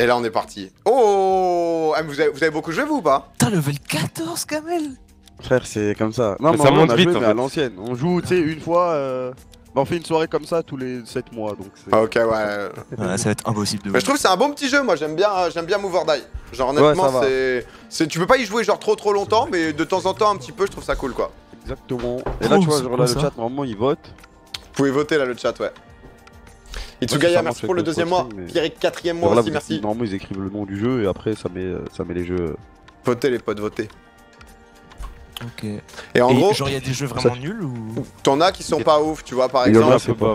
Et là, on est parti. Oh ah, vous, avez, vous avez beaucoup joué, vous, ou pas? Putain, level 14, Kamel? Frère, c'est comme ça. Non, Mais mais ça monte on a vite, joué, mais à l'ancienne. On joue, tu sais, une fois. euh, bah, on fait une soirée comme ça tous les 7 mois, donc c'est. Ah, Ok, ouais. Ouais, ça va être impossible de Mais je trouve que c'est un bon petit jeu, moi j'aime bien, j'aime bien Move or Die. Genre honnêtement, c'est, c'est, tu peux pas y jouer genre trop trop longtemps, mais de temps en temps un petit peu, je trouve ça cool quoi. Exactement. Et là, Oh, tu vois, genre là, le chat, normalement, il vote. Vous pouvez voter là le chat, ouais. Itsugaya, merci pour le deuxième mois. Pierrick, quatrième mois aussi, merci. Normalement, ils écrivent le nom du jeu et après, ça met, euh, ça met les jeux. Votez les potes, votez. Ok. Et en Et gros, genre, il y a des jeux vraiment nuls ou. t'en as qui sont pas ouf, tu vois, par Il y en a, exemple.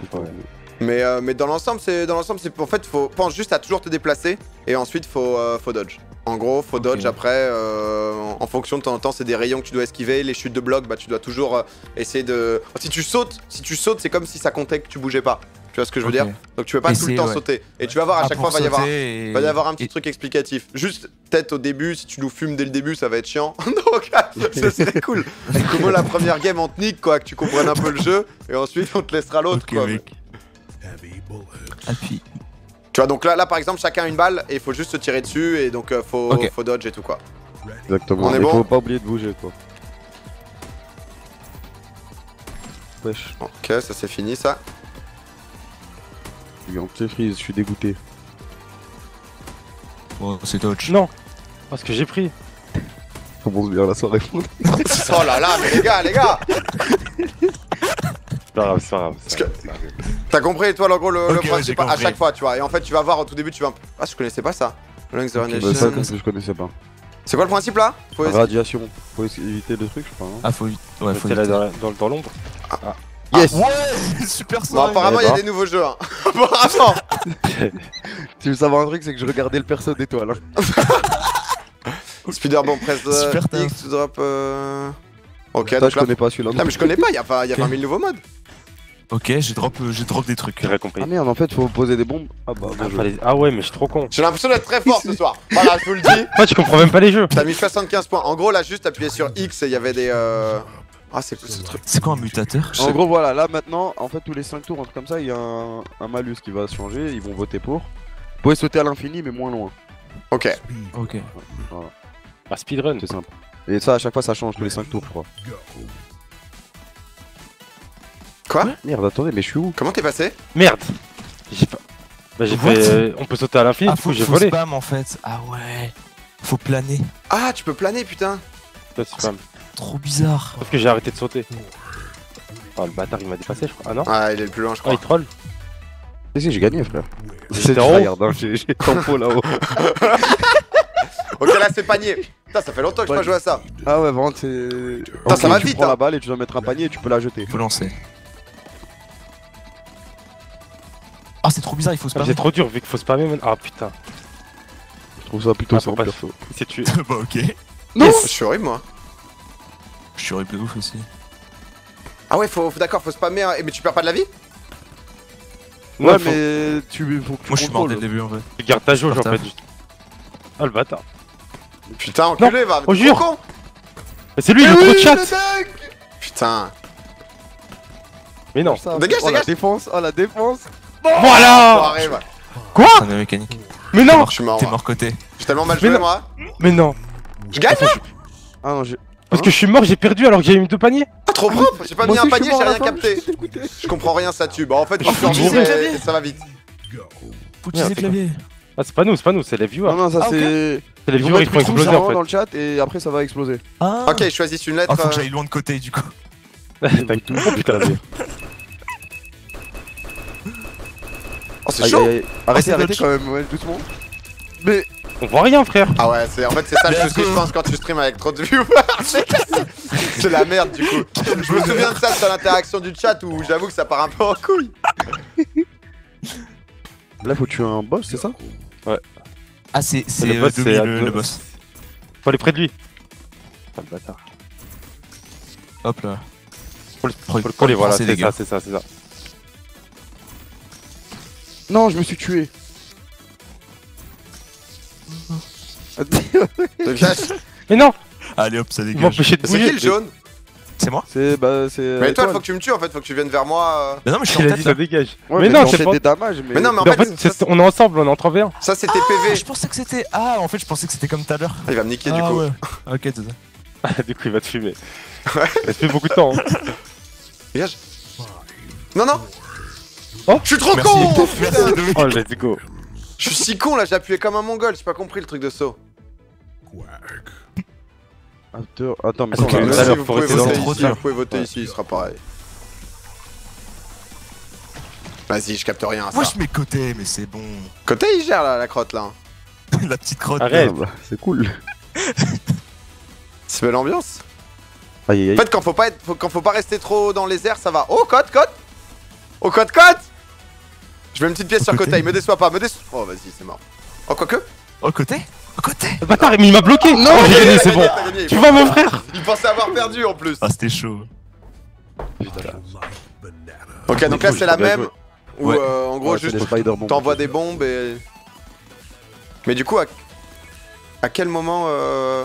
Mais, euh, mais dans l'ensemble, c'est, dans l'ensemble, c'est, en fait, faut, pense juste à toujours te déplacer et ensuite faut, euh, faut dodge. En gros, faut dodge après, euh, en- en fonction de temps en temps, c'est des rayons que tu dois esquiver, les chutes de blocs, bah tu dois toujours euh, essayer de. Si tu sautes, si tu sautes, c'est comme si ça comptait que tu bougeais pas. Tu vois ce que je veux dire? Donc tu peux pas Et tout le temps ouais. sauter. Et tu vas voir à Ah, chaque fois, va y avoir. et- Va y avoir un petit et- truc explicatif. Juste, peut-être au début, si tu nous fumes dès le début, ça va être chiant. Donc, ça serait cool. Comment la première game, on te nique, quoi, que tu comprennes un peu le jeu, et ensuite, on te laissera l'autre, quoi. mec. Ah. Tu vois, donc là, là, par exemple, chacun une balle, et il faut juste se tirer dessus, et donc, euh, faut, faut dodge et tout, quoi. Exactement. On est Il bon faut pas oublier de bouger, quoi. Wesh, Ok, ça c'est fini, ça. Suis en freeze, je suis dégoûté. Bon, c'est dodge. Non Parce que j'ai pris. Commence bien la soirée. oh là là, mais les gars, les gars C'est pas grave, c'est pas grave. Parce que- T'as compris, toi, en gros, le, le Ok, ouais, principe à chaque fois, tu vois. Et en fait, tu vas voir au tout début, tu vas. Ah, je connaissais pas ça. Lungs the Bah, ça, je connaissais pas. C'est quoi le principe là? Faut Radiation. Faut éviter le truc, je crois. hein. Ah, faut. Ouais, faut. Éviter. dans, dans, dans l'ombre. Yes Ouais Super Bon, soirée apparemment, Eh il y a ben. des nouveaux jeux. Hein. apparemment Tu veux savoir un truc, c'est que je regardais le perso d'étoile. Hein. Spider, bon, presse euh, Super. X to drop. Euh... Ok, Ça, donc je là. connais pas celui-là. Non, mais je connais pas, il y a, pas- y a Ok. 20 000 nouveaux modes. Ok, j'ai drop, euh, j'ai drop des trucs. J'ai compris. Ah merde, en fait, faut poser des bombes. Ah bah, Ah, joué. fallait- ah ouais, mais je suis trop con. J'ai l'impression d'être très fort ce soir. Voilà, je vous le dis. Moi, tu comprends même pas les jeux. T'as mis 75 points. En gros, là, juste appuyé sur X et il y avait des. Euh... Ah, c'est quoi ce truc C'est quoi un mutateur En gros, voilà, là maintenant, en fait, tous les 5 tours, un truc comme ça, il y a un, un malus qui va se changer. Ils vont voter pour. Vous pouvez sauter à l'infini, mais moins loin. Ok. Ok. Ah, speedrun. C'est simple. Et ça, à chaque fois, ça change tous les 5 tours, je crois. Quoi Merde, attendez, mais je suis où Comment t'es passé Merde J'ai pas. Bah, j'ai fait. euh, on peut sauter à l'infini, Ah, du faut, coup, j'ai faut volé. spam en fait. Ah ouais. Faut planer. Ah, tu peux planer, putain. C'est. Trop bizarre. Sauf que j'ai arrêté de sauter. Oh, le bâtard, il m'a dépassé, je crois. Ah non Ah, il est le plus loin, je Ah, crois. il troll Si, si, j'ai gagné, frère. C'est regarde, hein, j'ai tempo là-haut. Ok, là, c'est panier. Putain, ça fait longtemps que je pas joué à ça. Ah ouais, vraiment, c'est. Putain, ça va tu vite, prends hein. la balle et tu dois mettre un panier et tu peux la jeter. Faut lancer. Ah, c'est trop bizarre, il faut Ah, spam. C'est trop dur vu qu'il faut spammer maintenant. Ah putain, Je trouve ça plutôt Ah, simple, perso. il s'est tué. bah, ok. Non Je suis horrible, moi. Je suis de ouf aussi. Ah ouais, faut, faut- d'accord, faut spammer. Mais tu perds pas de la vie Ouais, Ouais, faut- mais tu faut que tu Moi, je suis mort dès le début en fait. Tu gardes ta jauge en fait. Ah le bâtard. Putain, enculé, va. oh, jure. con. Mais c'est lui, il oui, de chat le dingue Putain. Mais non. Ça, Dégage, oh, la dégage. défense, oh la défense Voilà. Quoi C'est un mécanique. Mais T'es non mort, Je suis mort, T'es mort côté. J'ai tellement mal joué, non. moi. Mais non Je gagne là Ah non, j'ai. Parce que je suis mort, j'ai perdu alors que j'ai mis deux paniers Ah, trop propre J'ai pas mis un panier, j'ai rien capté. je comprends rien, ça tue. Bah, en fait, Je suis ça va vite. Faut utiliser clavier. Ah c'est pas nous, c'est pas nous, c'est les viewers. Non, non, ça Ah, c'est. C'est les viewers, ils mettre font exploser en dans fait. le chat et après ça va exploser. Ah. Ok, choisis une lettre. Ah, faut que euh, j'aille loin de côté du coup. Oh putain. Oh, c'est chaud. Arrêtez, arrêtez dodge. quand même, ouais, doucement. Mais. On voit rien frère. Ah ouais, c'est en fait c'est ça le que je pense quand tu stream avec trop de viewers. c'est la merde du coup. Je me souviens de ça sur l'interaction du chat où j'avoue que ça part un peu en couille. Là, faut tuer un boss, c'est ça? Ah, c'est c'est Le euh, boss, c'est le, boss. Faut aller près de lui. Ah le bâtard. Hop là. Faut le Faut- faut le coller, voilà, c'est ça, c'est ça, c'est ça. Non, je me suis tué. Mais non Allez hop, ça Il dégage. de C'est qui bouger. le jaune C'est moi C'est. Bah, c'est. Mais toi, étoile. faut que tu me tues en fait, faut que tu viennes vers moi. euh. Mais non, mais je suis Il en a dit tête ça là. dégage. Ouais, Mais non, c'est pas- des damages. Mais, Mais non, mais en Mais en fait, fait, c'est- on est ensemble, on est en 3v1. ça c'était Ah, PV. je pensais que c'était. Ah, en fait, je pensais que c'était comme tout à l'heure. Ah, il va me niquer Ah du coup. ouais. Ok, c'est ça. Ah, du coup, il va te fumer. Ça fait beaucoup de temps. hein. Dégage. Non, non. Oh. Je suis trop Merci. con Merci. Oh, let's go. Je suis si con là, j'ai appuyé comme un mongol, j'ai pas compris le truc de saut. Attends, attends, mais Ok, ça, on tout va- à Si, vous pouvez voter ici, vous pouvez voter ici, il sera pareil. Vas-y, je capte rien à ça. Moi, je mets côté, mais c'est bon. Côté, il gère là, la crotte là. La petite crotte. Arrête. Ah, bah, C'est cool. C'est belle. Aïe aïe En fait, quand faut pas être, faut- quand faut pas rester trop dans les airs, ça va. Oh, cote, cote Oh, cote, cote Je mets une petite pièce sur Côté. côté, me déçois pas, me déçois. Oh, vas-y, c'est mort. Oh, quoique Au côté Au côté Bâtard, mais il m'a bloqué Non, j'ai gagné, c'est bon. Tu vois mon frère Il pensait avoir perdu en plus. Ah, c'était chaud. Ok, donc là, c'est la même. Où euh, en gros, juste t'envoies des bombes et. Mais du coup, à, à quel moment. Euh...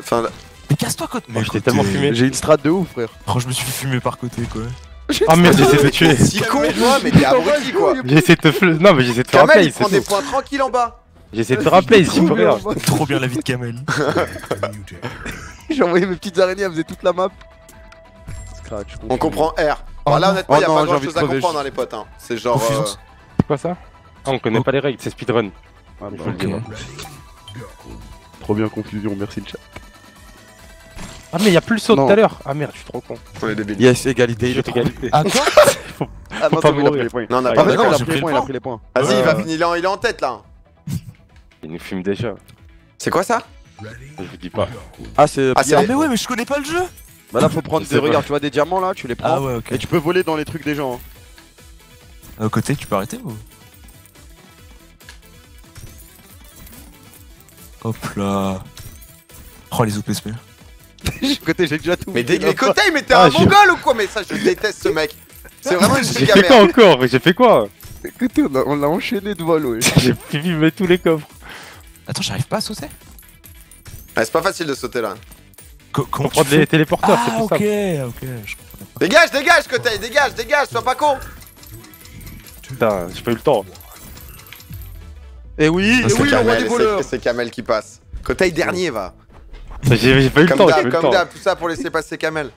Enfin, là- Mais casse-toi, côté. Moi, j'étais tellement fumé. J'ai une strat de ouf, frère. Oh, je me suis fait fumer par côté, quoi. Ah merde, j'essaie de te tuer si con, toi, mais t'es abruti quoi. J'ai essayé de te fl... Non, mais j'essaie de te Kamel, rappeler, il prend c'est des points tranquilles en bas. J'essaie de te rappeler, ici, pour rien Trop bien la vie de Kamel. J'ai envoyé mes petites araignées, elles faisaient toute la map. Scratch. On comprend R. Oh Bon, là, honnêtement, Oh y a non, pas grand envie chose de à comprendre, hein, les potes. Hein. C'est genre. Euh, C'est quoi ça Ah, on connaît Oh. pas les règles, c'est speedrun. Ah, bah, dire. Trop bien confusion, merci le chat. Ah, mais il y a plus le saut tout à l'heure Ah merde, je suis trop con. On est débiles. Yes, égalité, il est trop. d'égalité. Ah, quoi Ah non, pas c'est bon, il a pris mourir. les points. Non, on a Ah, pas d'accord, il a pris les points, il a pris les points. Vas-y, il, va Euh. finir, il, est en, tête là. Il nous fume déjà. C'est quoi ça? Je vous dis pas. Ah, c'est. Ah, Ah, mais ouais, mais je connais pas le jeu Bah là, faut prendre des. Regarde, tu vois des diamants là, tu les prends. Ah, ouais, ok. Et tu peux voler dans les trucs des gens. hein. Au côté, tu peux arrêter ou? Hop là. Oh, les OP spell. Côté, j'ai déjà tout. Mais dès les mais t'es Ah, un je- mongol ou quoi Mais ça, je déteste ce mec. C'est vraiment une J'ai fait quoi encore Mais j'ai fait quoi Écoutez, on a- on l'a enchaîné de vol, ouais. J'ai filmé tous les coffres. Attends, j'arrive pas à sauter Ah, c'est pas facile de sauter là. Comment tu des fais téléporteurs, c'est Ah, ok, simple. ok, je comprends pas. Dégage, dégage, côté, dégage, dégage, sois pas con. Putain, j'ai pas eu le temps. Et oui, Ah, et C'est oui, le roi Kamel, des voleurs. c'est- c'est Kamel qui passe. Côté dernier va. J'ai pas eu le Comme temps, j'ai comme d'hab, tout ça pour laisser passer Kamel.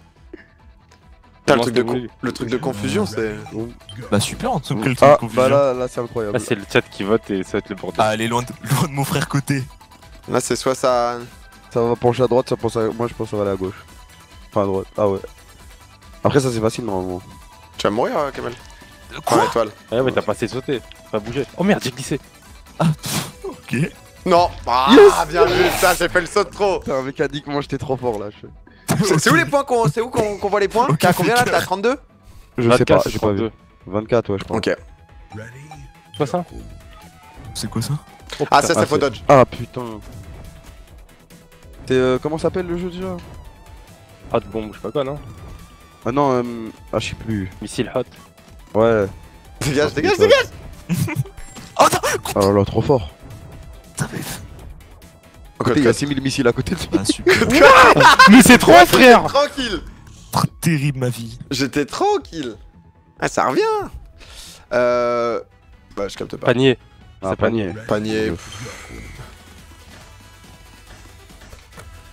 Putain, le truc, de c'était con- voulu le truc de confusion, c'est. Bah, super, en tout cas, le truc Ah, de confusion. bah là, là c'est incroyable. Là, c'est le chat qui vote et ça va être le bordel. Ah, elle est loin de, loin de mon frère côté. Là, c'est soit ça. Ça va pencher à droite, ça pense à... moi je pense que ça va aller à gauche. Enfin à droite, ah ouais. Après ça c'est facile normalement. Tu vas mourir, euh, Kamel. Quoi. Ah ouais, t'as pas assez sauté. Pas bougé. Oh merde, j'ai glissé. Ok. Non Ah, bien vu, ça, j'ai fait le saut de trop. Putain, mécaniquement j'étais trop fort là. Je, C'est c'est où les points qu'on c'est où qu'on voit les points? T'as combien là? T'as 32 je sais 24, pas, j'ai pas vu. 24 ouais je crois. Ok. C'est pas ça? C'est quoi ça? Oh, Ah, ça, Ah, c'est faux c'est- dodge. Ah putain. C'est euh, comment s'appelle le jeu déjà? Hot bomb, je sais pas quoi, non? Ah non, euh... ah je sais plus. Missile hot. Ouais. Dégage, Ah, dégage, dégage Oh non Oh là là, trop fort. Côté, il y a 6000 missiles à côté de lui. Ah, super. Mais c'est trop, frère Tranquille Trop terrible ma vie. J'étais tranquille. Ah, ça revient Euh. Bah, je capte pas. Panier. Ah, C'est panier. Panier.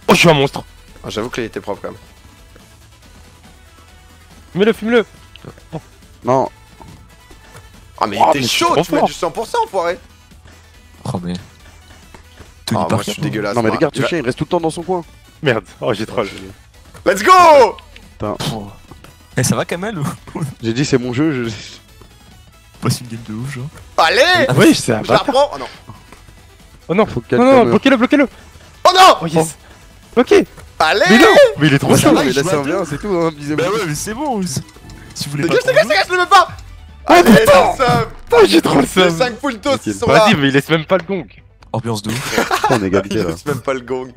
Oh, je suis un monstre. Ah, J'avoue que il était propre quand même. Fume-le, fume-le. Non, Ah, mais Oh, il était mais chaud, tu mets du 100%, enfoiré Oh, mais. Tony Ah, moi, Parker. je suis dégueulasse. non mais moi. regarde ce chien, il reste tout le temps dans son coin. Merde. Oh, j'ai troll. Let's go Oh. Eh, ça va, Kamel ou J'ai dit c'est mon jeu, je... Passe une game de ouf, genre. Allez Ah oui, c'est un Je la reprends Oh non Oh non, Faut que non, non, bloquez-le, bloquez-le. Oh non Oh yes. Ok. Allez Mais non. Mais il est trop ça chaud. mais il laisse joue à un bien, c'est tout, hein, bisous. Bah ouais, mais c'est bon. Si si vous voulez Dégage, pas. dégage, dégage, je le mets pas Allez, putain Oh, j'ai trop le Les seum. 5 pultos, Ok. ils sont là Vas-y, mais il laisse même pas le gong. Ambiance de ouf. On est Il égalité là. laisse même pas le gong.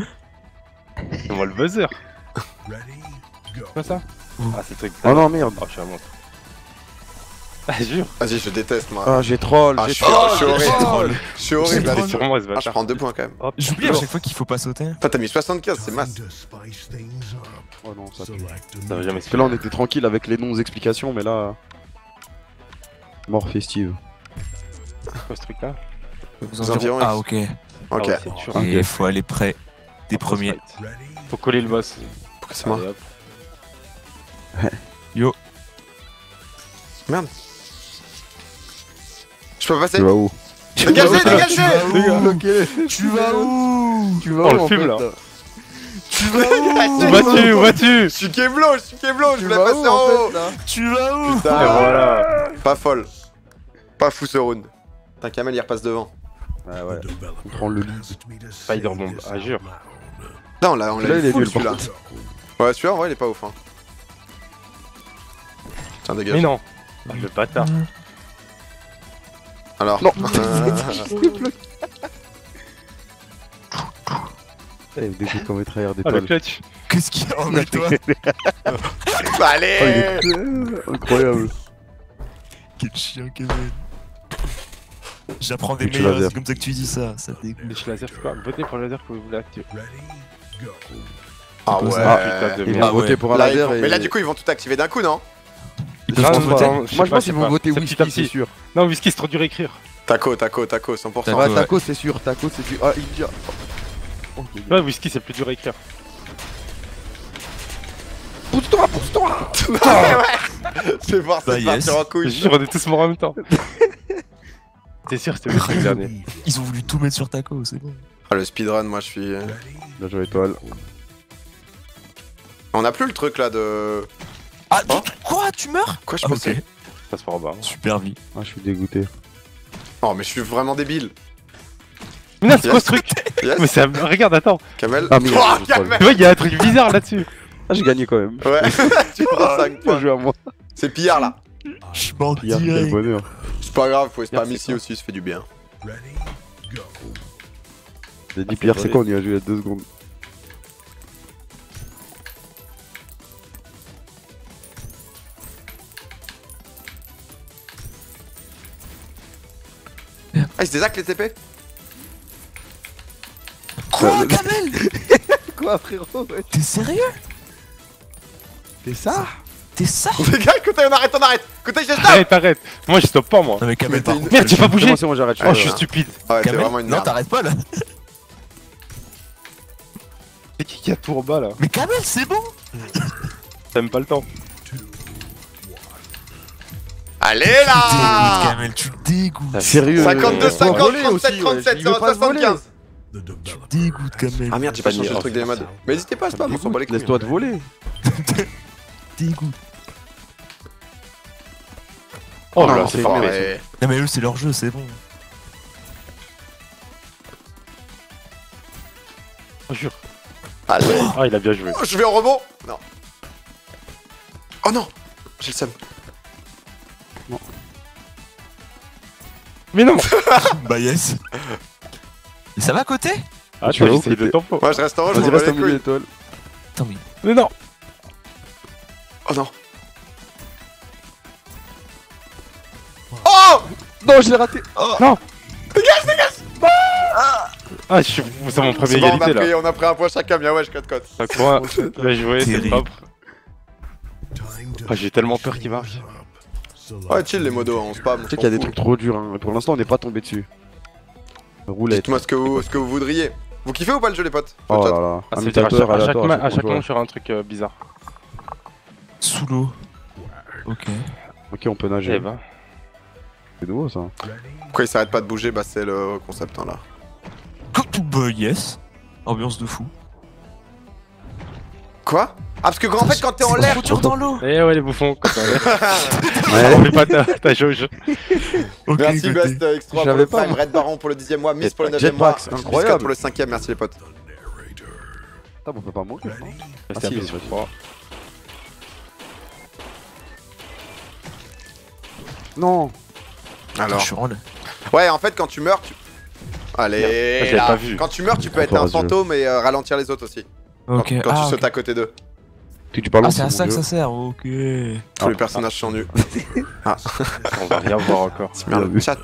On voit le buzzer. C'est quoi ça Ah, c'est truc. Oh non, merde. Oh, je suis un monstre. Ah, jure. Vas-y, je déteste moi. Ah, j'ai troll, Ah, je j'ai suis troll. je suis horrible. troll. Je suis horrible. C'est moi, Ah, je prends deux points quand même. J'oublie à chaque fois qu'il faut pas sauter. Enfin, t'as mis 75, c'est masse. Oh non, ça Ça va jamais Parce que là, on était tranquille avec les non-explications, mais là. Mort festive. quoi ce truc là Vous environs, Ah, ok. Ok. Ah ouais, il faut aller près des premiers. Faut coller le boss. C'est moi. Allez, hop. Je peux passer Tu vas où Dégagez, dégagez Tu vas où Tu vas où le en film, fait, là. Tu vas où Où vas-tu Où vas-tu Je suis Keblo, je suis Keblo, je Tu voulais vas passer en haut Tu vas où Putain, voilà pas folle. Pas fou ce round. Kamel il repasse devant. Ouais, ouais. On prend le lead. Spider Bomb, ah jure. Non, on l'a on l'a il est nul, celui-là. Ouais, celui-là en vrai il est pas ouf. Hein. Tiens, dégage. Mais non Ah, Le bâtard. Alors. Non. Euh, Eh, dégoûte Ah le d'étoile. clutch Qu'est-ce qu'il y a en mais toi bah, allez Incroyable. Quel chien, Kevin. J'apprends des meilleurs, c'est comme ça que tu dis ça, ça. Les laser c'est quoi Votez pour le laser que vous voulez activer. Ah comme ouais. Putain de Ils vont Ah voter ouais. pour un Là, laser vont- et... Mais là du coup ils vont tout activer d'un coup non Ils Non, peuvent non, voter. non, je sais Moi je pas, pense qu'ils vont pas. voter whisky, c'est sûr. Non, whisky c'est trop dur à écrire. Taco, taco, taco, 100%. Taco. Ouais, taco c'est sûr, taco c'est sûr. Ah, India. Oh, Ouais, whisky c'est plus dur à écrire. Pousse-toi, pousse-toi C'est voir, Bah, c'est yes. partir en Je couille. jure, on est tous morts en même temps. T'es sûr, c'était le dernier. Ils ont voulu tout mettre sur taco, c'est bon. Ah, le speedrun, moi je suis. Bien joué étoile. On a plus le truc là de. Ah, Oh. tu- quoi Tu meurs? Quoi, je Ah, pensais. Passe par en bas. Super vie. Ah, je suis dégoûté. Oh, mais je suis vraiment débile. Mais non, c'est quoi ce truc Yes, Mais ça. Regarde, attends. Kamel. Ah, mais Oh. Kamel Tu vois, il y a un truc bizarre là-dessus. Ah, j'ai gagné quand même. Ouais, tu prends 5 Bien points. à moi. C'est pillard là. Je suis mort Hier, quel direct. bonheur. C'est pas grave, faut spam ici aussi, ça fait du bien. J'ai dit Pierre, c'est quoi On y a joué il y a deux secondes. Ah, ils se désactent les TP Quoi, Kamel Quoi, frérot T'es sérieux? C'est ça? T'es ça Les gars, côté, on arrête, on arrête Côté, je stop Arrête, arrête. Moi, je stoppe pas, moi. Non mais Kamel Mais par t'es contre. Merde, j'ai pas bougé. C'est c'est j'arrête. Oh, je suis stupide. Ouais, t'es Kamel vraiment une Non, t'arrêtes pas là C'est qui qui a tout en bas là Mais Kamel, c'est bon T'as même pas le temps. Allez Tu là dégoûtes, Kamel, tu dégoûtes. Sérieux 52, euh, 50, voler 37, aussi, ouais. 37, Il veut pas se voler. 75 Tu dégoûtes, Kamel. Ah merde, j'ai pas changé le truc des c'est modes. Mais n'hésitez pas à spam, on s'en bat les couilles. Laisse-toi te voler. Dégoûte. Oh Non, là, c'est fort. Ouais. Non mais eux, c'est leur jeu, c'est bon. Oh, jure. Allez Ah, il a bien joué. Oh, Je vais en rebond Non. Oh non J'ai le seum. Mais non bah yes. Et ça va à côté? Ah, Tu vois, j'essaye de tempo. Moi je reste en haut, je reste au les milieu. Attends mais... Mais non Oh non Oh Non, je l'ai raté. Ah, je suis c'est mon premier C'est bon, on a, égalité là. pris, on a pris un point chacun, bien ouais, je cote cote. Un point, bien joué, c'est propre. Ah, j'ai tellement peur qu'il marque. Ouais, chill les modos, on spam. Tu sais qu'il y a des trucs trop durs, hein. Pour l'instant, on n'est pas tombé dessus. Roulette. Dites-moi ce que, vous, ce que vous voudriez. Vous kiffez ou pas le jeu, les potes? Oh là là. Ah, à à chaque, à chaque fois. manche, sur un truc euh, bizarre. Sous l'eau. Ok. Ok, on peut Eh nager. ben. C'est nouveau ça. Pourquoi il s'arrête pas de bouger Bah, c'est le concept hein, là. Bah yes. Ambiance de fou. Quoi? Ah, parce que en fait, quand t'es en l'air. Dur dans l'eau. Eh ouais, les bouffons, Ouais. on fait pas ta, ta jauge. Ok, Merci. Best euh, X3 pour J'avais le pas, Prime. Red Baron pour le 10ème mois, Miss pour le 9ème mois, incroyable. pour le 5ème, merci les potes. Putain, on peut pas mourir. Restez si, un peu Non. Alors. je suis. Ouais, en fait, quand tu meurs, tu. Allez, là. pas vu. Quand tu meurs, tu peux être un fantôme et euh, ralentir les autres aussi. Quand, Ok. quand ah, tu ok. sautes à côté d'eux. Tu, tu parles Ah, c'est à ça que ça sert, ok. Tous les personnages sont nus. On va rien voir encore. C'est bien le chat.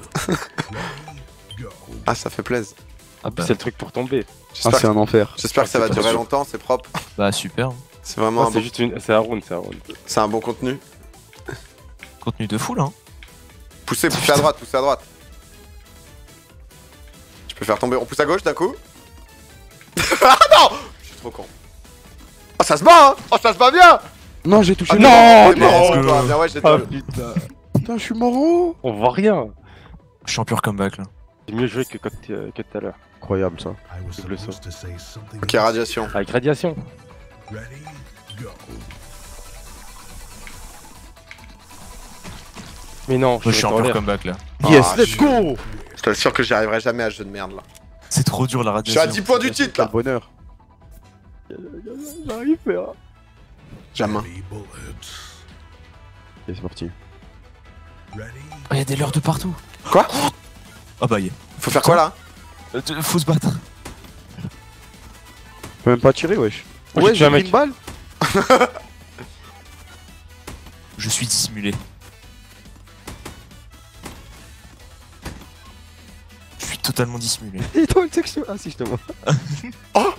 ah, ça fait plaisir. Ah bah, C'est le truc pour tomber. Ah, J'espère c'est un enfer. j'espère que ça va durer sûr. longtemps, c'est propre. bah super. C'est vraiment Ah, un bon... juste une. C'est un round, c'est un round. c'est un bon contenu. Contenu de fou là. Hein. Poussez, poussez à droite, poussez à droite. Je peux faire tomber. On pousse à gauche d'un coup. ah non Je suis trop con. Oh, ça se bat, hein Oh, ça se bat bien Non, j'ai touché. Ah, le- Non Non go. toi, Bien ouais, j'ai Ah putain. Putain, je suis mort. On voit rien. Je suis en pur comeback là. J'ai mieux joué que, euh, que tout à l'heure. Incroyable ça. Saut. Ok, radiation. Avec radiation. Mais non, je suis en pur comeback là. Yes, Ah, let's je- go. Je t'assure que j'y arriverai jamais à ce jeu de merde là. C'est trop dur la Je suis à radiation. 10 points du titre là bonheur. J'arrive pas. Jamais. Ok, c'est parti. Oh, y'a des leurres de partout. Quoi? Ah bah y'a. Faut faire quoi là? Euh, faut se battre. Je peux même pas tirer, wesh. Ouais, j'ai une balle. Je suis dissimulé. Totalement dissimulé. Et toi, le section. Ah, si, je te vois.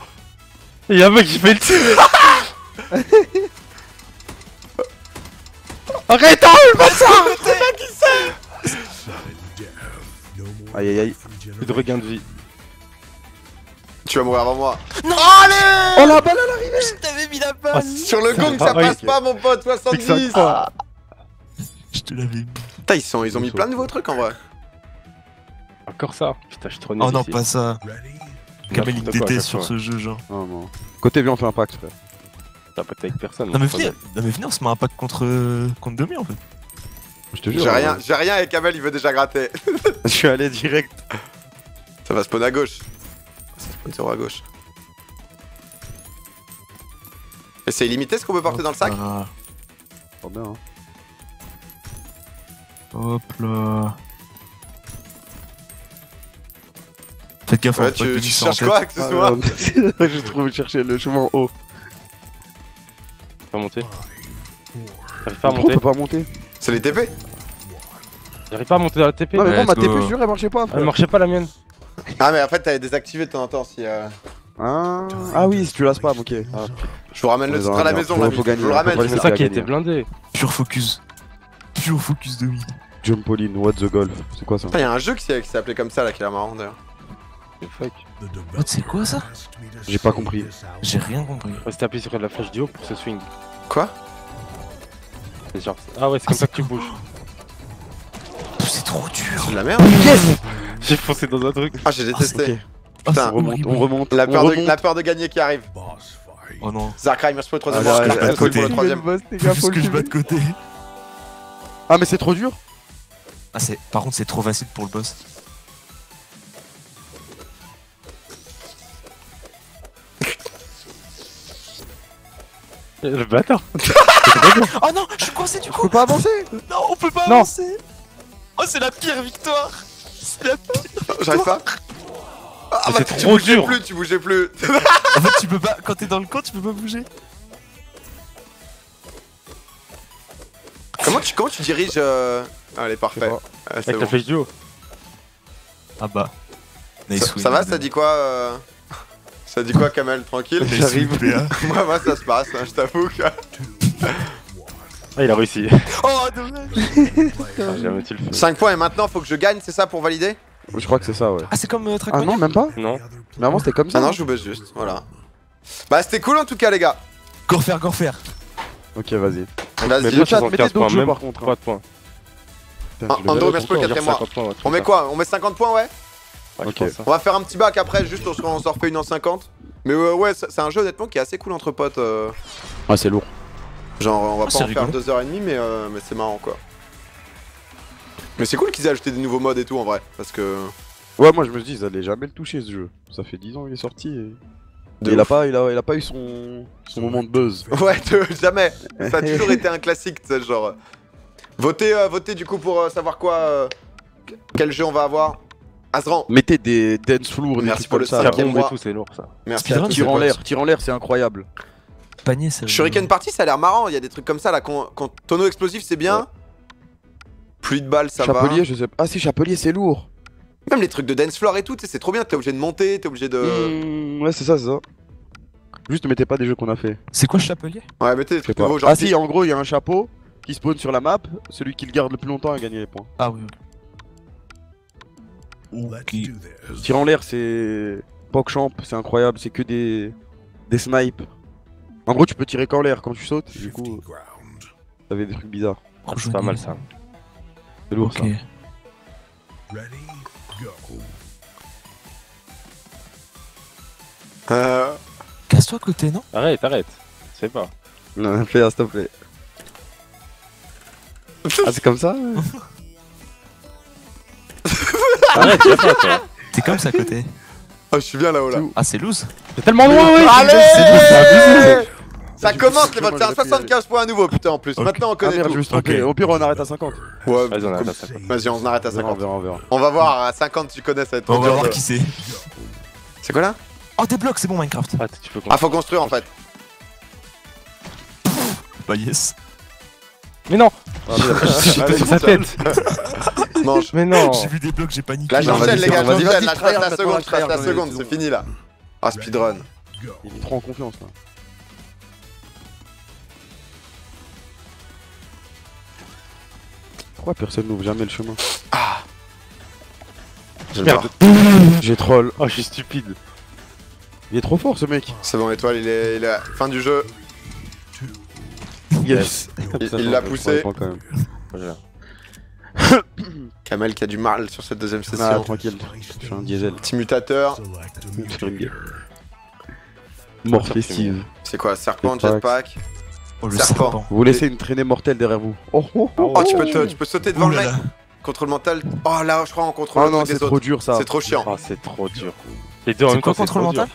Il y a un mec qui fait le tir. Arrête hein, Aïe, aïe, aïe. Plus de regain de vie. Tu vas mourir avant moi. Non Allez Oh la balle à l'arrivée Je t'avais mis la balle Ah, Sur le gong, ça passe pas mon pote, C'est que ça 70 croit. Je te l'avais mis. Putain, ils, sont, ils ont mis plein de nouveaux trucs en vrai. Encore ça. Putain, je suis trop nul Oh non, ici. pas ça. Kamel il quoi à déteste sur ce jeu, genre. Non, non. Côté bien, on fait un pacte, frère. T'as pas avec personne. Non mais c'est venez, pas non mais venez, on se met un pack contre contre demi en fait. Je te jure. J'ai rien, hein. j'ai rien et Kamel il veut déjà gratter. Je suis allé direct. Ça va spawn à gauche. Ça spawn zéro à gauche. Et c'est illimité ce qu'on peut porter dans le sac Ah, Trop bien, hein. Hop là. Faites gaffe, Ouais, pas tu, tu cherches quoi que ce soit Ah, je trouve chercher le chemin en haut. pas monter. J'arrive pas à on monter. peut pas monter C'est les TP J'arrive pas à monter dans la TP. Non, mais Let's ma. TP sûre, elle marchait pas, Elle frère. marchait pas la mienne. Ah, mais en fait, t'avais désactivé de temps en temps si. euh, Ah, ah oui, si tu la spam, ok. Ah, Je vous ramène le titre à la maison, faut- l'ami. faut Je gagner, vous le faut ramène. pas C'est ça qui était blindé. Pure focus. Pure focus de oui. Jumpolin, what the golf. C'est quoi ça Putain, y'a un jeu qui s'est qui s'est appelé comme ça là qui est marrant d'ailleurs. Fuck. What, c'est quoi ça? J'ai pas compris. J'ai rien compris. Ouais, c'était appuyé sur la flèche du haut pour ce swing. Quoi? C'est genre. Ah ouais, c'est Ah, comme ça c'est que tu bouges. C'est trop dur. C'est de la merde J'ai foncé dans un truc. Ah, j'ai détesté. Ok. Putain, On remonte, on remonte. La on peur, de, remonte. la peur de gagner qui arrive. Oh non. Zarkrai, merci pour le troisième Ah, là, là, pour côté. le troisième. Que je bats de côté. Ah, mais c'est trop dur Ah c'est. Par contre c'est trop facile pour le boss. Le bâtard. Oh non, je suis coincé du coup. peux pas avancer Non, on peut pas Non. avancer. Oh c'est la pire victoire. C'est la pire. J'arrive pas. Ah, bah, c'est tu trop bougeais dur. plus, tu bougeais plus. En fait tu peux pas. Quand t'es dans le camp tu peux pas bouger. comment, tu, comment tu diriges euh... Ah, elle est Je sais parfait. Ah, c'est Avec la bon. flèche du haut. Ah bah. Ça va, ça dit quoi euh... Ça dit quoi, Kamel? Tranquille? J'arrive. moi, moi, ça se passe, hein, je t'avoue que. Ah, il a réussi. Oh dommage. Ah, Jamais tu le fais. 5 points et maintenant, faut que je gagne, c'est ça pour valider? Je crois que c'est ça, ouais. Ah c'est comme euh, Ah non, même pas? Non. Mais avant, c'était comme ça. Ah non, je vous baisse juste, voilà. Bah, c'était cool en tout cas, les gars. Gore faire, gore faire. Ok, vas-y. Vas-y, le chat, 75 mettez d'autres points, jeux, même par contre, hein. 3 points. Ah, verrai merci pour le On va dire quatrième mois. 50 points, un truc On met quoi? On met 50 points, ouais? Ouais, ça. On va faire un petit bac après, juste on se, on se refait une en 50. Mais euh, ouais, c'est un jeu honnêtement qui est assez cool entre potes. euh. Ouais, c'est lourd. Genre, on va Ah, pas en faire rigolo. 2h30, mais, euh, mais c'est marrant quoi. Mais c'est cool qu'ils aient ajouté des nouveaux modes et tout en vrai, parce que. Ouais, moi je me dis, ils allaient jamais le toucher ce jeu. Ça fait 10 ans qu'il est sorti et. Il, a pas, il, a, il a pas eu son, son moment de buzz. Ouais, de- jamais. Ça a toujours été un classique, tu sais, genre. Votez, euh, votez du coup pour euh, savoir quoi. euh, quel jeu on va avoir. Azran, Mettez des dance floors, des Merci trucs pour comme le ça. Ça bombe et tout, c'est lourd ça. merci. Tire en l'air, tire en l'air, c'est incroyable. Panier, c'est. Shuriken Party, ça a l'air marrant. Il y a des trucs comme ça là. Quand, quand tonneau explosif, c'est bien. Pluie de balles, ça Chapelier, je sais pas. Ah si, Chapelier, c'est lourd. Même les trucs de dance floor et tout, tu sais, c'est trop bien. T'es obligé de monter, t'es obligé de. Hmm, ouais, c'est ça, c'est ça. Juste, mettez pas des jeux qu'on a fait. C'est quoi chapelier? Ouais, mettez des trucs pas. nouveaux. Genre Ah si, en gros, il y a un chapeau qui spawn sur la map. Celui qui le garde le plus longtemps a gagné les points. Ah oui, oui. Tir en l'air, c'est. Pogchamp, c'est incroyable. C'est que des. Des snipes. En gros, tu peux tirer qu'en l'air quand tu sautes. Du coup, t'avais des trucs bizarres. Ah, c'est pas mal ça. C'est lourd Ok. Euh, Casse-toi à côté, non? Arrête, arrête. C'est pas. ça. Non, fais un s'il te plaît. Ah, c'est comme ça? Arrête, j'ai pas toi. T'es comme ça à côté. Oh, je suis bien là-haut là. Ah, c'est loose C'est tellement loin, ouais. Allez Ça commence les votes, c'est y 75 points à nouveau, putain en plus. Maintenant on Ah connaît tout. Au pire, on arrête à 50. Ouais, Vas-y, on arrête à ça. Vas-y, on arrête à On verra, 50. on va voir, à 50 tu connais, ça va être On va voir qui c'est. C'est quoi là Oh, des blocs, c'est bon Minecraft. Ah, Ah, faut construire en fait. Bah, yes. Mais non Ah. J'étais sur sa tête Mange. Mais non J'ai vu des blocs, j'ai paniqué. Là j'enchaîne les gars, j'enchaîne, là je passe la seconde, je passe la seconde, c'est fini là. Ah, speedrun. Il est trop en confiance là. Pourquoi personne n'ouvre jamais le chemin Merde J'ai troll. Oh, je suis stupide Il est trop fort ce mec. C'est bon, étoile, il est, il est à fin du jeu. Yes. Il- l'a poussé. Voilà. Kamel qui a du mal sur cette deuxième Ah, session. tranquille. Je suis un diesel. Petit mutateur. Mort festive. C'est quoi Serpent, Jetpack. Oh, le Serpent. serpent. Vous laissez une traînée mortelle derrière vous. Oh, oh, oh. Oh, tu peux, te- tu peux sauter devant le mec. Contrôle mental. Oh là, je crois en contrôle Oh non, c'est des trop autres. dur ça. C'est trop chiant. Oh, c'est trop dur. Les deux en même temps, contrôle mental?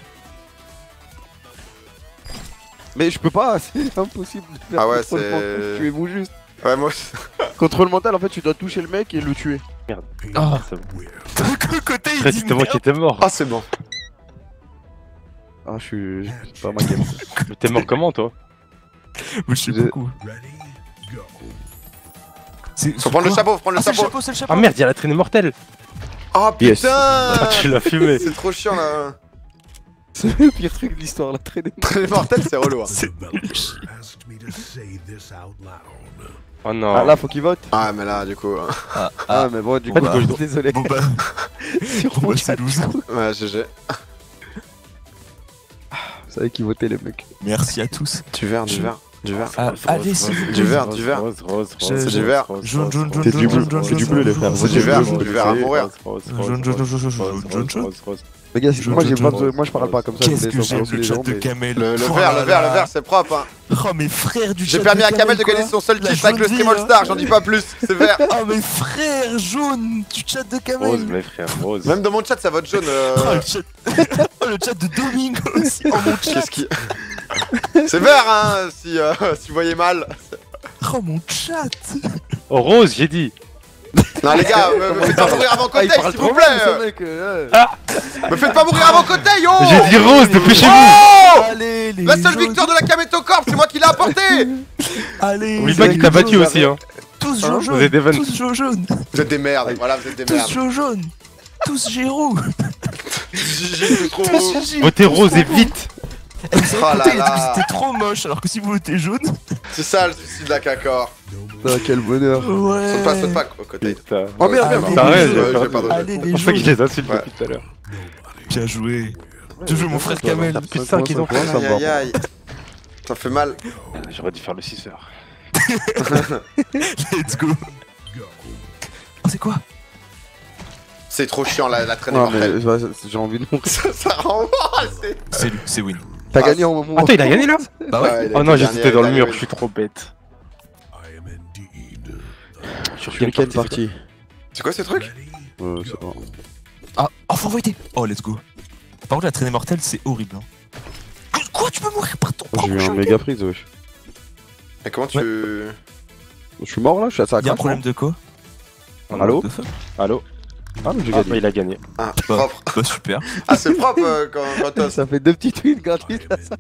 Mais je peux pas, c'est impossible de faire Ah ouais, contrôle c'est- mental. Tuez-vous juste. Ouais, moi. Contrôle mental, en fait, tu dois toucher le mec et le tuer. Ah. C'est bon. Côté, il dit c'était moi qui merde. étais mort. Ah, c'est bon. Ah, je suis. c'est pas ma game. Mais t'es mort comment, toi? Je sais Vous beaucoup. Faut prendre le chapeau, faut prendre Ah, le le chapeau. Ah merde, il y a la traînée mortelle Oh Yes. putain Ah, tu l'as fumé C'est trop chiant là. C'est le pire truc de l'histoire, la traînée. Mortels, c'est relou. hein. Oh non Ah, là, faut qu'il vote. Ah, mais là, du coup. euh, Ah, Ah, ah. mais bon, du Bon, coup, bah, je suis désolé. Bon bah, Sur bon, bah, c'est loose. Ouais, GG. Vous savez qui votait, les mecs. Merci à tous. Du verre, du verre, du verre. Ah, Rose, allez. Du verre, rose, du verre. rose, C'est du verre. Jaune, jaune, jaune, C'est jaune, du jaune, bleu, jaune, c'est du jaune, bleu, les jaune, frères. jaune, C'est du jaune, verre, jaune, du verre à mourir. rose, rose, Jaune, rose, jaune, jaune, rose, rose, rose, rose. Les gars, moi, pas je parle pas comme ça. Qu'est-ce vous que j'aime le chat gens, de mais- Kamel. Le, le Oh verre, là le verre, là. le verre, c'est propre. Hein. Oh mes frères du chat J'ai permis à Kamel de gagner son seul titre avec le Stream All Star, j'en dis pas plus, c'est vert. Oh mes frères jaune du chat de Rose, Kamel. mes frères, rose. Même dans mon chat, ça vote jaune. euh, Oh le chat, oh, le chat de Domingo aussi. Oh mon chat. Qu'est-ce qui. C'est vert, hein, si, euh, si vous voyez mal. Oh mon chat. Oh, rose, j'ai dit Non, les gars, me, me faites pas mourir avant Côté, s'il vous plaît. Me faites pas mourir avant Côté, yo J'ai dit rose, dépêchez-vous Oh Allez les La seule victoire de la Kameto Corp, c'est moi qui l'ai apporté Allez. Oublie pas qu'il t'a battu aussi, hein Tous Hein jaune Vous êtes des vannes. Tous jaune jaune. Vous êtes des merdes, voilà, vous êtes des Tous merdes. jaune jaune. Tous Géraud. Tous. Votez Tous rose et vite Eh, vous Oh C'était trop moche alors que si vous votez jaune. C'est ça le souci de la Cacor. Putain, quel bonheur. Ouais. Saute pas, saute pas, Côté. Putain. Oh merde, Allez, merde. Ça arrête, les j'ai Ouais, perdu. j'ai pas de- Allez C'est les pour ça que je les insulte depuis tout à l'heure. Bien joué. Bien joué mon frère Kamel. T'as plus de 5 ils ont fait. Ça Aïe aïe aïe. Ça fait mal. J'aurais dû faire le 6 heures. Let's go. Oh c'est quoi? C'est trop chiant la, la mortelle. ouais, j'ai envie de mourir. Ça, ça. C'est c'est win. T'as Ah, gagné en moment. Attends, il a gagné là Bah ouais. Ouais, il a Oh non, j'étais dans le mur, je suis trop bête. Sur Shuriken party. C'est quoi ces trucs Euh, c'est pas- Ah, oh faut envoyer Oh let's go. Par contre la traînée mortelle c'est horrible. Hein. Que- Quoi tu peux mourir par ton J'ai propre eu un méga freeze, wesh. Mais comment tu. Je suis mort là, je suis à ça. Y'a un problème de quoi? Allô? Allô? Ah, mais j'ai Ah, gagné. bah, il a gagné. Ah, Bah. propre. Bah super. Ah, c'est propre euh, quand, quand t'as- Ça fait deux petites wins gratuites là, ça.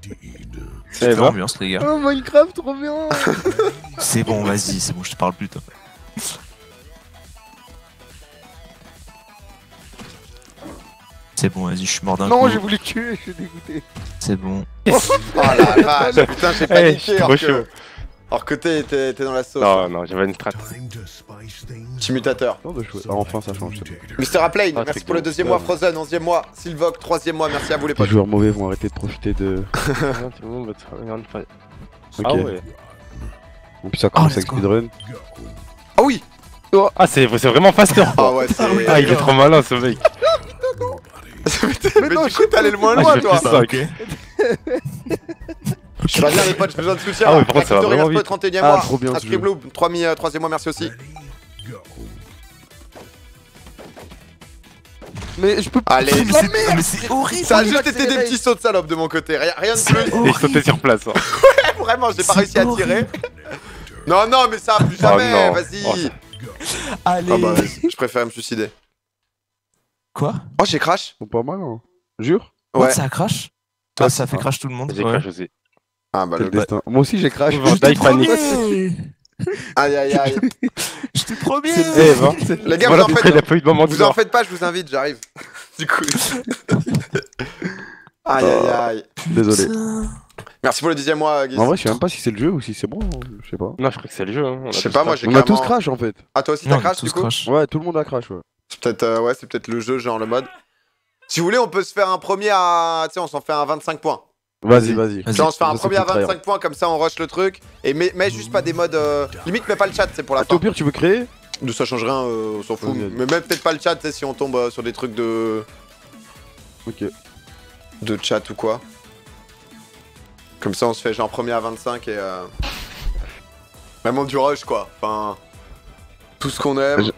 C'est ben. l'ambiance les gars. Oh Minecraft, trop bien C'est bon, vas-y, c'est bon, je te parle plus toi. C'est bon, vas-y, je suis mort d'un Non, coup. j'ai voulu tuer, je suis dégoûté. C'est bon. Oh la vache, putain, j'ai paniqué. trop que, chaud. Alors que t'es dans la sauce. Non, non, j'avais une strat. Petit mutateur. Non, bah, je... ah, enfin, ça change. Mister Aplane, Ah, merci pour le deuxième mois. Frozen, onzième mois. Silvok, troisième mois. Merci à vous les Les potes. joueurs mauvais vont arrêter de profiter de. Non, fa- Ok. Ah ouais. Ça commence avec speedrun. Ah oui Ah, c'est c'est vraiment faster. Ah ouais, c'est. Ah, il est trop malin ce mec. Mais, du coup, t'es allé le moins Ah, loin, je toi. Je vais bien, les potes, j'ai besoin de soutien. Ah ouais, par contre, ça va vraiment vite. 31 Ah, mois. trop bien, ce Inscrit jeu. Blue, 3 mi- euh, troisième mois, merci aussi. Mais je peux pas. Allez, Mais c'est- mais c'est horrible. ça a juste été des petits sauts de salope de mon côté. Rien, de plus. Et je sautais sur place. hein. Vraiment, j'ai pas réussi à tirer. Non, non, mais ça, plus Oh jamais. Vas-y. Oh, Allez. Ah bah, je préfère me suicider. Quoi? Oh, j'ai crash. Pas mal, hein. Jure What, Ouais. ça crash? Toi, Ah, ça fait pas. crash tout le monde. J'ai ouais. crash aussi. Ah bah, C'est le le destin. Moi aussi, j'ai crash. Panique. Aïe, aïe, aïe. Je t'ai promis. Eh, va. Les gars, Voilà vous en faites. pas eu de moment de Vous en faites pas, je vous invite, j'arrive. Du coup. Aïe, aïe, aïe. Désolé. Merci pour le dixième mois, Guy. En vrai, je sais même pas si c'est le jeu ou si c'est bon. hein. Je sais pas. Non, je crois que c'est le jeu. hein. On a Je sais tous pas, moi, j'ai On a tous crash en fait. Ah, toi aussi, t'as crash, du coup crash. Ouais, tout le monde a crash, ouais. C'est peut-être euh, ouais, c'est peut-être le jeu, genre le mode. Si vous voulez, on peut se faire un premier à. Tu sais, on s'en fait un 25 points. Vas-y, vas-y. On se fait un premier à plus tryhard. 25 points, comme ça on rush le truc. Et mets, mets juste pas des modes. euh, Limite, mets pas le chat, c'est pour la Au fin. pire, tu veux créer? Nous, ça change rien, euh, on s'en fout. Mais même peut-être pas le chat, si on tombe euh, sur des trucs de. Ok. de chat ou quoi. Comme ça, on se fait genre premier à 25 et. Euh... Même en du rush, quoi. Enfin. Tout ce qu'on aime. Je-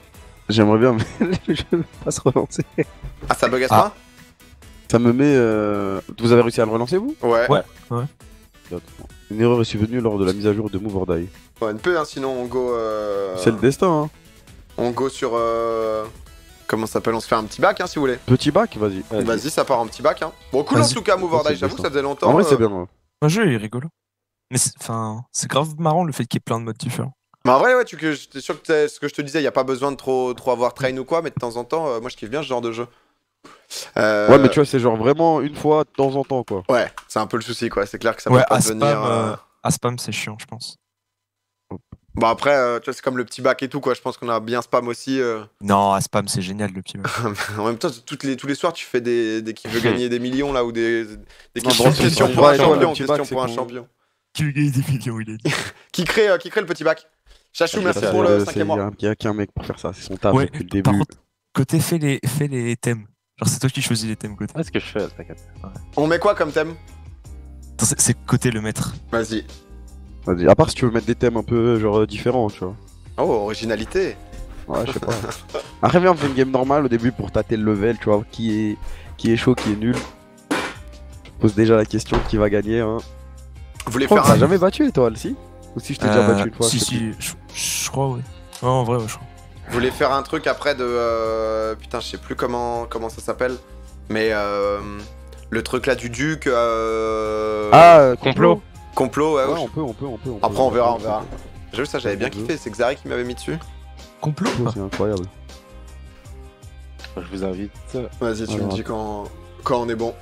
J'aimerais bien, mais le jeu veut pas se relancer. Ah, ça bug à ce Ah. Ça me met. euh, Vous avez réussi à le relancer, vous? Point Ouais. Ouais. Une erreur est survenue lors de la mise à jour de Move or Die. Ouais, une peu, hein, sinon on go. euh, C'est le destin, hein. On go sur. euh, Comment ça s'appelle On se fait un petit bac, hein, si vous voulez. Petit bac, vas-y. Vas-y. Ça part en petit bac. Hein. Bon, cool en tout cas, Move or Die, j'avoue, ça faisait longtemps. En vrai, euh, c'est bien. ouais. Le jeu est rigolo. Mais c'est- enfin, c'est grave marrant le fait qu'il y ait plein de modes différents. Mais en vrai, ouais, tu, que, j'étais sûr que ce que je te disais, il a pas besoin de trop, trop avoir train ou quoi, mais de temps en temps, euh, moi je kiffe bien ce genre de jeu. Euh, Ouais, mais tu vois, c'est genre vraiment une fois de temps en temps, quoi. Ouais, c'est un peu le souci, quoi. C'est clair que ça ouais, peut pas à devenir. spam, euh, euh, à spam c'est chiant, je pense. Bon, après, euh, tu vois, c'est comme le petit bac et tout, quoi. Je pense qu'on a bien spam aussi. euh. Non, à spam c'est génial le petit mode. en même temps, toutes les, tous les soirs, tu fais des, des qui veut gagner des millions là ou des, des Non, questions, c'est questions pour un champion. bac, c'est pour un champion. Veux gagner des millions, il dit. Qui crée, euh, qui crée le petit bac? Chachou, merci Ça, pour le cinquième Il y mois. il y a qu'un mec pour faire ça, c'est son taf Ouais, depuis le Par début. contre, côté fais les, fais les thèmes. Genre c'est toi qui choisis les thèmes côté. Ah, ce que je fais, t'inquiète. On met quoi comme thème? C'est- côté le maître. Vas-y. Vas-y, à part si tu veux mettre des thèmes un peu genre différents, tu vois. Oh, originalité. Ouais, je sais pas. Après, viens, on fait une game normale au début pour tâter le level, tu vois, qui est, qui est chaud, qui est nul. Je pose déjà la question qui va gagner. Hein. Vous voulez faire un... jamais battu, étoile, si Ou si je t'ai déjà Euh, battu une fois Si, si, je, je crois, ouais. Ouais, en vrai, ouais, je crois. Vous voulez faire un truc après de. euh, Putain, je sais plus comment, comment ça s'appelle. Mais euh, le truc là du duc. euh, Ah, euh, complot. Complot, ouais. Ouais, ouais, on peut, on peut, on peut. on Après, on verra, on verra. J'avoue, ça, j'avais bien kiffé. C'est Xari qui m'avait mis dessus. Complot. C'est incroyable. Je vous invite. Vas-y, tu Alors, me dis quand, quand on est bon.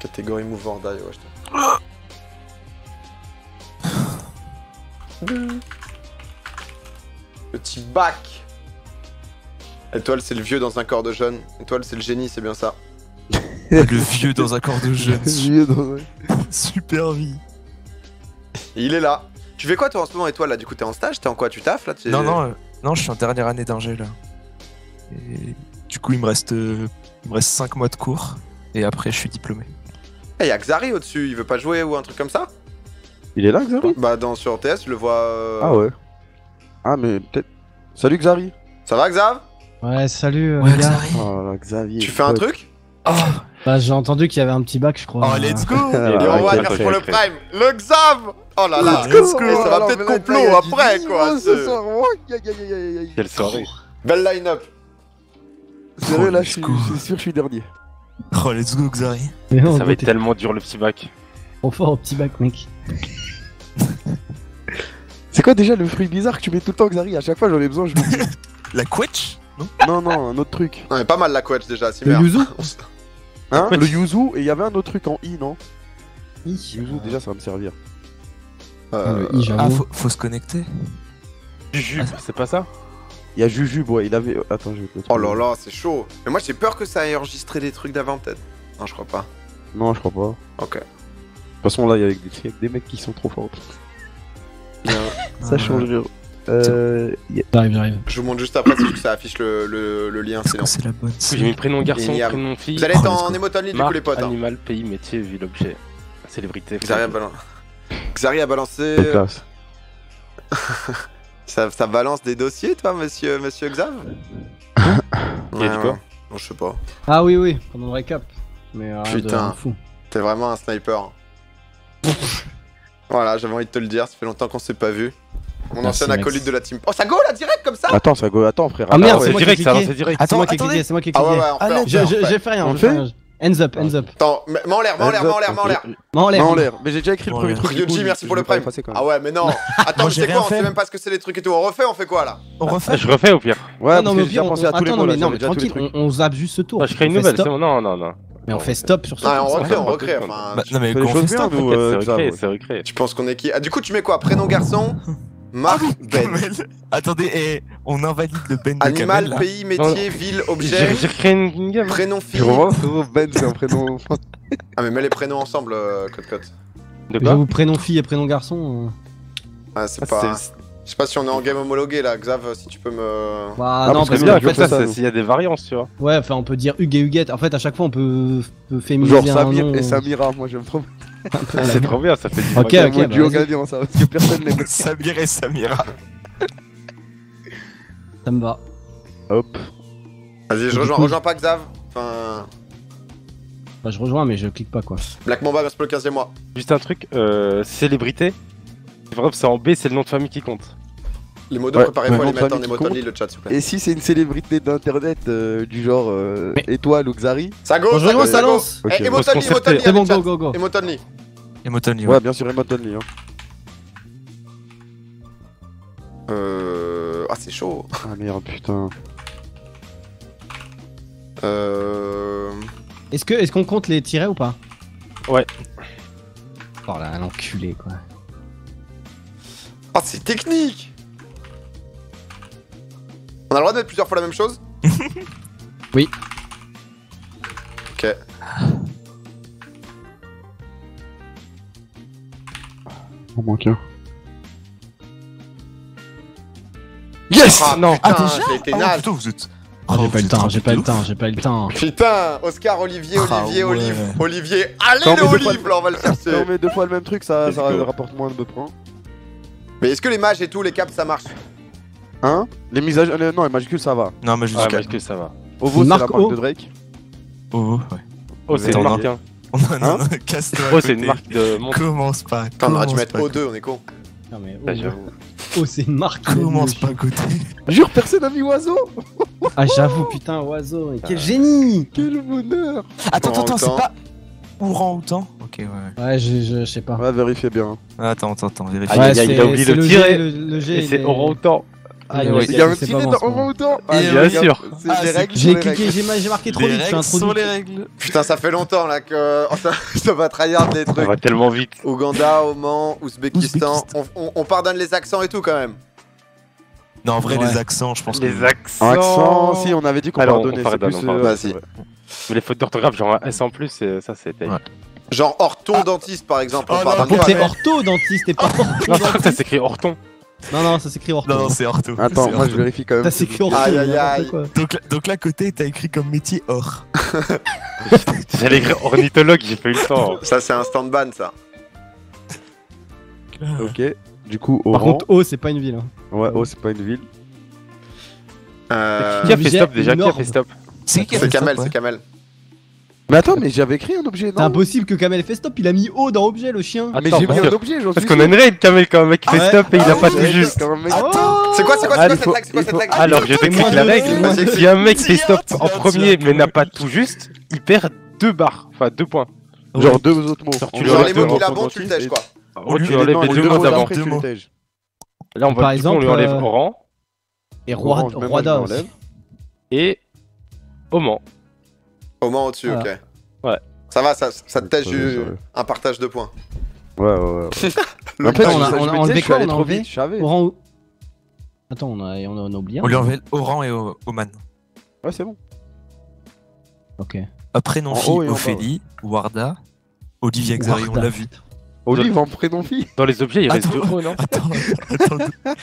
Catégorie Move or Die, ouais, je Petit bac. Étoile, c'est le vieux dans un corps de jeune. Étoile, c'est le génie, c'est bien ça. Le vieux dans un corps de jeune. Vieux dans un- Super vie. Il est là. Tu fais quoi toi en ce moment, Étoile là Du coup, t'es en stage T'es en quoi Tu taffes là Non, non, euh, non, je suis en dernière année d'ingé là. Et du coup, il me reste, euh, il me reste 5 mois de cours. Et après, je suis diplômé. Eh, y a Xari au-dessus, il veut pas jouer ou un truc comme ça? Il est là, Xari? Bah, dans, sur TS, je le vois. euh, Ah ouais. Ah, mais peut-être. Salut, Xari Ça va, Xav? Ouais, salut euh, Ouais, les gars. Xari. Oh là, Xavier. Tu fais un truc Oh, Bah, j'ai entendu qu'il y avait un petit bac, je crois. oh, let's go Et on va pour le prime Le Xav Oh là là Let's go. Ça va peut-être complot après quoi ce- ce soir. Oh. Quelle soirée. Belle line-up Sérieux, Oh, là, je suis sûr, je suis dernier. Oh, let's go, Xari. Mais non, Ça va être tellement dur le petit bac. trop fort au petit bac, mec. C'est quoi déjà le fruit bizarre que tu mets tout le temps, Xari À chaque fois, j'en ai besoin, je me dis. La quetch? Non Non, non, un autre truc. On est pas mal la couette déjà, Le Simer. yuzu Hein Le yuzu, et il y avait un autre truc en i, non I. Yuzu, déjà, ça va me servir. Ah, Euh, le I, j'avoue. Ah, faut, faut se connecter. Jujube, c'est pas ça Il y a Jujube, ouais, il avait. Attends, je vais te le Oh là là, c'est chaud. Mais moi j'ai peur que ça ait enregistré des trucs d'avant peut-être. Non, je crois pas. Non, je crois pas. De Ok. toute façon, là, il y a avec des, avec des mecs qui sont trop forts. Bien. Ça change rien. Euh. y a- J'arrive, j'arrive. Je vous montre juste après, c'est juste que ça affiche le, le, le lien, c'est la bonne J'ai mis prénom garçon, Génial. prénom fille, Vous allez être Oh, en go. émotonly du coup les potes. hein. animal, pays, métier, ville, objet, célébrité. Xari a, balan- Xari a balancé. Ça, ça balance des dossiers toi, monsieur, monsieur Xav Il a dit quoi Non, je sais pas. Ah oui, oui, pendant le récap. Mais de- Putain. T'es vraiment un sniper. voilà, j'avais envie de te le dire, ça fait longtemps qu'on s'est pas vu. Mon Merci, ancien acolyte de la team. Oh, ça go là, direct comme ça Attends, ça go. Attends, frère. Ah merde, c'est C'est direct, avance direct. C'est Attends, moi qui ai cliqué, c'est moi qui ai Ah ouais, cliqué. ouais, on Ah, fait, on là, fait, Je- on je- fait. J'ai fait rien, On j'ai fait rien. Hands up, hands up. Attends, mets mets en l'air, mets en l'air, mets en l'air, mets en l'air. Mais en l'air. Non, en l'air. Mais j'ai déjà écrit le premier truc. je- merci je pour le prime. Ah ouais, mais non. Attends, c'est rien quoi On sait même pas ce que c'est les trucs et tout. On refait, on fait quoi là On refait Je refais au pire. Ouais, Ah non, parce mais que au pire, on... à tous les mots non, là. mais, non, tranquille, on, on zappe juste ce tour. Ah, je crée une On nouvelle, c'est bon. Non, non, non. Mais on fait stop sur ce Ouais, on tour. recrée, on recrée. on Bah, non, mais choses fait stop. T'inquiète, euh, c'est recréé, ouais. c'est recréé. Tu penses qu'on est qui Ah, du coup, tu mets quoi Prénom garçon Marc Ben. Kamel. Attendez, et on invalide le Ben de Animal, Kamel, pays, métier, ville, objet, j'ai recréé une gamme. prénom fille. Ben, c'est un prénom. Ah, mais mets les prénoms ensemble, euh, Code Code. De quoi J'avoue, prénom fille et prénom garçon. Ah, c'est Ah, pas. Je sais pas si on est en game homologué là, Xav, si tu peux me. euh. Bah, Ah, non, parce parce que bien, en fait, ça, ça, s'il y a des variances, tu vois. ouais, enfin, on peut dire Hugues et Huguette. En fait, à chaque fois, on peut, peut féminiser Genre un Samir nom. et Samira, moi j'aime trop. C'est trop bien, ça fait du Ok, ok, bah, duo gagnant ça, parce que personne n'aime. Samir et Samira. Ça me va. Hop. Vas-y, je rejoins, coup- rejoins pas Xav. Enfin. Bah, je rejoins, mais je clique pas quoi. Black Mamba, pour le 15 e mois. Juste un truc, euh, célébrité. C'est vrai que c'est en B, c'est le nom de famille qui compte. Les mots Ouais, préparez-vous ouais, les mettre en le chat, s'il vous plaît. Et si c'est une célébrité d'internet euh, du genre euh, Mais- Étoile ou Xari Ça go, ça go, ça lance. Eh, C'est bon, allez, chat. go, go, go. Émotonly. Et Motoni, Ouais, bien sûr, Emma Tonley. Hein. Euh. Ah, c'est chaud. Ah merde, putain. Euh. Est-ce que est-ce qu'on compte les tirets ou pas? Ouais. Oh là, l'enculé quoi. Ah, c'est technique On a le droit de mettre plusieurs fois la même chose Oui. Ok. On manque un. Yes non. Putain, Ah, déjà j'ai été Oh, naze. putain, vous êtes. Oh, j'ai pas eu le temps, j'ai pas eu le temps, j'ai pas eu le temps. Putain, Oscar, Olivier, Ah Olivier, ouais. Olive, Olivier. Allez, Non, le mais deux fois Olive, là, on va le Si on chercher. met deux fois le même truc, ça, Let's ça go. rapporte moins de points. Mais est-ce que les mages et tout, les caps, ça marche? Hein Les mises à jour. euh, Non, les majuscules ça va. Non, mais Ouais, que ça va. Ovo, c'est la Marque O. de Drake. Oh, ouais. Oh, c'est Attends, une marque, hein. Non, non, Hein non, casse-toi. Oh, c'est une marque de. Commence pas. Putain, on aurait dû mettre pas, O2, on est con. Non mais Ah, oh, c'est une marque. Commence pas à côté. Jure, personne n'a mis oiseau Ah j'avoue putain oiseau, mais quel génie Quel bonheur Attends, attends, Orang-outan. c'est pas. Ouran-outan Ok, ouais. ouais. Ouais, je, je, je sais pas. Ouais, vérifiez bien. Attends, attends, attends, vérifie. Ouais, c'est- il a oublié de le tirer. Le, le G, Et c'est est- orang-outan. Ah, oui. Il y a un c'est petit c'est il y a- bien sûr. C'est Ah, c'est-. J'ai cliqué, j'ai ma- j'ai marqué trop Les vite, sont du les règles. Putain, ça fait longtemps là que ça, ça va tryhard des Ça trucs. va tellement vite. Ouganda, Oman, Ouzbékistan. On, on- on pardonne les accents et tout quand même. Non, en vrai, Ouais. les accents, je pense que. Les accents. Un accent, si, on avait dit qu'on pardonnait. C'est plus. euh, Vas-y. ouais. Mais les fautes d'orthographe, genre S en plus, c'est- ça c'est terrible. Genre orthon dentiste par exemple. Oh on non, pardonne Donc pas. c'est ortho-dentiste et pas Non, ça, ça s'écrit orthon. Non, non, ça s'écrit ortho. Non, non, c'est ortho. Attends, moi je vérifie quand même. Ça s'écrit ortho. Aïe, aïe, aïe. Donc, là- donc là, côté, t'as écrit comme métier or. J'allais écrire ornithologue, j'ai pas eu le temps. Ça, c'est un stand ban ça. Ok. Du coup, Par Oran. contre, O, c'est pas une ville. hein. Ouais, oh, c'est pas une ville. Euh, Qui a fait stop déjà? Qui a fait stop? C'est fait Kamel, ouais c'est Kamel. Mais attends, mais j'avais écrit un objet, C'est non impossible que Kamel fait stop, il a mis O dans objet le chien. Mais Attends, j'ai mis un objet, j'en Parce qu'on a une raid quand même, quand un mec fait Ah ouais stop et il a Ah pas tout juste. Attends C'est quoi, c'est quoi, Ah, c'est il quoi faut- cette règle C'est quoi il cette faut- règle Alors, je t'explique moins la règle. moins deux. Si un mec fait stop en premier mais n'a pas tout juste, il perd deux barres, enfin deux points. Genre deux autres mots. Genre, tu Genre les mots qu'il a en bon, tu le tèches quoi. Oh, tu enlèves les deux mots d'avant. Deux mots. Là, on Par va coup, on lui exemple, enlève euh, Oran Et Roi Orange, même moi, je Roida l'enlève. aussi. et Oman. Au moins au-dessus, ok. Voilà. Ouais. Ça va, ça, ça te va. un partage de points. Ouais, ouais, ouais. Fait, on a- on a enlevé quoi, on a trop enlevé vite, je savais. Oran ou- Attends, on a, on a, on a oublié. un. On lui enlève Oran et Oman. Ouais, c'est bon. Ok. Après, non, fille, Ophélie, Warda, Olivia Xari, on l'a vu. Olive en prénom fille. Dans les objets, il reste Attends. deux mots, non Attends, attends,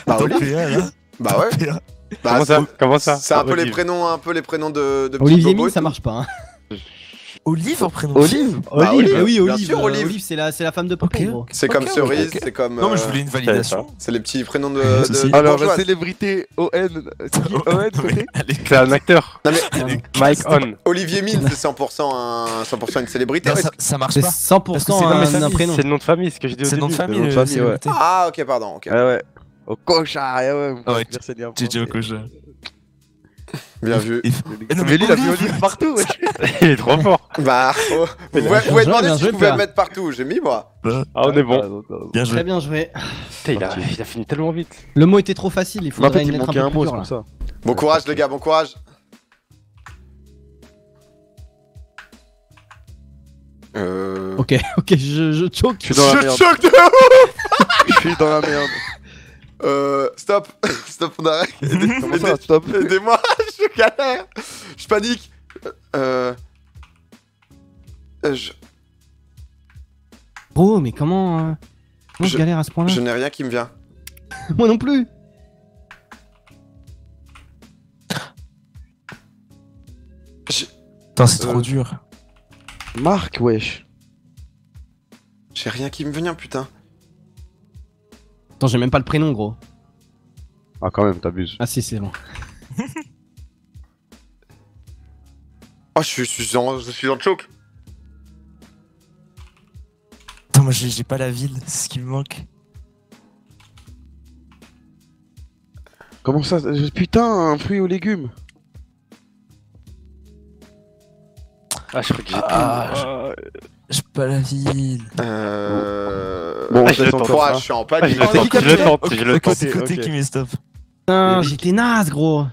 Bah, là. Bah ouais. Bah, Comment ça c'est- Comment ça C'est un peu les prénoms, un peu les prénoms de, de Olivier Mine, ça marche pas. Hein. Olive en prénom. Olive Bah, Olive, Olive, eh oui, bien Olive. sûr, euh, Olive. Olive, c'est la, c'est la femme de gros. C'est comme cerise, c'est comme. Non, mais je euh, voulais une validation. C'est les petits prénoms de. Alors, la célébrité ON. ON C'est un acteur. Non mais Mike On. Olivier Mine, c'est 100% un, 100% une célébrité. non, ça, ça marche C'est pas. 100% Parce que c'est un, un prénom. C'est le nom de famille, ce que j'ai dit au C'est le nom de famille, nom de euh. Ah ok pardon. ok. Ouais, ouais. Au cochard, ouais, ouais. Ah Bien vu. Non, Mais lui, il a mis Olive. Partout. Il est trop fort. Bah, oh, vous pouvez demander si je pouvais mettre partout. J'ai mis moi. Ah, on est bon. Bien Très joué. bien joué. Putain, il a, il a fini tellement vite. Le mot était trop facile, il faudrait une il lettre un manquait peu un plus dure. Bon courage les gars, bon courage. Euh... Ok, ok, je, je choke. Je suis dans la Je merde. choque de ouf Je suis dans la merde. Euh... Stop Stop, on arrête. Comment ça, stop Aidez-moi, je galère Je panique Euh... euh, Je, Bro, mais comment. euh, Comment je Je- galère à ce point-là je n'ai rien qui me vient. Moi non plus. Je- Putain, c'est Euh. trop dur. Marc, wesh. J'ai rien qui me vient, putain. Attends, j'ai même pas le prénom, gros. Ah, quand même, t'abuses. Ah si, c'est bon. Oh, je suis, je suis en, je suis en choke. Attends, moi j'ai pas la ville, c'est ce qui me manque. Comment ça Putain, un fruit aux légumes. Ah, je crois que j'ai Ah, tout. Ah, J'ai pas la ville. Euh... Bon, Ah, je le tente. ça. je suis en Ah, panique. je le tente, je le tente, je le tente. c'est côté ok. qui met stop. Putain, j'étais naze, gros.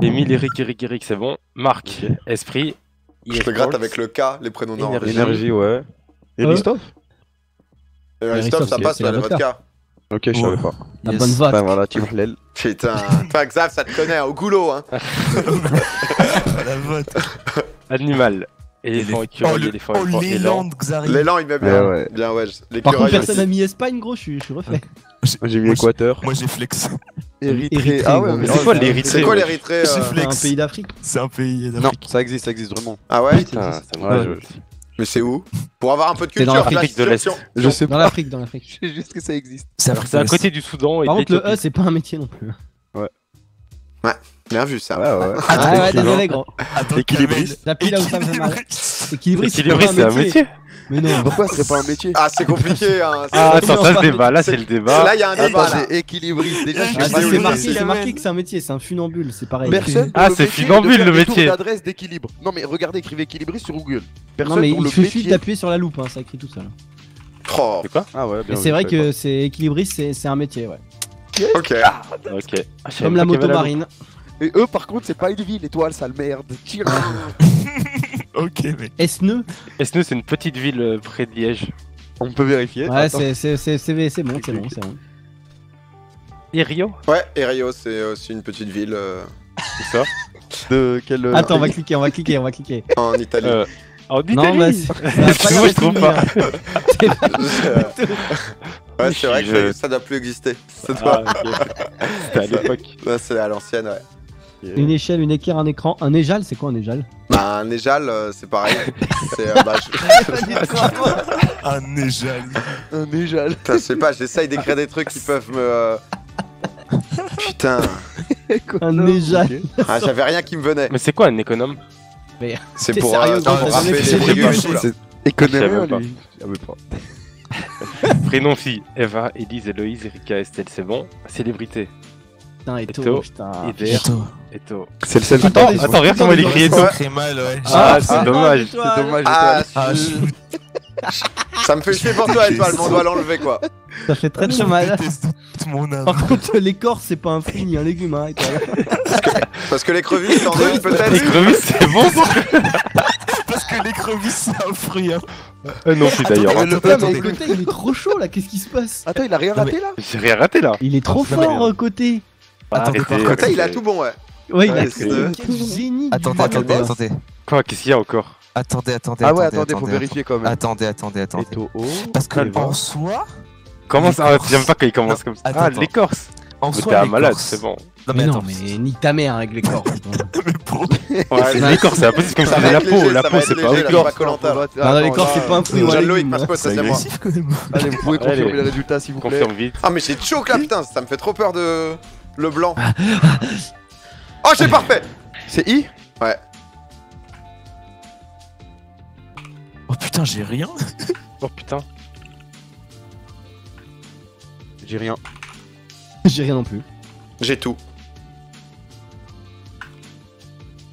Emile, Eric, Eric, Eric, c'est bon. Marc, Esprit. Je te gratte avec le K, les prénoms. Énergie. Énergie, ouais. Et Euh Christophe Euh, Christophe, ça passe, la la vodka. Ok, je savais pas. La Yes. bonne vote. Bah voilà, Team Hlel. Putain, toi, Xav, ça te connaît, au goulot, hein. La vote. Animal. Éléphant, Oh, écureuil, le- éléphant, oh, l'élan de Xari. L'élan, il met bien. Ouais, ouais. Bien, ouais. Par contre, L'écureuil personne n'a mis Espagne, gros, je suis je suis refait. J'ai mis Équateur. Moi j'ai flex. Érythrée. Ah ouais, mais C'est quoi c'est- l'Érythrée C'est quoi ouais. l'Érythrée J'ai euh. Un pays d'Afrique. C'est un pays Non, d'Afrique. ça existe, ça existe vraiment. Ah ouais? Ouais. Mais c'est où? Pour avoir un peu de C'est dans culture, l'Afrique de l'Est. Je sais Dans pas. l'Afrique, dans l'Afrique. Je sais juste que ça existe. C'est C'est à côté du Soudan et Par contre, le E, c'est pas un métier non plus. Bien vu, ça. Ouais, ouais. Ah ouais, désolé, gros. Attends, Équilibriste. Ça. Équilibriste. C'est un métier. Mais non. Pourquoi ce serait pas un métier Ah, c'est compliqué, hein. Ah, c'est- attends, ça c'est- se débat. Là, c'est- le débat. Là, il y a un débat, c'est équilibriste. Déjà, je Ah, sais si, pas c'est où il marqué, que c'est un métier, c'est un funambule, c'est pareil. Personne. Ah, c'est le funambule, le métier. d'adresse d'équilibre. Non, mais regardez, écrivez équilibriste sur Google. Personne Non mais il le suffit d'appuyer sur la loupe, hein, ça écrit tout seul. Oh, C'est quoi Ah ouais, bien c'est vrai que c'est équilibriste, c'est c'est un métier, ouais. ok. Ok. Ah, savais Comme la moto marine. Et eux, par contre, c'est pas une ville, étoile, sale merde. Tire. Ok, mais. Esneux Esneux, c'est une petite ville euh, près de Liège. On peut vérifier. Ouais, Attends. c'est c'est- c'est- c'est c'est bon, c'est bon, c'est bon. Et Rio Ouais, et Rio, c'est aussi une petite ville euh, C'est ça De quel. euh, Attends, on va cliquer, on va cliquer, on va cliquer. en Italie. euh, En Non, Italie bah, c'est- ça va pas Excuse-moi, je trouve pas. ouais, c'est vrai que Je- ça- ça doit plus exister. Ça doit- Ah, ok. C'était à l'époque. Ouais, c'est à l'ancienne, ouais. Une échelle, une équerre, un écran. Un éjal, c'est quoi un éjal? Bah, un Néjal, euh, c'est pareil. c'est, euh, bah, je... Un Néjal. Un Néjal. Putain, je sais pas, j'essaye d'écrire des trucs qui peuvent me. euh, Putain, Un éjal. Ah, j'avais rien qui me venait. Mais c'est quoi un économe? Mais C'est T'es pour sérieux, euh, pour les et tout là. C'est- savais lui? Pas. Prénom fille, Eva, Elise, Héloïse, Erika, Estelle, c'est bon. Célébrité, putain, et Eto. putain. Eto. C'est le seul. Attends, Attends, regarde comment il écrit Eto. Ah, Ah, c'est ah, dommage. C'est dommage. Ah, Ah, je- je ça me fait chier pour toi, étoile, mais on doit l'enlever quoi. Ça fait très très mal. Par contre, l'écorce, c'est pas un fruit ni un légume, hein. et toi. Parce que l'écrevisse, t'en es une peut-être c'est bon Parce que l'écrevisse, c'est un fruit. Hein. Euh, Non plus d'ailleurs. Côté, il est trop chaud là, qu'est-ce qui se passe? Attends, il a rien raté là J'ai rien raté là. Il est trop fort, euh, côté. Attendez, Arrêtez, par contre, Côté, il a arrêtez. tout bon, ouais. Ouais, il a c'est- génie. du Attendez, attendez, attendez. Quoi, qu'est-ce qu'il y a encore? Attendez, attendez, Ah ouais, attendez, attendez, faut vérifier quand même. Attendez, attendez, attendez. Oh. Parce que en soi, Comment ça. J'aime pas quand il commence comme ça. Ah, l'écorce en soi, t'es un malade, c'est bon. Non Mais mais non, attends, mais nique ta mère avec l'écorce. mais pour- Ouais, l'écorce, c'est impossible comme Ça ça. Mais la peau, léger, la ça peau, c'est pas l'écorce. Non, l'écorce, c'est pas un fruit ou un Jean Loïc, passe pas, c'est c'est moi. Allez, vous pouvez confirmer les résultats s'il vous plaît. Confirme vite. Ah, mais j'ai choc là, putain, ça me fait trop peur de. Le blanc. Oh, c'est parfait C'est I Oh putain, j'ai rien. Oh putain. J'ai rien. J'ai rien non plus. J'ai tout.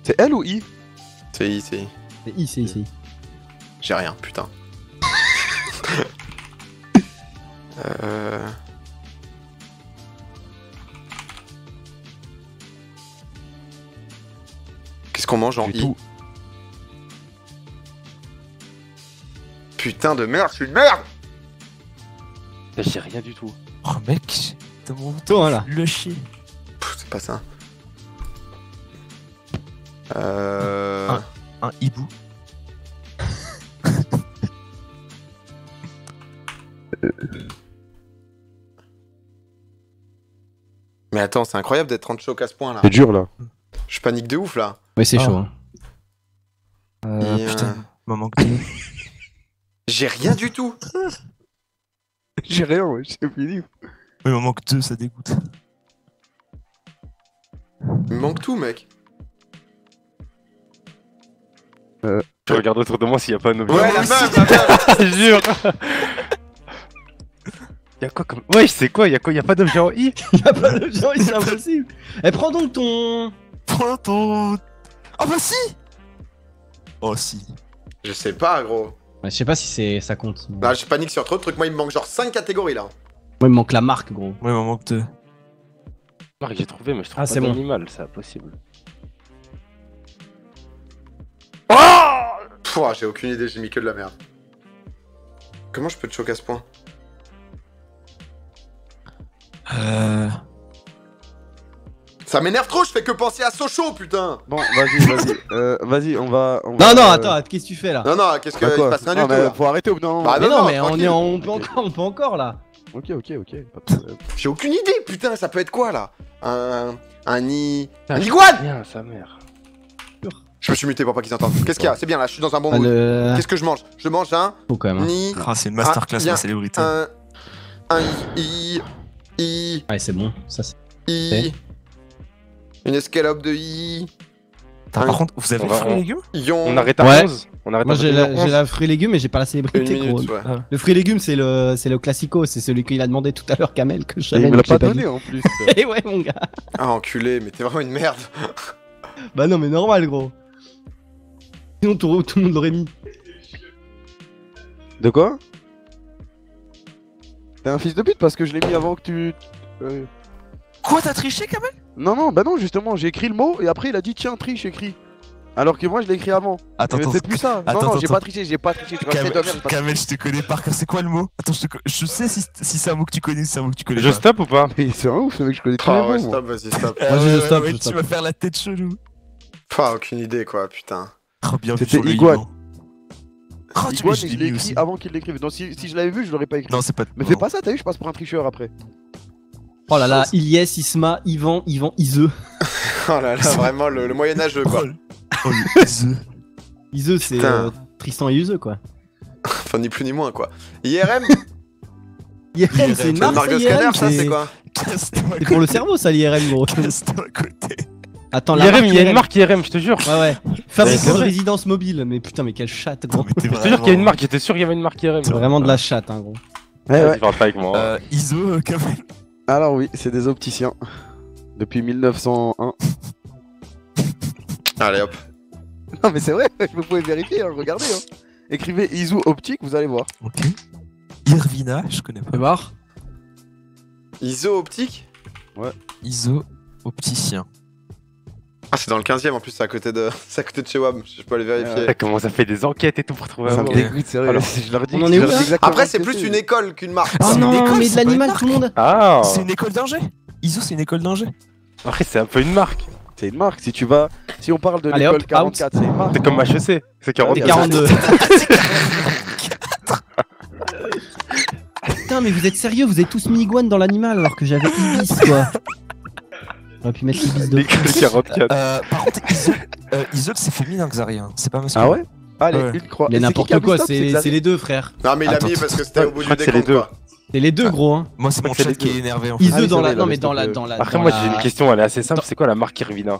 C'est L ou I C'est I, c'est I. C'est I, c'est ici. J'ai rien, putain. euh... qu'on mange en I tout. Putain de merde, je suis une merde J'ai rien du tout. Oh mec, t'as mon Toi, là. le chier. Pff, C'est pas ça. Euh... Ah. Un hibou. Mais attends, c'est incroyable d'être en choc à ce point là. C'est dur là. Je panique de ouf là. Ouais, c'est Ah. chaud. hein. Euh, Et, euh, putain, il m'en manque deux. J'ai rien du tout. J'ai rien, ouais, c'est fini. Il m'en manque deux, ça dégoûte. Il me manque tout, mec. Je regarde autour de moi s'il y a pas un objet. Ouais, la meuf, la meuf. Jure. Y'a quoi comme. Ouais, je sais quoi, y'a quoi? Y'a pas d'objet en I? Y'a pas de gens, c'est impossible. Eh, prends donc ton. Prends ton. Oh bah si Oh si. Je sais pas, gros. Ouais, je sais pas si c'est ça compte. Là, je panique sur trop de trucs. Moi, il me manque genre 5 catégories là. Moi, il me manque la marque, gros. Ouais, il m'en manque deux. Marc, j'ai trouvé, mais je trouve Ah, pas c'est bon. d'animal, c'est impossible. Pouah, j'ai aucune idée, j'ai mis que de la merde. Comment je peux te choquer à ce point? Euh. Ça m'énerve trop, je fais que penser à Sochaux, putain Bon, vas-y, vas-y. Euh, vas-y, on va. on va, Non, non, euh, attends, qu'est-ce que tu fais là Non, non, qu'est-ce que. bah Il passe rien Non, du tout là. Faut arrêter. Bah, Mais non, non, non, mais on, est, on peut encore, on peut encore là. Ok, ok, ok. J'ai aucune idée, putain, ça peut être quoi là? Un. Un i. Un iguane Rien, sa mère. Je me suis muté pour pas qu'ils entendent. Qu'est-ce qu'il y a? C'est bien là, je suis dans un bon Ah, mood. le... Qu'est-ce que je mange? Je mange un. Faut quand même. hein. Ni. Ah, c'est une masterclass, bien. ma célébrité. Un. Un i. I. Ouais, c'est bon. Ça, c'est- I. Une escalope de i. Par contre, vous avez On fruits et on- légumes. On arrête à Ouais. 11 On arrête Moi, j'ai la, la fruit et légumes, mais j'ai pas la célébrité, gros. Le fruit et légumes, c'est le, c'est le classico, c'est celui qu'il a demandé tout à l'heure, Kamel, que Et j'avais il me l'a pas donné en plus. Eh ouais, mon gars. Ah, enculé, mais t'es vraiment une merde. Bah non, mais normal, gros. Sinon, tout, tout le monde l'aurait mis. De quoi? T'es un fils de pute parce que je l'ai mis avant que tu. euh, Quoi, t'as triché, Kamel? Non, non, bah non, justement, j'ai écrit le mot et après il a dit tiens, triche, écris. Alors que moi je l'ai écrit avant. Attends, attends. c'est plus ça. attends, non, non, j'ai pas triché, j'ai pas triché. Tu vas Kamel, je te connais par cœur. C'est quoi le mot? Attends, je, te je sais si, si c'est un mot que tu connais si c'est un mot que tu connais Je pas. stop ou pas? Mais c'est un ouf, ce mec, je connais Ah ouais, stop, vas-y, stop. Euh, Moi, je ouais, stop, ouais, je Tu stop. vas faire la tête chelou. Pas aucune idée, quoi, putain. Oh, bien C'était iguane. Oh, tu Iguane, je l'ai je l'ai mis écrit avant qu'il l'écrive. Donc si, si je l'avais vu, je l'aurais pas écrit. Non, c'est pas. Mais fais pas ça, t'as vu, je passe pour un tricheur après. Oh là là, Ilyes, Isma, Ivan, Ivan, Iseux. Oh là là, vraiment, le, le Moyen-Âge, Oh, quoi. oh, œuf. Iseux, c'est euh, Tristan et Iseux, quoi. Enfin, ni plus ni moins, quoi. IRM IRM, c'est une marque, Margot Scanner, IRM, ça, c'est quoi C'est pour le cerveau, ça, l'IRM, gros. Casse-toi à côté. Attends, la IRM, il y a une marque IRM, je te jure. Ouais, ouais. Fabricant de résidence mobile. Mais putain, mais quelle chatte, gros. Je te jure qu'il y a une vraiment- marque, j'étais sûr qu'il y avait une marque IRM. C'est vraiment de la chatte, hein, gros. Ouais, ouais. pas avec moi. Euh, ISO, euh, Kamel. Alors oui, c'est des opticiens. Depuis 1901. Allez hop. Non mais c'est vrai, vous pouvez vérifier, hein, regardez. Hein. Écrivez Izu optique, vous allez voir. Ok. Irvina, je connais pas. voir. ISO optique? ISO, opticien. Ah, c'est dans le 15 e en plus, c'est à côté de, c'est à côté de chez Wam. Je peux aller vérifier. Ouais. Comment ça fait des enquêtes et tout pour trouver un Ça me dégoûte, sérieux. Alors, je leur dis, on en je est leur où, dis là exactement? Après, ce c'est plus une école qu'une marque. Oh c'est une non, école, mais de l'animal, tout le monde. Ah C'est une école d'ingé ISO, c'est une école d'ingé Après, c'est un peu une marque. C'est une marque. Si tu vas, si on parle de l'école hop, out. 44, c'est une marque. C'est comme HEC. C'est 40 C'est Ah, 42. Putain, mais vous êtes sérieux, vous êtes tous mis iguane dans l'animal alors que j'avais Ibis, quoi. J'aurais pu mettre de L'école 44. euh, Par contre, ISO, euh, ISO c'est féminin, Xarien. C'est pas masculin. Ah ouais Allez, Ouais. une croix. Mais n'importe a quoi, c'est les deux, frère. Non, mais il a mis parce que c'était au bout du que c'est les décompte. deux. C'est les deux, gros, hein. Moi, c'est mon chat les qui est énervé en fait. Dans la. Isabelle, Non, mais dans la. la Après, moi, la- j'ai une question, elle est assez simple. C'est quoi la marque Irvina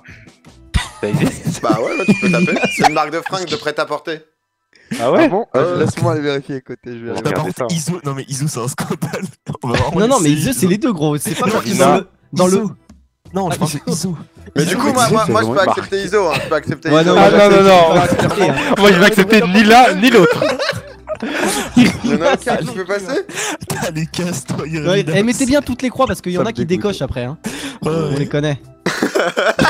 Ça existe Bah ouais, tu peux taper. C'est une marque de fringues de prêt-à-porter. Ah Ah ouais bon Euh. Laisse-moi aller vérifier, écoutez, je vais aller ça. ISO, non mais ISO c'est un scandale. On Non, non, mais Iseux, c'est les deux, gros. C'est pas Non, parce que Iseux. dans le. Non, je Ah, pense ISO. que ISO. Mais du coup, moi, ISO, moi, c'est moi je peux accepter ISO. Hein. Je peux accepter Ouais, ISO. non, Ah, non, non, non. hein. Moi, je vais accepter ni l'un ni l'autre. Il y en a aucun qui peut passer Allez, casse-toi, Ouais, eh, mettez bien toutes les croix parce qu'il y en a qui décochent après. Hein. On les connaît.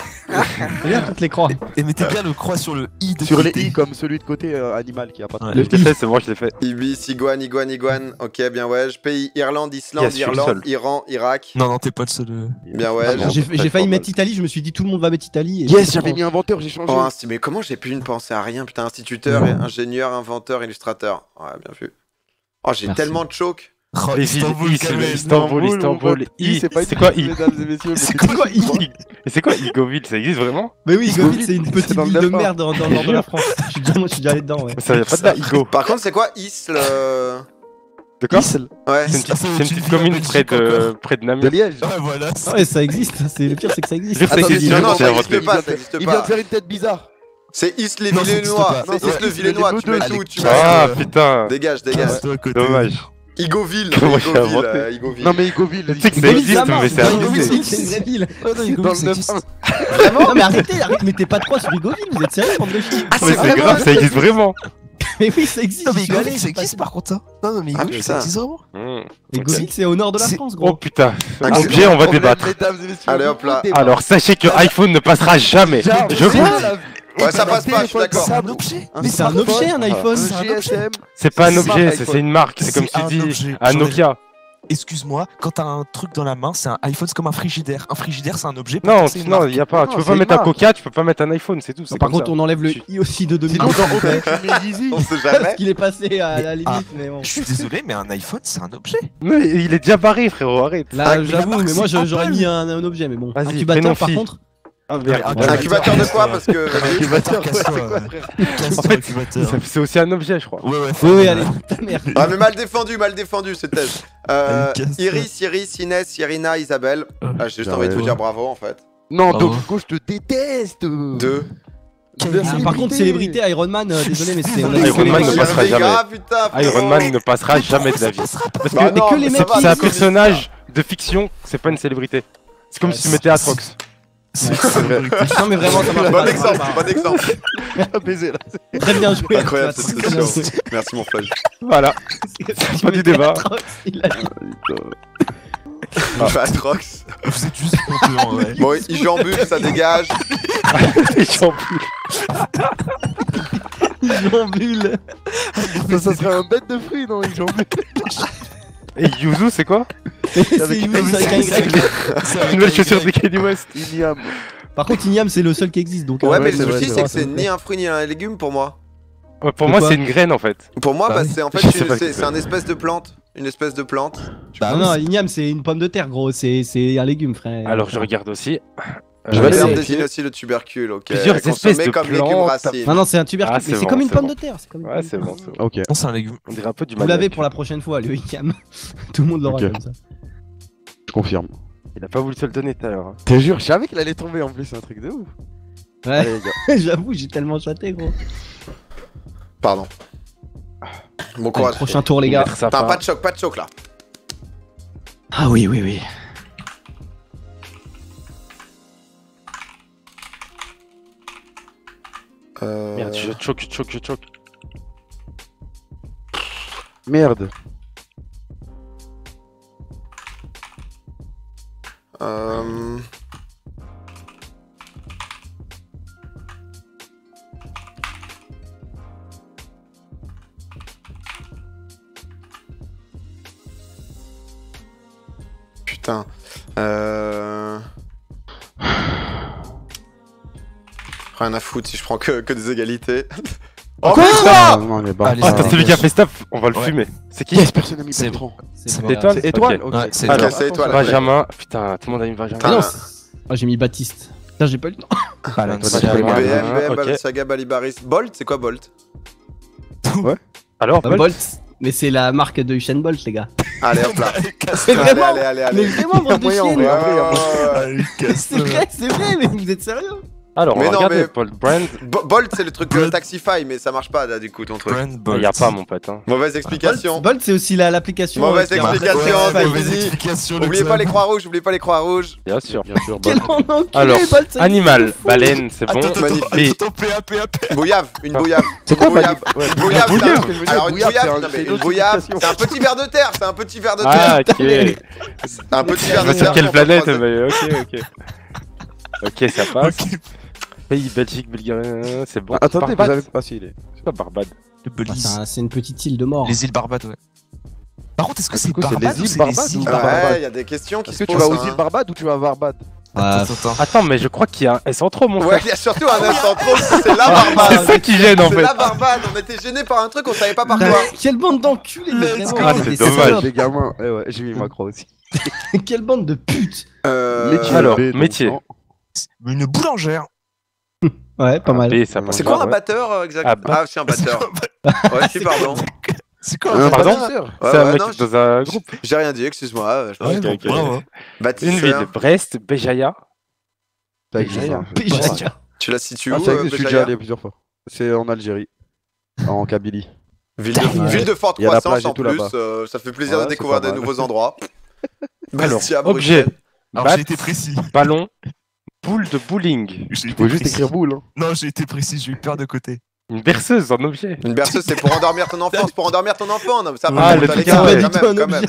Bien toutes les croix. Et mettez bien le croix sur le i de Sur les côté. i comme celui de côté euh, animal qui a pas de Ouais. Je l'ai fait, c'est bon, je l'ai fait. Ibis, Iguane, Iguane, Iguane. Ok, bien ouais. Pays Irlande, Islande, Yes, Irlande. Iran, Irak. Non, non, t'es pas le seul. euh. Bien ouais. non. J'ai failli mettre Italie, je me suis dit tout le monde va mettre Italie. et- Yes, j'avais mis inventeur, j'ai changé. Oh, insti- mais comment j'ai pu ne penser à rien Putain, instituteur, ingénieur, inventeur, illustrateur. Ouais, bien vu. Oh, j'ai tellement de choc. Oh, Istanbul. Istanbul, Istanbul. I, c'est quoi I mesdames et messieurs, C'est mais quoi, quoi, I c'est quoi Igoville Ça existe vraiment? Mais oui, Igoville, Goville, c'est une petite ville de merde dans, dans le nord de la France. Je suis déjà, allé dedans, ouais. Ça a pas de là, Igo. Par contre, c'est quoi Isle De quoi? Isle Ouais. C'est une petite, en commune près de, près de de Namur. Liège. Ouais, voilà. Ah ouais, ça existe. C'est le pire, c'est que ça existe. Non, non, ça existe pas, Il vient- vient de faire une tête bizarre. C'est Isle les. C'est Non, Isle c'est le Isle Villenois. les Tu mets tout, tu mets. Ah putain, Dégage, dégage. Dommage. Igoville. Comment j'ai Igoville, inventé euh, Igoville. Non mais Igoville, Tu sais que ça existe, mais c'est abusé. c'est une vraie ville. Non, Igoville, dans le ça 9 existe. Vraiment Non, mais arrêtez, arrêtez, mettez pas de croix sur Igoville, vous êtes sérieux, bande de filles Ah, Mais c'est grave, ça existe vraiment. Mais oui, ça existe. Non, mais Igoville, ça existe par contre. hein. Non, non, mais Ah, Igoville, ça existe vraiment. Hmm. Igoville, c'est au nord de la France, Oh gros. putain. Ah, Objet, on va débattre. Allez, hop là. Alors sachez que iPhone ne passera jamais. Jamais. Je vois. Ouais, ça passe pas, je suis d'accord. C'est un objet. Un Mais c'est un objet, un iPhone. c'est un Un pas un objet, un c'est une marque. C'est comme si un dis objet. un Nokia. Excuse-moi, quand t'as un truc dans la main, c'est un iPhone, c'est comme un frigidaire. Un frigidaire, c'est un objet. Non, non, il y a pas. Non, Tu peux pas mettre un. Coca, tu peux pas mettre un iPhone, c'est tout. Par contre, ça. on enlève le i aussi de 2000. Sinon, dans Open, tu mets Yeezy. On sait Parce jamais. qu'il est passé à la Ah. limite, mais bon. Je suis désolé, mais un iPhone, c'est un objet. Mais il est déjà barré, frérot, arrête. Là, Ah, j'avoue, mais moi j'aurais mis un, un objet, mais bon. Vas-y, Incubateur, par contre. Ah, Mais merde. un incubateur de quoi Parce que. Incubateur, c'est quoi, En fait. C'est- aussi un objet, je crois. Ouais, ouais. Oui, oui, allez, ta mère. Ah, mais mal défendu, mal défendu cette thèse. Euh. Iris, Iris, Inès, Irina, Isabelle. Ah, J'ai juste envie de vous dire bravo en fait. Non, Bravo. Dogo, je te déteste. Deux. Deux Ah, par contre, célébrité, Iron Man, euh, désolé, mais c'est. Iron Man ne passera jamais. gars, putain. Iron Man ne passera jamais de la vie. Parce Bah que non, que les mais mecs ça va, qui- c'est un personnage de fiction, c'est pas une célébrité. C'est comme Ouais, si tu mettais Atrox. Non, mais vraiment, ça marche Bon exemple, bon exemple. Baiser là. Très bien joué. Incroyable cette session. Merci mon flash. Voilà. Pas du débat. Atrox, il. Vous êtes juste en vrai. Bon, il joue en bulle, ça dégage. Peux. Ils ont bulle. Ça, ça serait un bête de fruits, non Ils ont vu. Et Yuzu, c'est quoi C'est Yuzu, avec un Y. Une nouvelle chaussure de Kanye West. Iniam. Par contre, Ignam, c'est le seul qui existe. Donc, Ouais, euh, mais c'est le souci, c'est que c'est ni un fruit ni un légume pour moi. Ouais, Pour moi, c'est une graine en fait. Pour moi, Bah bah, c'est en fait c'est un espèce de plante. Une espèce de plante. Bah, non, Ignam, c'est une pomme de terre, gros. C'est c'est un légume, frère. Alors, je regarde aussi. Je Euh, vais Le terme vérifier. désigne aussi le tubercule, ok. Plusieurs espèces de comme légume plantes. racine. Non, non, c'est un tubercule. Ah, mais c'est c'est bon, comme une c'est pomme bon. de terre. c'est comme une Ouais, c'est de bon, terre. c'est bon. Ok. C'est un légume. On dirait un peu du Vous l'avez pour la prochaine fois, le Ignam. Tout le monde l'aura comme ça. Je confirme. Il a pas voulu se le donner tout à l'heure. hein. Te jure, je savais qu'il allait tomber en plus, c'est un truc de ouf. Ouais, j'avoue, j'ai tellement chaté, gros. Pardon. Bon courage. prochain tour, les gars. Pas de choc, pas de choc là. Ah oui, oui, oui. Euh... Merde, je choque, je choque, je choque. Merde. Euh... Putain. Euh... Rien à foutre si je prends que, que des égalités. oh Quoi Ah, non, les Allez, Ah, Ah, t'as celui qui a fait stop, on va le Ouais. fumer. C'est qui Yes, personne n'a mis C'est bon. Étoile C'est étoile Ok. Ouais, c'est étoile. Benjamin, putain, tout le monde a mis Benjamin. Putain. non, Ah, j'ai mis Baptiste. Putain, j'ai pas eu le temps. Ouais. BM, ouais, BM, ok. Balenciaga, Balibaris. Bolt, c'est quoi Bolt Alors, Ah, Bolt. Mais c'est la marque de Usain Bolt, les gars. Allez hop là. Mais Allez, vraiment, allez, allez, mais vraiment, bande de. Ouais, ouais, ouais, ouais. C'est vrai, c'est vrai, mais vous êtes sérieux alors on Mais va non, mais- Paul Brand. Bo- Bolt, c'est le truc Bolt. Taxify, mais ça marche pas là du coup ton truc. Brand Il Bolt. y a pas mon pote. Hein. Mauvaise Bolt, explication. Bolt, c'est aussi la- l'application. Mauvaise euh, qui a- explication, Ouais, mauvaise explication. Oubliez pas les croix rouges, oubliez pas les croix rouges. Bien sûr. Bien sûr, Quel enculé, Alors, Bolt, Animal, baleine, c'est bon. Attends, attends. Bouillave, une bouillave. C'est quoi Une bouillave Bouillave, Alors une bouillave, une bouillave, c'est un petit verre de terre, c'est un petit verre de terre. Ah, ok. Un petit verre de sais sur terre. quelle planète, ok, ok. Ok, ça passe. Pays, Belgique, Bulgarie, c'est bon. Ah, Attendez, vous Barbade. avez pas si il est. C'est pas Barbade. Le Ah, Belize. c'est un- C'est une petite île de mort. Les îles Barbades, ouais. Par contre, est-ce que Ah, c'est c'est Barbade les îles c'est Barbades les ou îles Ouais, il y a des questions qui Est-ce se que tu vas aux îles hein. Barbades ou tu vas à Barbade Ah, Attends, attends. Attends, mais je crois qu'il y a un S en trop, mon Ouais, frère. il y a surtout un S en trop, c'est la C'est barbade. ça qui gêne en C'est fait. la barbade, on était gênés par un truc, on savait pas par Putain, quoi. Quelle bande d'enculés, mais vraiment. Ah, c'est dommage. Les gamins, eh ouais, j'ai mis ma croix aussi. Quelle bande de putes. Euh, alors, métier. Une boulangère. Ouais, pas mal. C'est quoi un batteur euh, exact? Ah, bah- Ah, c'est un batteur. Ouais, si, pardon. C'est quoi Un. Ouais, C'est un mec dans un groupe. J'ai rien dit, excuse-moi. je- bravo. Une ville, Brest, Béjaïa. Béjaïa. Tu la situes Ah, où euh, je suis déjà allé plusieurs fois. C'est en Algérie. En Kabylie. Ville de, Ouais. ville de forte croissance en plus, euh, ça fait plaisir Ouais, de découvrir pas de mal. nouveaux endroits. Alors, Bastia, objet, j'ai été précis. ballon, boule de bowling. Été Faut juste écrire boule. hein. Non, j'ai été précis, j'ai eu peur de côté. Une berceuse en objet. Une berceuse, c'est pour endormir ton enfant, c'est pour endormir ton enfant. Non, mais ça, Ah, le truc un.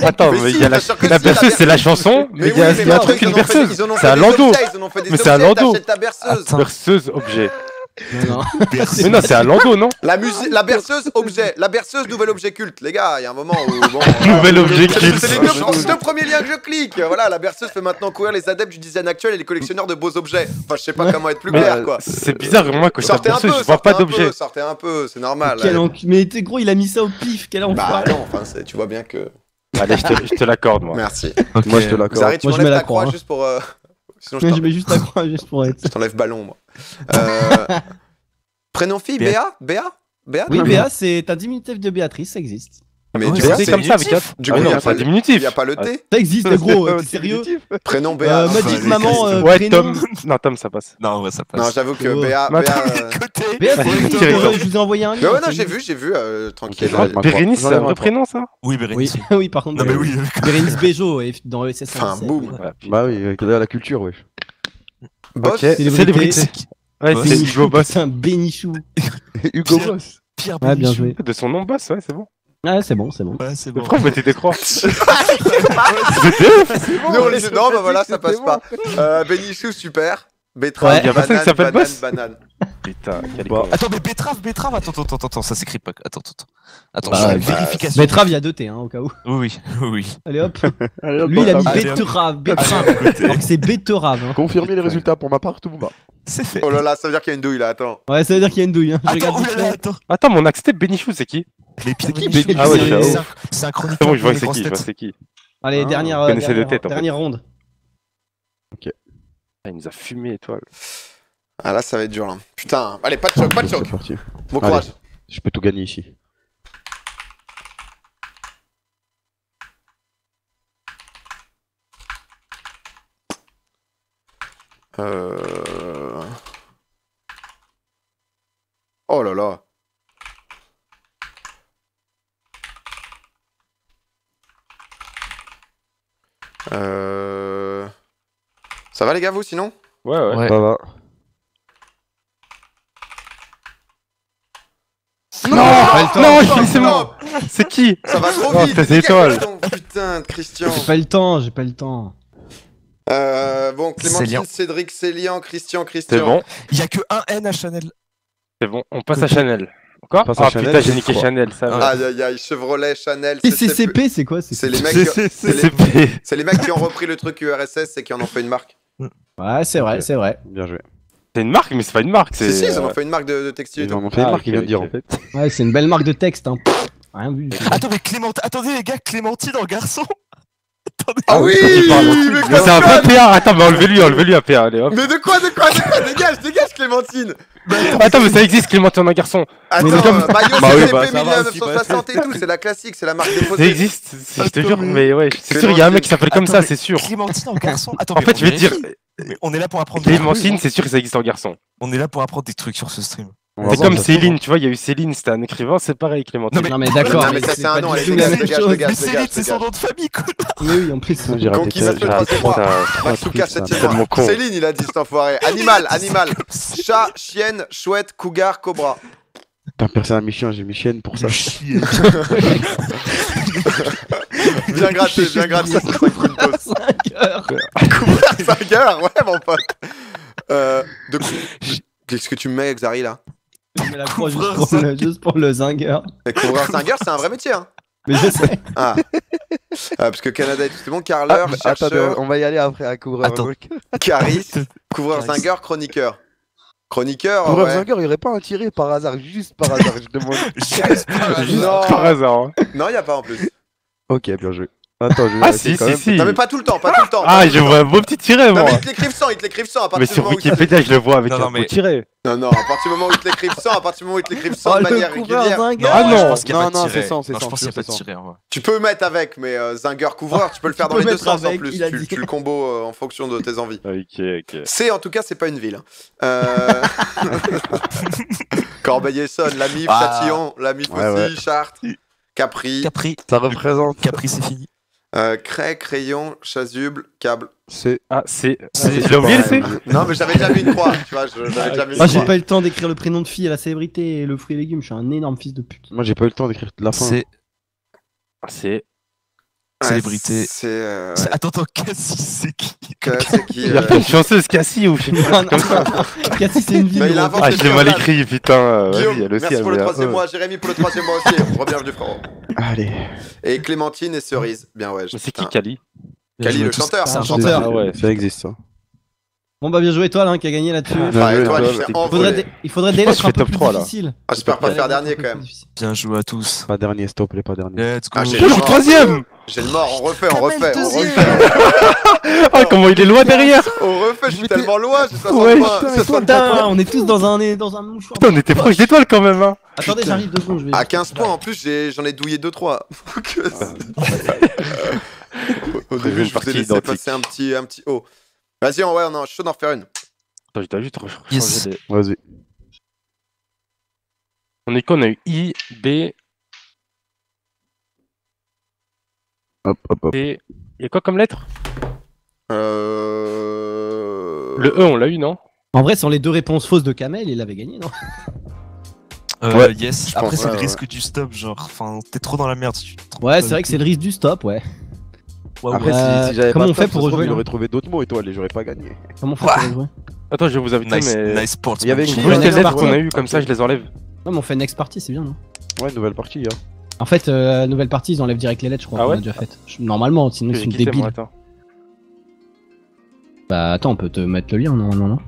Attends, Mais mais si, il y a la, la berceuse, c'est la chanson, mais il y a, il un truc, ils une en ont fait- berceuse. C'est un des landau. Mais c'est un landau. Berceuse, objet. Non, non. Berceuse. Mais non, c'est un landau, non La musique, la berceuse, objet. La berceuse, nouvel objet culte. Les gars, il y a un moment où. Bon, Nouvel objet C'est culte. c'est les deux, deux premiers liens que je clique. Voilà, la berceuse fait maintenant courir les adeptes du design actuel et les collectionneurs de beaux objets. Enfin, je sais pas comment être plus clair, euh, quoi. C'est bizarre, moi, quand je Sortez un peu, berceuse, je vois sortez pas d'objet. sortez un peu, c'est normal. Quel Mais t'es gros, il a mis ça au pif. Quel Bah enfoiré. non, enfin, tu vois bien que. Allez, je te, je te l'accorde, moi. Merci. Moi, je te l'accorde. Tu Moi, je m'enlèves mets la ta croix hein. juste pour. Sinon, je mets juste la croix, juste pour être. je t'enlève ballon, moi. Euh, Prénom fille, Béa- Béa? Béa? Béa Oui, Béa, c'est un diminutif de Béatrice, ça existe. Mais Ouais, du c'est coup, C'est comme ça, avec. Du Ah coup, non, il y a c'est pas un le- diminutif. Il y a pas le T Ça existe, gros, t'es sérieux Prénom euh, Béa. Magic les Maman, euh, Ouais, prénom. Tom. Non, Tom, ça passe. Non, ouais, ça passe. Non, j'avoue que Oh. Béa. Béa, euh, oui, je- vous ai envoyé un lien. Non, c'est j'ai vu, j'ai vu, euh, tranquille. Bérénice, c'est un vrai prénom, ça? Oui, Oui, Bérénice. oui, par contre. Non, mais oui. Bérénice Bejo et dans le SS. Enfin, boum. Bah oui, avec la culture, wesh. Boss, Célébrité. Ouais, c'est Hugo Boss. C'est un bénichou. Hugo Pierre- Boss. Pierre Bénichou. De son nom, Boss, ouais, c'est bon. Ah, c'est bon, c'est bon. Ouais, c'est bon. Pourquoi vous mettez des croix Nous, on dit non, bah voilà, ça passe pas. Euh, Bénichou, super. Betrave, Ouais. Y a personne banane, qui s'appelle banane, Boss banane. Putain, quel Bah. Attends, mais betterave, betterave, attends, attends, attends, attends, ça s'écrit pas. Attends, attends, attends. Attends, Bah, bah, vérification. Betrave, il y a deux T, hein, au cas où. Oui, oui. Allez hop. Allez, hop, Lui, il a mis Allez, betterave, betterave. Alors que c'est betterave. Hein. Confirmer les résultats pour ma part, tout va. C'est fait. Oh là là, ça veut dire qu'il y a une douille là, attends. Ouais, ça veut dire qu'il y a une douille. Hein. Je Attends, regarde oh là attends. Attends, mon axe Benichou, c'est qui Mais Pierre qui, Bénichou Ah ouais, c'est- c'est un- c'est chroniqueur. C'est bon, je vois c'est qui, c'est. Allez, Ah, dernière, vous euh, connaissez dernière, de tête, en fait. dernière ronde. Ah, il nous a fumé, étoile. Ah là, ça va être dur là. Putain, allez, pas de choc, pas de choc. Bon Allez. courage. Je peux tout gagner ici. Euh... Oh là là. Euh... Ça va les gars vous sinon Ouais, ouais. Ouais. Ça va. Non. Non, c'est bon. C'est qui Ça va trop Non, vite c'est étoile. Putain, Christian J'ai pas le temps, j'ai pas le temps. euh, Bon, Clémentine. Cédric, Célian, Christian, Christian. C'est bon, Il y a que un N à Chanel. c'est bon. On passe à Chanel. Encore Ah Chanel, putain, j'ai c'est niqué. Chanel, ça va. Aïe aïe aïe, Chevrolet, Chanel, Et CCP. CCP, c'est quoi C'est les mecs, c'est les mecs qui ont repris le truc URSS et qui en ont fait une marque. Ouais, c'est vrai, c'est vrai. Bien joué. C'est une marque, mais c'est pas une marque. Si C'est si, ils en ont fait une marque de, de textile. Ils en ont fait une Ah, marque, il vient de dire en fait. Ouais, c'est une belle marque de texte. Hein. Rien vu. Attends, mais Clémentine. Attendez, les gars, Clémentine en garçon. Attendez. Ah oui c'est un vrai PA. Attends, mais enlevez-lui, enlevez-lui un PA. Allez, hop. Mais de quoi, de quoi, de quoi? Dégage, dégage, Clémentine Attends, mais ça existe, Clémentine en garçon. Attends, Mais Maillot Bah bah, ça va, 1960 et tout, c'est la classique, c'est la marque Ça déposée. existe, c'est- je te jure. mais- ouais, c'est sûr, il y a un mec qui s'appelle comme ça, c'est sûr. Clémentine en garçon. Attends, En fait, je vais te dire, on est là pour apprendre. des Clémentine, c'est sûr que ça existe en garçon. On est là pour apprendre des trucs sur ce stream. C'est comme Céline, tu vois, il y a eu Céline, c'était un écrivain, c'est pareil, Clémentine. Non, mais- mais d'accord. Mais ça, c'est un nom, tout dégage, la même chose. Mais Céline, c'est son nom de famille, quoi. Oui, oui, en plus. J'ai quel- fait le troisième trois Matsuka, septième con. Céline, il a dit cet enfoiré. Animal, animal. Chat, chienne, chouette, cougar, cobra. Putain, personne à mes chiens, j'ai mes chiennes pour ça. Bien gratté, bien gratté. c'est pose. 5 heures. 5 heures, ouais, mon pote. Euh, de Qu'est-ce que tu me mets, Xari, là? Je mets la croix juste pour le- juste pour le zinger. Mais Couvreur singer, c'est un vrai métier, hein. Mais je sais. Ah. Ah, parce que Canada est tout le monde, carleur, Ah, attends, on va y aller après à couvreur. Cariste, couvreur singer, chroniqueur. Chroniqueur, Couvreur ouais. Zinger, il y aurait pas un tiré par hasard, juste par hasard, je demande. Juste par Juste Non. par hasard. hein. Non, il a pas en plus. Ok, bien joué. Attends, je vais Ah si, quand si, même. si. Non, mais pas tout le temps, pas tout le temps. Ah, je vois un beau petit tiré, temps. Non, moi. mais ils te l'écrivent sans, ils te l'écrivent sans. À Mais partir du sur moment où ils te- Wikipédia, je le vois avec Non, un non, beau mais- tiré. Non, non, à partir du moment où ils te l'écrivent sans, à partir du moment où ils te l'écrivent sans Oh, de le manière régulière. Ah non. Non, non, c'est sans, c'est Non, je sans, pense qu'il y a c'est pas de ouais. Tu peux mettre avec, mais euh, Zinger couvreur, tu peux le faire dans les deux mettre sens en avec, plus. il Tu, le combo euh, en fonction de tes envies. Ok, ok. C'est en tout cas, c'est pas une ville. hein. Euh... Corbeil-Essonne, la MIF, Ah. Châtillon, la MIF aussi, Chartres, Capri, Capri. Ça représente. Capri, c'est fini. Euh, Cray, Crayon, Chasuble, Câble. C'est. Ah, c'est. C'est- Tu l'as oublié, le C Non, mais j'avais déjà mis une croix, tu vois, je- j'avais déjà mis une Ah, j'ai pas eu le temps d'écrire le prénom de fille à la célébrité et le fruit et légumes. Je suis un énorme fils de pute. Moi, j'ai pas eu le temps d'écrire la fin. C'est. C'est. Ouais, célébrité. C'est. euh, Attends, attends, Cassis, c'est qui c'est qui Il a euh, pas une chanceuse Cassie ou je sais pas. Cassis, c'est une gros. inventé Ah, je l'ai mal écrit, putain. euh, Guillaume, aussi, merci elle pour le troisième mois, Jérémy pour le troisième mois aussi. Re-bienvenue, frérot. Allez. Et Clémentine et Cerise. Bien, ouais. Mais c'est qui, Kali, Joué le chanteur. C'est un Ah, chanteur. Ah ouais. Ça existe, ça. Bon, bah, bien joué, toi, là, qui a gagné là-dessus. Ah, t'es Il faudrait des, lettres un peu top plus 3, là. difficiles. Ah, J'espère pas faire dernier quand même. Bien joué à tous. Pas dernier, s'il te plaît, pas dernier. Let's go. Ah, j'ai- Toujours troisième J'ai le mort, on refait, on refait, on refait. Ah, comment il est loin derrière On refait, je suis tellement loin, j'ai 60 Ouais, points. putain, 60 Putain, on est tous dans un, dans un mouchoir. Putain, on était proche d'étoile quand même, hein Attendez, j'arrive deux secondes, je vais. À 15 points en plus, j'ai- j'en ai douillé 2-3. Au Prévu début, je vous ai laissé identique. passer un petit, un petit haut. Vas-y, on- ouais, on est chaud d'en refaire une. Attends, dois juste changer Yes. les... Vas-y. On est quoi On a eu I, B, Hop, hop, hop. P... Il y a quoi comme lettre? Euh... Le E, on l'a eu, non? En vrai, sans les deux réponses fausses de Kamel, il avait gagné, non? Euh, Ouais, yes. Après, c'est ouais, le ouais. risque du stop, genre. Enfin, t'es trop dans la merde si tu te trompes Ouais, c'est vrai que c'est le risque du stop, ouais. Ouais, Après, ouais. Euh, si, si j'avais comment pas on fait pour trouve, Il aurait trouvé d'autres mots, et j'aurais pas gagné. Comment on fait Ouais. pour jouer Attends, je vais vous inviter, Nice, mais... nice sports. Il y avait une Ouais, les lettres qu'on a ouais. eues, comme ça, je les enlève. Non, mais on fait next party, c'est bien, non? Ouais, nouvelle partie, hein. En fait, euh, nouvelle partie, ils enlèvent direct les lettres, je crois, Ah qu'on ouais a déjà fait. Normalement, sinon c'est une quitté, débile. moi, attends. Bah attends, on peut te mettre le lien, normalement, non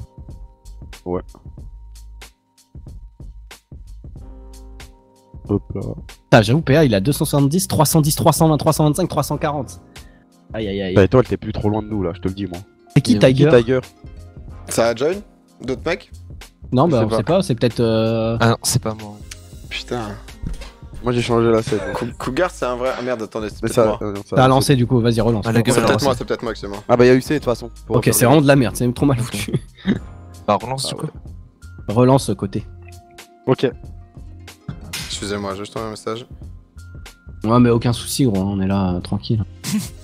Hop là. Putain, j'avoue, PA, il a 270, 310, 320, 325, 340. Aïe, aïe, aïe. Bah, étoile, t'es plus trop loin de nous, là, je te le dis, moi. c'est qui, Qui, Tiger Tiger Ça a join D'autres mecs Non, Je bah sais on pas. sait pas, c'est peut-être... Euh... Ah non, c'est pas moi. Putain. Moi j'ai changé la scène. Cou- Cougar, c'est un vrai. Ah merde, attendez, c'est Mais ça. moi. euh, non, ça- T'as lancé du coup, vas-y relance. Ah, C'est peut-être moi, c'est- c'est peut-être moi, excusez-moi. Ah bah y'a UC de toute façon. Ok, c'est vraiment de la merde, c'est même trop mal Ok. foutu. Bah, relance Ah du coup. Relance ce côté. Ok. Excusez-moi, juste un message. Ouais, mais aucun souci, gros, on est là, euh,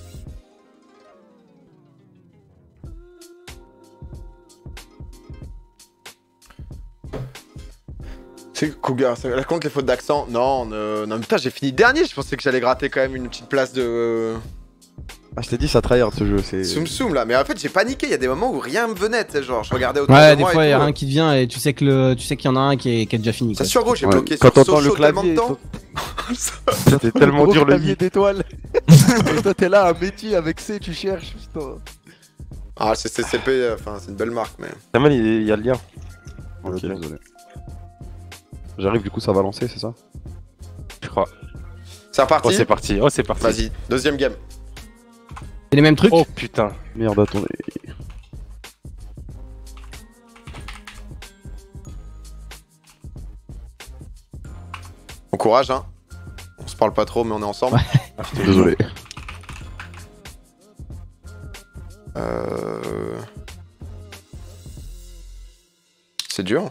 tranquille. C'est Cougar, ça compte les fautes d'accent Non, ne- non, mais putain, j'ai fini dernier, je pensais que j'allais gratter quand même une petite place de. Ah, je t'ai dit, ça tryhard ce jeu. C'est. Soum Soum là, mais en fait j'ai paniqué, il y a des moments où rien me venait, tu sais, genre je regardais autour Ouais, de des moi fois, il et y a un qui vient et tu sais que le, tu sais qu'il y en a un qui est, qui est déjà fini. C'est quoi. sûr, gros, j'ai Ouais, bloqué Quand sur t'entends le Sochaux tellement de clavier, temps. C'était tellement Gros dur le clavier. Et toi t'es là, un métier avec C, tu cherches. Putain. Ah, c'est CCP, enfin, c'est une belle marque, mais. Samuel, il il y a le lien. Ok. désolé. J'arrive, du coup, ça va lancer, c'est ça Je crois. C'est Oh, reparti c'est parti. Oh, c'est parti. Vas-y, deuxième game. C'est les mêmes trucs Oh putain. Merde, attendez. Bon courage, hein. On se parle pas trop, mais on est ensemble. Ah, Désolé. Euh... C'est dur.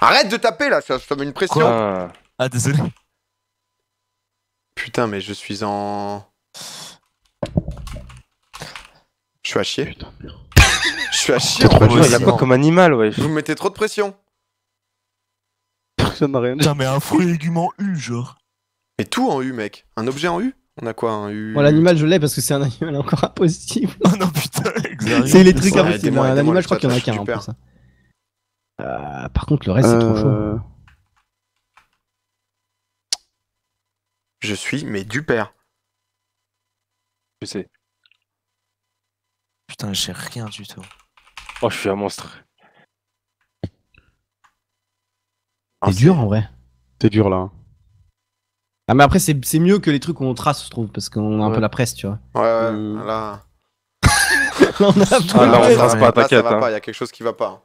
Arrête de taper là, ça, ça met une pression. Quoi Ah, désolé. Putain, mais je suis en. Je suis à chier. Putain, merde. Je suis à chier. Trop. Il a quoi comme animal, wesh Vous me mettez trop de pression. Personne n'a rien dit. Putain, mais un fruit et légumes en U, genre. Mais tout en U, mec. Un objet en U? On a quoi un U? Bon, l'animal, je l'ai parce que c'est un animal encore impossible. Oh non, putain. C'est les trucs Ouais, impossibles. Un animal, je crois qu'il y en a qu'un je en suis plus. hein. Euh, par contre, le reste, c'est trop chaud. Euh, Je suis, mais du père. Je sais. Putain, j'ai rien du tout. Oh, je suis un monstre. Ah, C'est dur en vrai. C'est dur là. Ah, mais après, c'est c'est mieux que les trucs où on trace, je trouve, parce qu'on a un Ouais. peu la presse, tu vois. Ouais, ouais, Euh. là. on a Ah, là, on Ouais, trace là, pas, là, t'inquiète, Ça va hein. pas, il y a quelque chose qui va pas.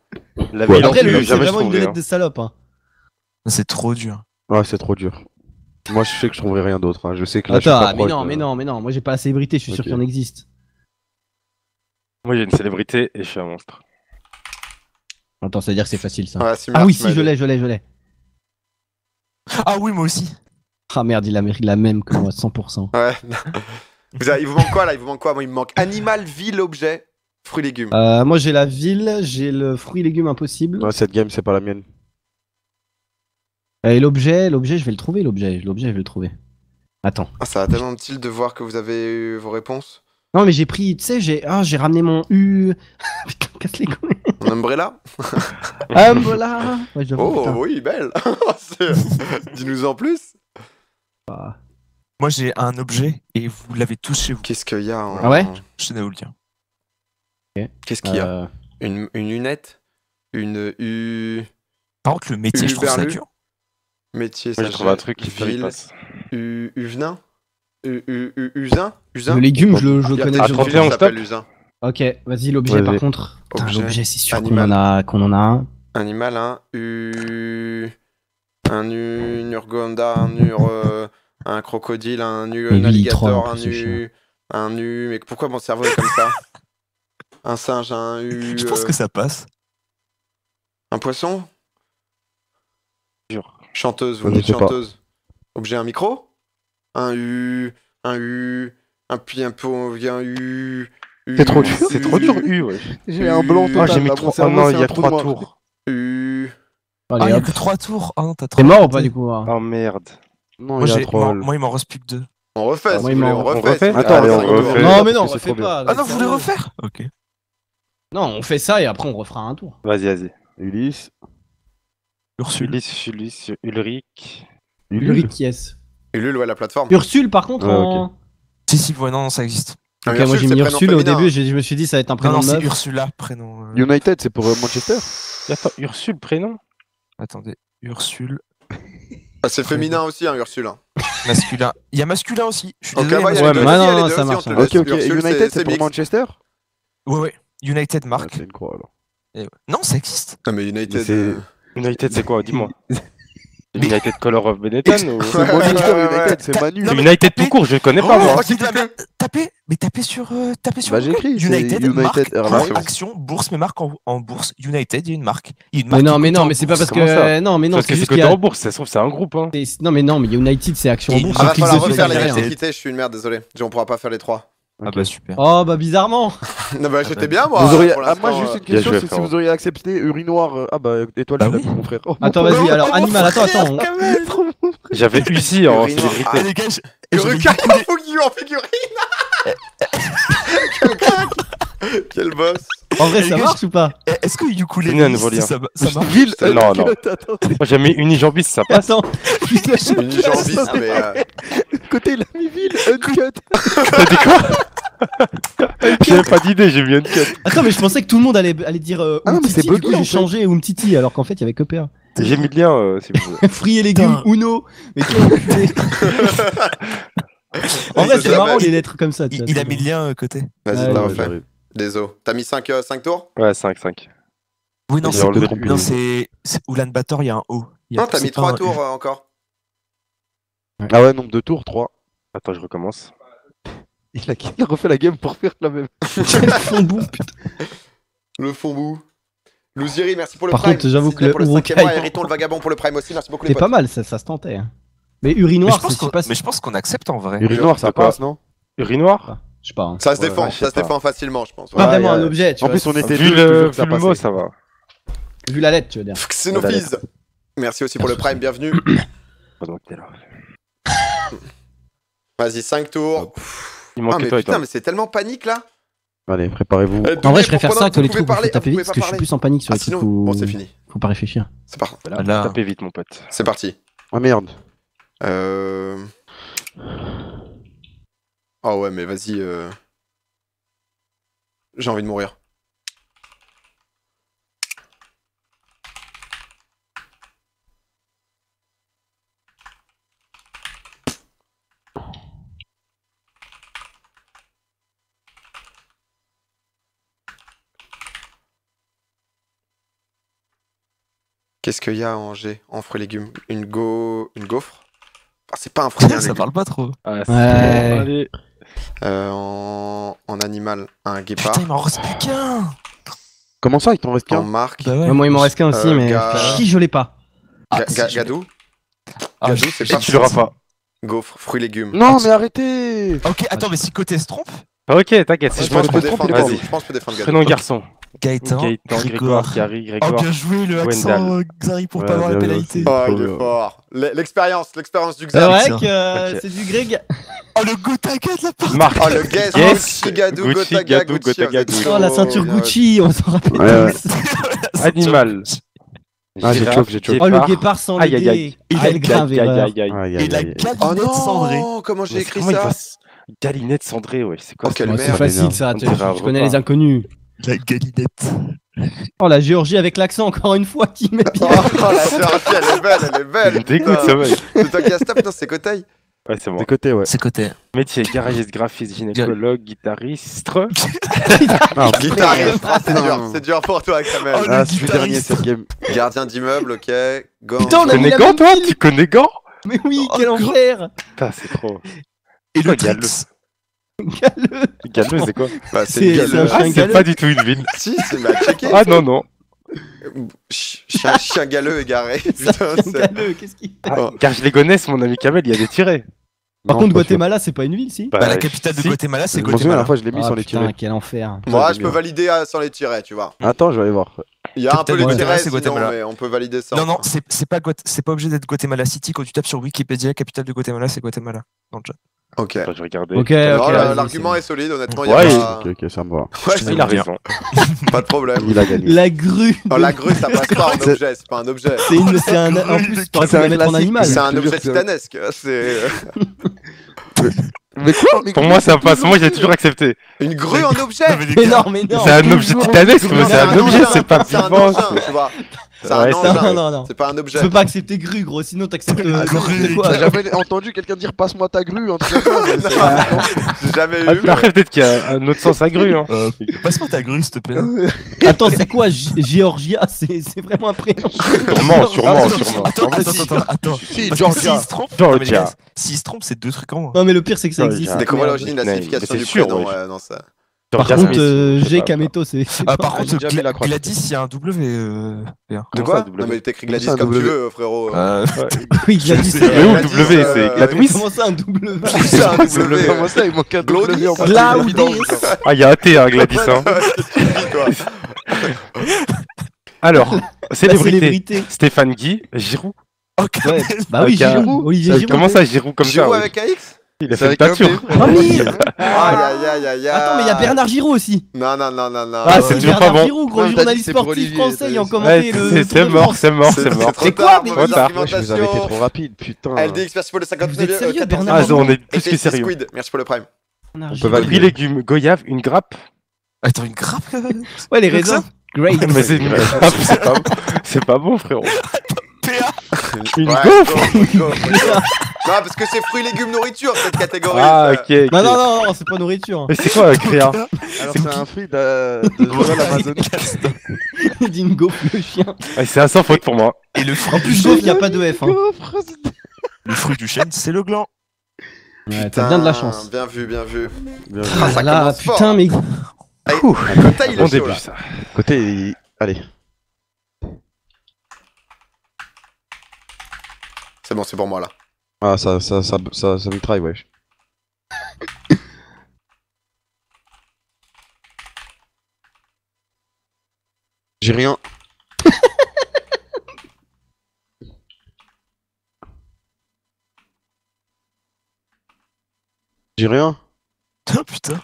La Ouais, Après, le c'est jamais vraiment une trouvé, lunette hein. de salope. Hein. C'est trop dur. Ouais, c'est trop dur. Moi, je sais que je trouverai rien d'autre. hein. Je sais que là, je suis Attends, pas ah, mais proche non, mais non, mais non. Moi, j'ai pas la célébrité, je suis sûr qu'il en existe. Moi, j'ai une célébrité et je suis un monstre. Attends, ça veut dire que c'est facile ça. Ah oui, si, je l'ai, je l'ai, je l'ai. Ah oui, moi aussi. Ah merde, il a la même que moi, 100%. Ouais. vous avez- il vous manque quoi là? Il vous manque quoi? Moi, il me manque animal, ville, objet, fruits, légumes. Euh, moi, j'ai la ville, j'ai le fruit légumes impossible. Ouais, cette game, c'est pas la mienne. Et l'objet, l'objet, je vais le trouver, l'objet. L'objet, je vais le trouver. Attends. Ah, ça va tellement utile de voir que vous avez eu vos réponses. Non, mais j'ai pris, tu sais, j'ai ah, j'ai ramené mon U. putain, casse les couilles. Mon umbrella Ah. Ouais, j'avoue, Oh, putain. oui, belle Dis-nous en plus Moi, j'ai un objet et vous l'avez tous chez vous. Qu'est-ce qu'il y a en... Ah ouais Je tenais à vous le dire. Qu'est-ce qu'il y a Euh, une, une lunette Une U... Par contre, le métier, je trouve ça dur. Métier, Moi, ça j'ai trouvé un truc qui Ville. U... Uvenin U... U... U... Usin Usin le légume, je le, je connais. je viens, qui on s'appelle stop Usin. Ok, vas-y, l'objet Vas-y. par contre. L'objet, c'est sûr qu'on animal. en, a, qu'on en a un. Animal, un U... Un U... Une urgonda, un ur... euh, Un crocodile, un U... Et Un alligator, un plus, ce U... Un U... Mais pourquoi mon cerveau est comme ça Un singe, un U... Je pense euh, que ça passe. Un poisson Dur. Chanteuse, vous pas. chanteuse. Objet, un micro Un U, un U, un puis un peu, un U. U, C'est trop dur. C'est trop dur, U, wesh. J'ai un blanc Oh, total. j'ai mis trois. Oh non, c'est il y a trois tours. U. Ah, il y a que 3 tours. Ah non, t'as trop. T'es mort ou pas du coup hein? Oh merde. Non, Moi, il y a moi, il m'en reste plus que 2. On refait, Ah, si moi, vous voulez, on on refait. Attends, Ah, allez, on cinq refait. tours. Non, mais non, on refait pas. Ah non, vous voulez refaire? Ok. Non, on fait ça et après on refera un tour. Vas-y, vas-y. Ulysse. Ursule. Ulysse, Ulysse, Ulrich. Ulrich, est Ulule, ouais, la plateforme. Ursule, par contre, en. Si, si, ouais, non, ça existe. Ah, Ok, Ursule, moi j'ai mis Ursule au début, j'ai- je me suis dit ça va être un Non, prénom non, c'est. Ursula, prénom. euh, United, c'est pour euh, Manchester? Attends, Ursule, prénom? Attendez, Ursule, Ah, c'est féminin aussi, hein, Ursule. hein. masculin. Il y a masculin aussi. Je suis Ok, désolé. ouais, masculin. mais non, non, deux ça marche. Ok, ok. United, c'est- pour. Manchester Ouais, ouais. United Ah, Mark. C'est une croix alors. Ouais. Non, ça existe. Non, mais United. Euh, United, c'est quoi Dis-moi. United Color of Benetton ou... C'est Manchester United, c'est Manu. United tout court, je connais pas Oh, moi. Oh, tapez, mais tapez sur, euh, tapez sur Bah, j'écris, c'est United, United marque, Airlines. point, action, bourse, mais marque en, en bourse. United, il y a une marque. Il y a une Mais marque non, mais non, mais c'est pas parce que. Non, mais non, Parce c'est que c'est juste que qu'il y a. en bourse, ça se trouve c'est un groupe. Hein. Non, mais non, mais United, c'est action en bourse. Ah, va falloir refaire les je suis une merde, désolé. On pourra pas faire les trois. Ah bah super. Oh, bah bizarrement. Non, bah j'étais bien moi. Vous auriez... Ah, moi, juste euh. une question, c'est si vous auriez accepté urinoir. euh, Ah bah, étoile, Bah je l'ai oui. mon frère. Oh, Attends, vas-y, alors, animal, attends, attends. J'avais Uzi en célébrité. Ah les gars, je- faut qu'il en figurine Quel boss En vrai, Les ça gars, marche ou pas Eh, Est-ce que ukulélé, ça, ça marche Ville, Non, non. Uncut, Moi j'ai mis unijambiste, ça passe. Attends. Putain, je- Une jambiste, mais... euh, côté il a mis ville, uncut. T'as dit quoi J'avais pas d'idée, j'ai mis une cut. Attends, mais je pensais que tout le monde allait, allait dire euh, Ah non, mais du coup j'ai changé Umtiti alors qu'en fait il y avait que PA. J'ai mis le lien euh, si vous voulez. Fruits et légumes. Uno. Mais. En vrai, c'est marrant les lettres comme ça. tu Il, vois, il a mis le lien euh, côté. Vas-y, Désolé. T'as mis 5 tours? Ouais, 5, 5. Oui, non, c'est non, c'est Ulan Bator, il y a un O. Il y a- Non, t'as mis pas 3 un U. tours euh, encore. Ah ouais, nombre de tours, 3. Attends, je recommence. Il a, il a refait la game pour faire la même. Quel fond bout, putain. Le fond bout. Louziri, merci pour le Par prime. contre, j'avoue que le pour le cinquième mois, Hériton le vagabond pour le prime aussi. Merci beaucoup les C'est pas mal, ça, ça se tentait. hein. Mais Mais urinoir, je pense c'est qu'on- pas. mais je pense qu'on accepte en vrai. Urinoir, ça passe, non? Urinoir? Je sais pas. hein. Ça se Ouais, défend, ouais, ça se défend facilement, je pense. Pas vraiment ouais, un objet, tu En vois. plus, on était Vu le, que ça vu le mot, passait. ça va. Vu la lettre, tu veux dire. Xenophise. Merci aussi pour le prime, bienvenue. Vas-y, 5 tours. Il Ah, manque mais que toi et putain, toi. mais c'est tellement panique là. Allez, préparez-vous. Euh, En vrai, je préfère ça que les trucs où faut taper vite parce que je suis plus en panique sur Ah, les trucs où bon, c'est fini. faut pas réfléchir. C'est parti. Voilà, Là. Tapez vite, mon pote. C'est parti. Ah merde. Euh... Oh ouais, mais vas-y. euh, J'ai envie de mourir. Qu'est-ce qu'il y a en G, en fruits et légumes? Une go... Une gaufre? Ah, C'est pas un fruit Ça légume. parle pas trop. Ah, Ouais. Allez. Euh, en... en animal, un guépard. Putain, il m'en reste plus qu'un. Comment ça, il t'en reste En qu'un marque, Bah Ouais, moi, il m'en reste qu'un aussi, Euh, mais. Si, je l'ai pas. Ah, Ga- ga- Gadou Ah, Gadou, c'est pas Tu l'auras pas. Gaufre, fruits, légumes. Non, mais arrêtez Ok, attends, mais si côté se trompe, Ah, Ok, t'inquiète, si Je pense me que je peux trompe, défendre vas-y. Je pense défendre. Prénom garçon. Gaëtan, Gaëtan, Grégoire, Grégoire. Gary, Oh, Grégoire. bien joué le accent, Wendell. euh, Xari, pour Ouais, pas avoir la pénalité. Oh, il est fort. L'expérience, l'expérience du C'est Xav. vrai euh, c'est du Greg. Oh, le Gotaga de la part. Marc. Oh, le guess, Yes. Gucci, Gadou, Gucci, Gotaga, Gadou, Gucci. Oh, la ceinture bien Gucci, on s'en rappelle Ouais, ouais. tous. Animal. Ah, j'ai j'ai. Oh, le guépard. sans Aïe, les aïe, aïe. dés. Quelle grave Aïe, aïe, erreur. aïe, aïe. Aïe, Et aïe, la aïe. Oh galinette cendrée. non, comment j'ai écrit il ça Galinette cendrée, ouais, c'est quoi Oh. C'est facile ça, On tu, connais les inconnus. La galinette. Oh, la Géorgie avec l'accent, encore une fois, qui met Oh, bien. la Géorgie, elle est belle, elle est belle. dégoûte, ça, mec. C'est toi qui as stop, non, c'est Kotai. Ouais, c'est bon. Côtés, ouais. C'est côté. Métier, garagiste, graphiste, gynécologue, guitariste. Ah, Guitariste, ah, c'est dur, c'est dur pour toi, Kamel. Oh, le Ah, c'est le dernier cette game. Gardien d'immeuble, ok. Gant. Putain, on Tu a connais Gant, même toi. Tu connais Gant Mais oui, Oh, quel enfer. Putain, c'est trop. Et le Ouais, galeux. Trix. Galeux. Galeux, c'est quoi Bah, C'est- une un chien Ah, pas du tout une ville. Si, c'est bah, checké. Ah non, non. Ch- Chien, chien galeux égaré. Putain, Galeux, qu'est-ce qu'il fait Oh. Car je les connais, mon ami Kamel, il y a des tirés. Par Non, contre. Guatemala, c'est pas une ville, si Bah, la je- capitale de si. Guatemala, c'est souviens, la Guatemala. fois, je l'ai mis Ah, sans les putain, tirer. quel enfer. Moi, j'ai je peux ouais. valider euh, sans les tirer, tu vois. Attends, je vais aller voir. Il y a un peu les de Guatemala, tirets, c'est sinon, Guatemala. mais on peut valider ça. Non, non, c'est pas, pas obligé d'être Guatemala City. Quand tu tapes sur Wikipédia, capitale de Guatemala, c'est Guatemala. Dans le chat. Ok. Attends, je regarder. Ok, ok. la- vas-y, L'argument c'est est solide, honnêtement, il Ouais, y a pas... Ok, ok, ça me va. Ouais, Il a raison. pas de problème. Il a gagné. La grue. Oh, la grue, ça passe pas en C'est- objet, c'est pas un objet. C'est une, c'est un, en plus, t'aurais pu C'est la un mettre en classique. animal. C'est un je te jure objet que titanesque. C'est Mais quoi Mais Pour moi, ça passe. Moi, j'ai toujours accepté. une grue en objet. Mais non, mais non. C'est un objet titanesque, mais c'est un objet, c'est pas c'est un vivant. engin, c'est- tu vois. C'est un Ouais, engin. Non, non, non. C'est pas un Tu objet. peux pas accepter grue, gros, sinon t'acceptes euh, quoi. T'as jamais entendu quelqu'un dire passe-moi ta grue en tout cas J'ai jamais Ah, eu. après, peut-être qu'il y a un autre sens à grue. Hein. Euh, Passe-moi ta grue, s'il te plaît. Attends, c'est quoi G- Géorgia C'est c'est vraiment un prénom. Sûrement, sûrement, sûrement. Attends, attends, si. attends, Georgia. S'il se trompe, Georgia. c'est deux trucs en moins. Non, mais le pire, c'est que ça Georgia. existe. Découvrir Merde. l'origine de la signification du c'est sûr, prénom. non, ça. Par contre, euh, sais G. Kameto, c'est. Ah, par Ah, contre, la Gla- croix. Gladys, il y a un W. Euh... De quoi ça, W Non, mais t'écris Gladys comme tu W veux, frérot. Euh, Oui, Gladys. c'est- Mais où Gladys, W euh, C'est Gladys Comment ça, un W? C'est un W? Comment ça, il manque un. W en Glaudis. Ah, il y a un T, hein, Gladys. Hein. Alors, La célébrité. célébrité. Stéphane Guy, Giroud. Oh, Ouais. Bah oui. Giroud. Olivier Euh, Giroud. Comment ça, Giroud comme ça Giroud avec un X? Il a fait une peinture. P. Ah oui Aïe aïe aïe aïe aïe. Attends, mais il y a Bernard Giroud aussi. Non, non, non, non, non. Ah, c'est toujours Bernard pas bon. Gros t'as dit que journaliste sportif Olivier, français dit. commenté Ouais, le. c'est- mort, c'est mort, C'est mort. C'est quoi, mais Trop tard. Vous avez été trop rapide, putain. LDX, merci pour le 59 Vous êtes sérieux, 14 Bernard Ah, on est plus que sérieux. Merci pour le prime. Bernard peut valider. Légumes, goyave, une grappe? Attends, une grappe? Ouais, les raisins. Great. Mais c'est une grappe, c'est pas, bon, frérot. PA Une gaufre. Non, parce que c'est fruits, légumes, nourriture, cette catégorie. Ah, ok, ok. Non, non, non, non, c'est pas nourriture. hein. Mais c'est quoi, Créa Alors, c'est un fruit de de Joël Amazonie. Dingo, le chien. Ah, C'est un sans faute pour moi. Et le En fruit, plus, Gaufre, il y a pas de F. Hein. le fruit du chêne, c'est le gland. Ouais, t'as bien de la chance. Bien vu, bien vu. Bien vu. Ah, ça Ah là, fort. putain, mais. Kota, il Bon est chaud, début, là. ça. Côté, il- allez. C'est bon, c'est pour moi, là. Ah, ça, ça, ça, ça, ça mitraille, wesh. J'ai rien. J'ai rien. Oh putain.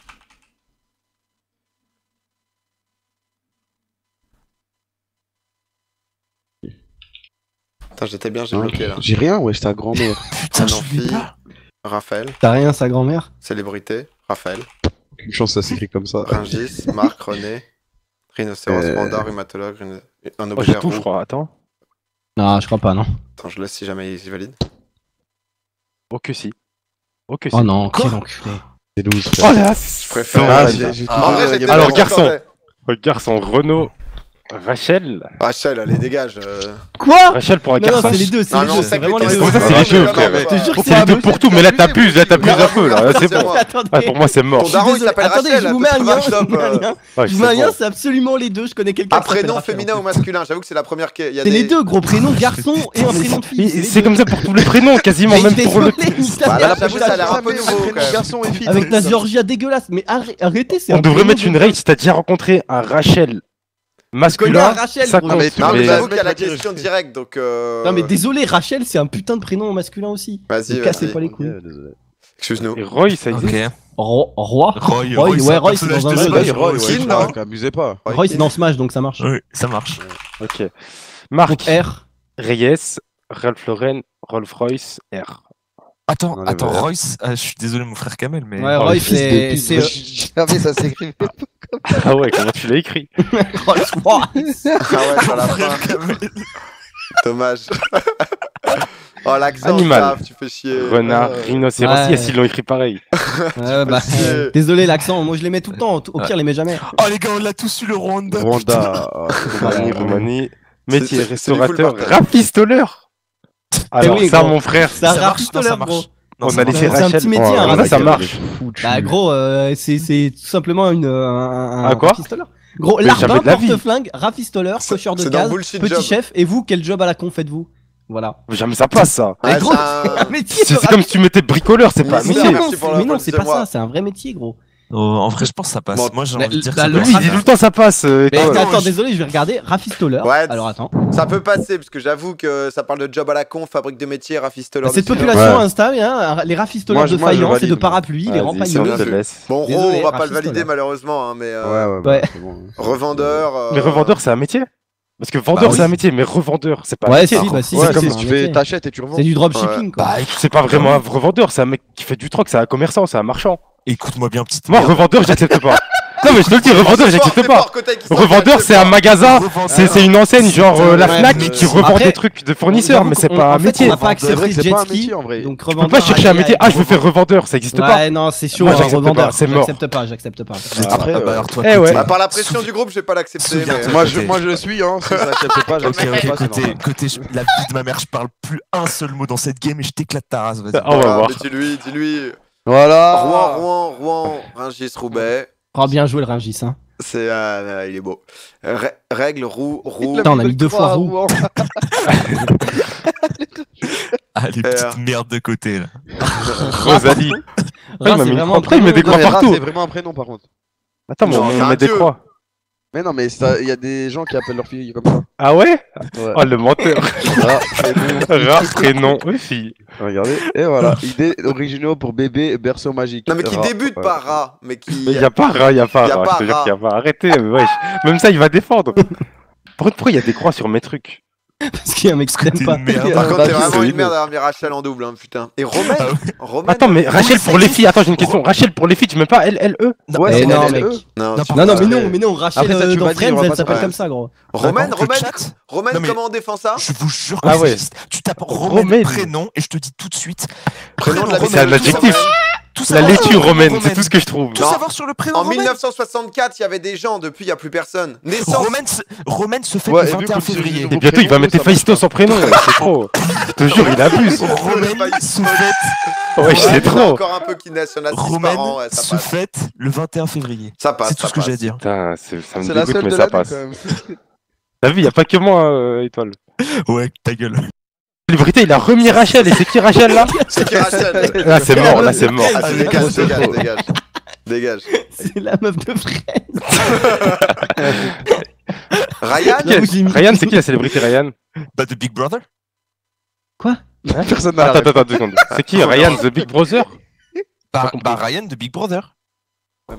Attends, j'étais bien, j'ai Hein, bloqué, là. J'ai rien, wesh, ta grand-mère. Putain, je Amphi. Raphaël, T'as rien, sa grand-mère? Célébrité, Raphaël, Aucune chance, ça s'écrit comme ça. Ringis, Marc, René, rhinocéros, Euh. panda, rhumatologue, rhino- un Oh, objet j'ai tout, je crois. Attends. Non, je crois pas, non. Attends, je laisse si jamais il valide. Oh, que si. Oh, que si. Oh non, quel enculé. C'est 12, Oh là Je préfère. Ah, Ah, à j'étais. Alors, bon, garçon. son Renault. Rachel. Rachel, allez, dégage. euh. Quoi? Rachel pour un Non, non, garçon. c'est les deux, c'est Non, les non, deux, c'est vraiment les deux. Comment ça, c'est les deux, Non, frère mais- Je te jure que C'est les deux pour tout, mais là t'abuses, là t'abuses un peu, là. C'est bon. Ah, pour moi, c'est mort. Ton daron, il désolé. s'appelle Attendez, Rachel. je vous mets un lien, je vous mets un lien. Ouais, Je vous mets un c'est lien, bon. c'est absolument les deux, je connais quelqu'un Un qui s'appelle prénom Raphaël, féminin ou masculin, j'avoue que c'est la première qui. il y a C'est les deux, gros prénom garçon et un prénom de Mais fille. C'est comme ça pour tous les prénoms, quasiment, même pour le. Bah, là, ça a l'air un peu Mais nouveau, prénom quand même. garçon et fille. Avec la Georgia dégueulasse, mais arrê- arrêtez, c'est On devrait prénom mettre de- une rate si t'as déjà rencontré un Rachel masculin. Rachel, ça compte. Ah, mais tu Non, mais Mais- j'avoue qu'il y a la Mais- question directe, donc. euh, Non mais désolé, Rachel c'est un putain de prénom masculin aussi. Vas-y, Ne cassez pas les couilles. Excuse-nous. Et Roy, ça Ok. existe. Ro- Roi Roy, Roy, Roy, ouais, Roy, c'est dans un jeu. Roy, Qui, ouais, non donc, abusez pas. Roy c'est dans Smash donc ça marche. Oui, ça marche. Ok. Marc, R. Reyes, Ralph Lauren, Rolls Royce, R. Attends, Non, attends, voilà. Royce, ah, je suis désolé mon frère Kamel, mais... Ouais, Oh, Roy le Fils de c'est wesh, Jamais ça s'écrit. Ah ouais, comment tu l'as écrit Rolls Royce. Ah ouais, sur la Mon frère fin. Kamel. Dommage. Oh, l'accent, grave, tu fais chier. Renard, euh, rhinocéros, ouais. yes, ils l'ont écrit pareil. Ouais, bah, euh, désolé l'accent, moi je les mets tout le temps, au pire les mets jamais. Oh les gars, on l'a tous eu le Rwanda. Rwanda. Roumanie, Roumanie. Métier, restaurateur, rafistoleur. Alors oui, ça, gros. mon frère, C'est un Ça marche, non, ça marche. gros. Non, on ça a laissé marche. C'est un Rachel. petit métier, Oh, un là, ça marche. Bah gros, euh, c'est c'est tout simplement une, euh, un, un Ah, quoi rafistoleur. Gros, Mais larbin, jamais de la vie. porte-flingue, rafistoleur, cocheur de gaz, petit Job. chef. Et vous, quel job à la con faites-vous? Voilà. Jamais ça passe, ça. Gros, c'est un- c'est un métier. C'est de c'est comme si tu mettais bricoleur, c'est pas un Mais métier. ça, non, c'est- pour la mais non, c'est pas ça, c'est un vrai métier, gros. Oh, en vrai, je pense que ça passe. Bon, Moi, j'ai envie de dire ça le passe. Lui, il dit tout le temps ça passe. euh, Mais attends, je- désolé, je vais regarder. Rafistoleur. Ouais. Alors attends. Ça peut passer, parce que j'avoue que ça parle de job à la con, fabrique de métiers, rafistoleur. Cette de population Ouais. Insta, hein, les rafistoleurs Moi, je- de moi, je faïence et de valide. parapluies, les Vas-y, rempailleurs. on te vu. laisse. Bon, Désolé, Ro, on va pas le valider malheureusement, hein, mais euh, Ouais, ouais, Ouais. bah, c'est bon. revendeur. euh, Mais revendeur, c'est un métier Parce que vendeur, Bah oui. c'est un métier, mais revendeur, c'est pas un Ouais, métier. si, bah si, Ouais, c'est comme un si tu métier. fais, t'achètes et tu revends. C'est du dropshipping, quoi. Bah, C'est pas vraiment un revendeur, c'est un mec qui fait du troc, c'est un commerçant, c'est un marchand. Écoute-moi bien, petite Moi, revendeur, j'accepte pas. Non, mais je te le dis, revendeur, j'accepte pas. Revendeur, c'est un magasin, Revendeur. c'est une enseigne genre euh, la Fnac qui revend des trucs de fournisseurs, mais c'est pas un métier. On n'a pas C'est vrai accepté que le c'est jet pas un ski. métier en vrai. Donc Tu peux revendeur. pas chercher un métier. Ah, je veux faire revendeur, ça existe pas. Ouais, non, c'est chaud. Revendeur. pas, c'est mort. J'accepte pas, j'accepte pas. Après, Ah, bah, euh, alors toi, eh Bah, par la pression du groupe, je vais pas l'accepter. Moi je, moi je le suis, hein. J'accepte pas. côté, je- la vie de ma mère, je parle plus un seul mot dans cette game et je t'éclate ta race, vas-y. Ah, on va Voilà, voir. mais Dis-lui, dis-lui. Voilà. Rouen, Rouen, Rouen, Rungis, Roubaix. Oh, bien joué le Ringis. Hein. C'est. ah, il est beau. Rè- Règle, roue, roue. Putain, on a mis deux fois roux. Ah, les Euh, petites merdes de côté là. Rosalie. Ra, il mis vraiment met des Non, croix partout. c'est vraiment un prénom par contre. Attends, mais on met des croix. Mais non, mais il y a des gens qui appellent leur fille comme ça. Ah ouais? Ouais. Oh, le menteur. Ra, prénom. Rare prénom, oui, fille. Regardez. Et voilà. Idée originaux pour bébé berceau magique. Non, mais qui Ra. débute Ouais. par Ra, mais qui. Il y a pas rat, il y a pas Y a rat. pas Je te jure rat. qu'il y a pas. Arrêtez, mais wesh. Même ça, il va défendre. Pourquoi il y a des croix sur mes trucs? Parce qu'il y a un mec qui t'aime pas. merde. Par contre, Bah, t'es vraiment une merde d'avoir mis Rachel en double, hein, putain. Et Romain Ah Romain Attends, mais Rachel pour les filles, attends, j'ai une question. Rachel pour les filles, tu mets pas L, L, E Ouais, c'est non, mec. Non, Non, tu- Non, non, mais non, mais non, Rachel Après, ça, euh, tu dans vas dire, Friends, elle pas s'appelle comme ça, gros. Romain, Romain, Romain, comment on défend ça Je vous jure que Ah ouais. Tu tapes. Romain prénom et je te dis tout de suite. Prénom de la Romaine, C'est un adjectif. Tout La laitue romaine, c'est tout ce que je trouve. Tout Non. savoir sur le prénom En romain. 1964, il y avait des gens, depuis, il n'y a plus personne. Naissance Romaine se, Romaine se fait Ouais, le et vu 21 qu'on utilise février. Et bientôt, il va mettre pas. sans prénom, ouais, c'est trop. Je te jure, il abuse. Romaine se fête, Ouais, c'est trop. encore un peu qui naissent, il y en a 6 par Romaine an, ouais, ça se fête le 21 février. Ça passe, C'est tout ce que j'ai à dire. Putain, c'est- ça me dégoûte, seule mais ça passe. quand même. T'as vu, il y a pas que moi, euh, Étoile. Ouais, ta gueule. Célébrité, il a remis Rachel, et c'est qui Rachel là C'est qui Rachel Là, c'est mort, là, c'est mort. Ah, dégage, dégage, dégage. Dégage. C'est la meuf de Friends. Ryan Ryan, c'est qui la célébrité Ryan? Bah, de Big Brother Personne n'a Attends, ref. attends, deux secondes. C'est qui Ryan, The Big Brother? Bah, bah, Ryan de Big Brother.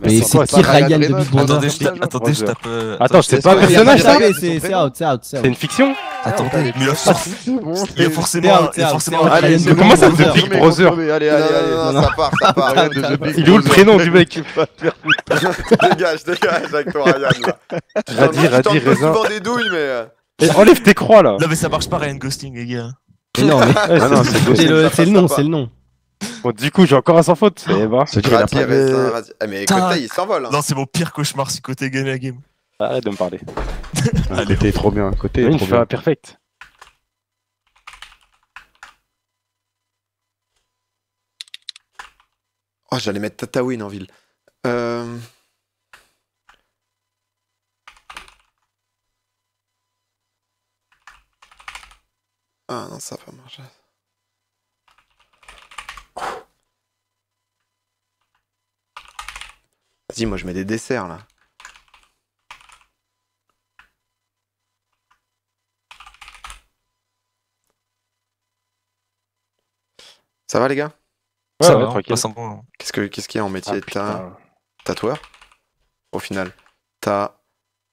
Mais c'est qui Ryan de Big Brother Attendez, je, ça, genre. attendez, je tape. euh, Attends, c'est pas un personnage ça C'est out, c'est out, c'est une fiction Attendez, mais il C'est forcément, il forcément bon, Comment ça, The Big Brother? Allez, allez, allez. ça part, ça part. Il est où le prénom du mec? Dégage, dégage avec ton Ryan là. Tu Radis, radis, raisin. souvent des douilles, mais. euh, Eh, Enlève tes croix là Non, mais ça marche pas, Ryan Gosling, les gars. Non, mais Ah c'est- le, nom, c'est le nom. Bon, du coup, j'ai encore un sans faute. Ben, C'est de... radis. Ah, mais il s'envole. hein. Non, c'est mon pire cauchemar si côté gagne la game. arrête de me parler. Ah, Côté est trop bien, côté est Une trop fait un bien. perfect. Oh, j'allais mettre Tatooine en ville. Euh... Ah non, ça va pas marcher. Vas-y, moi je mets des desserts là. Ça va les gars? Ouais, ça va. Qu'est-ce que- qu'est-ce qu'il y a en métier Ah, T'as tatoueur? Au final. T'as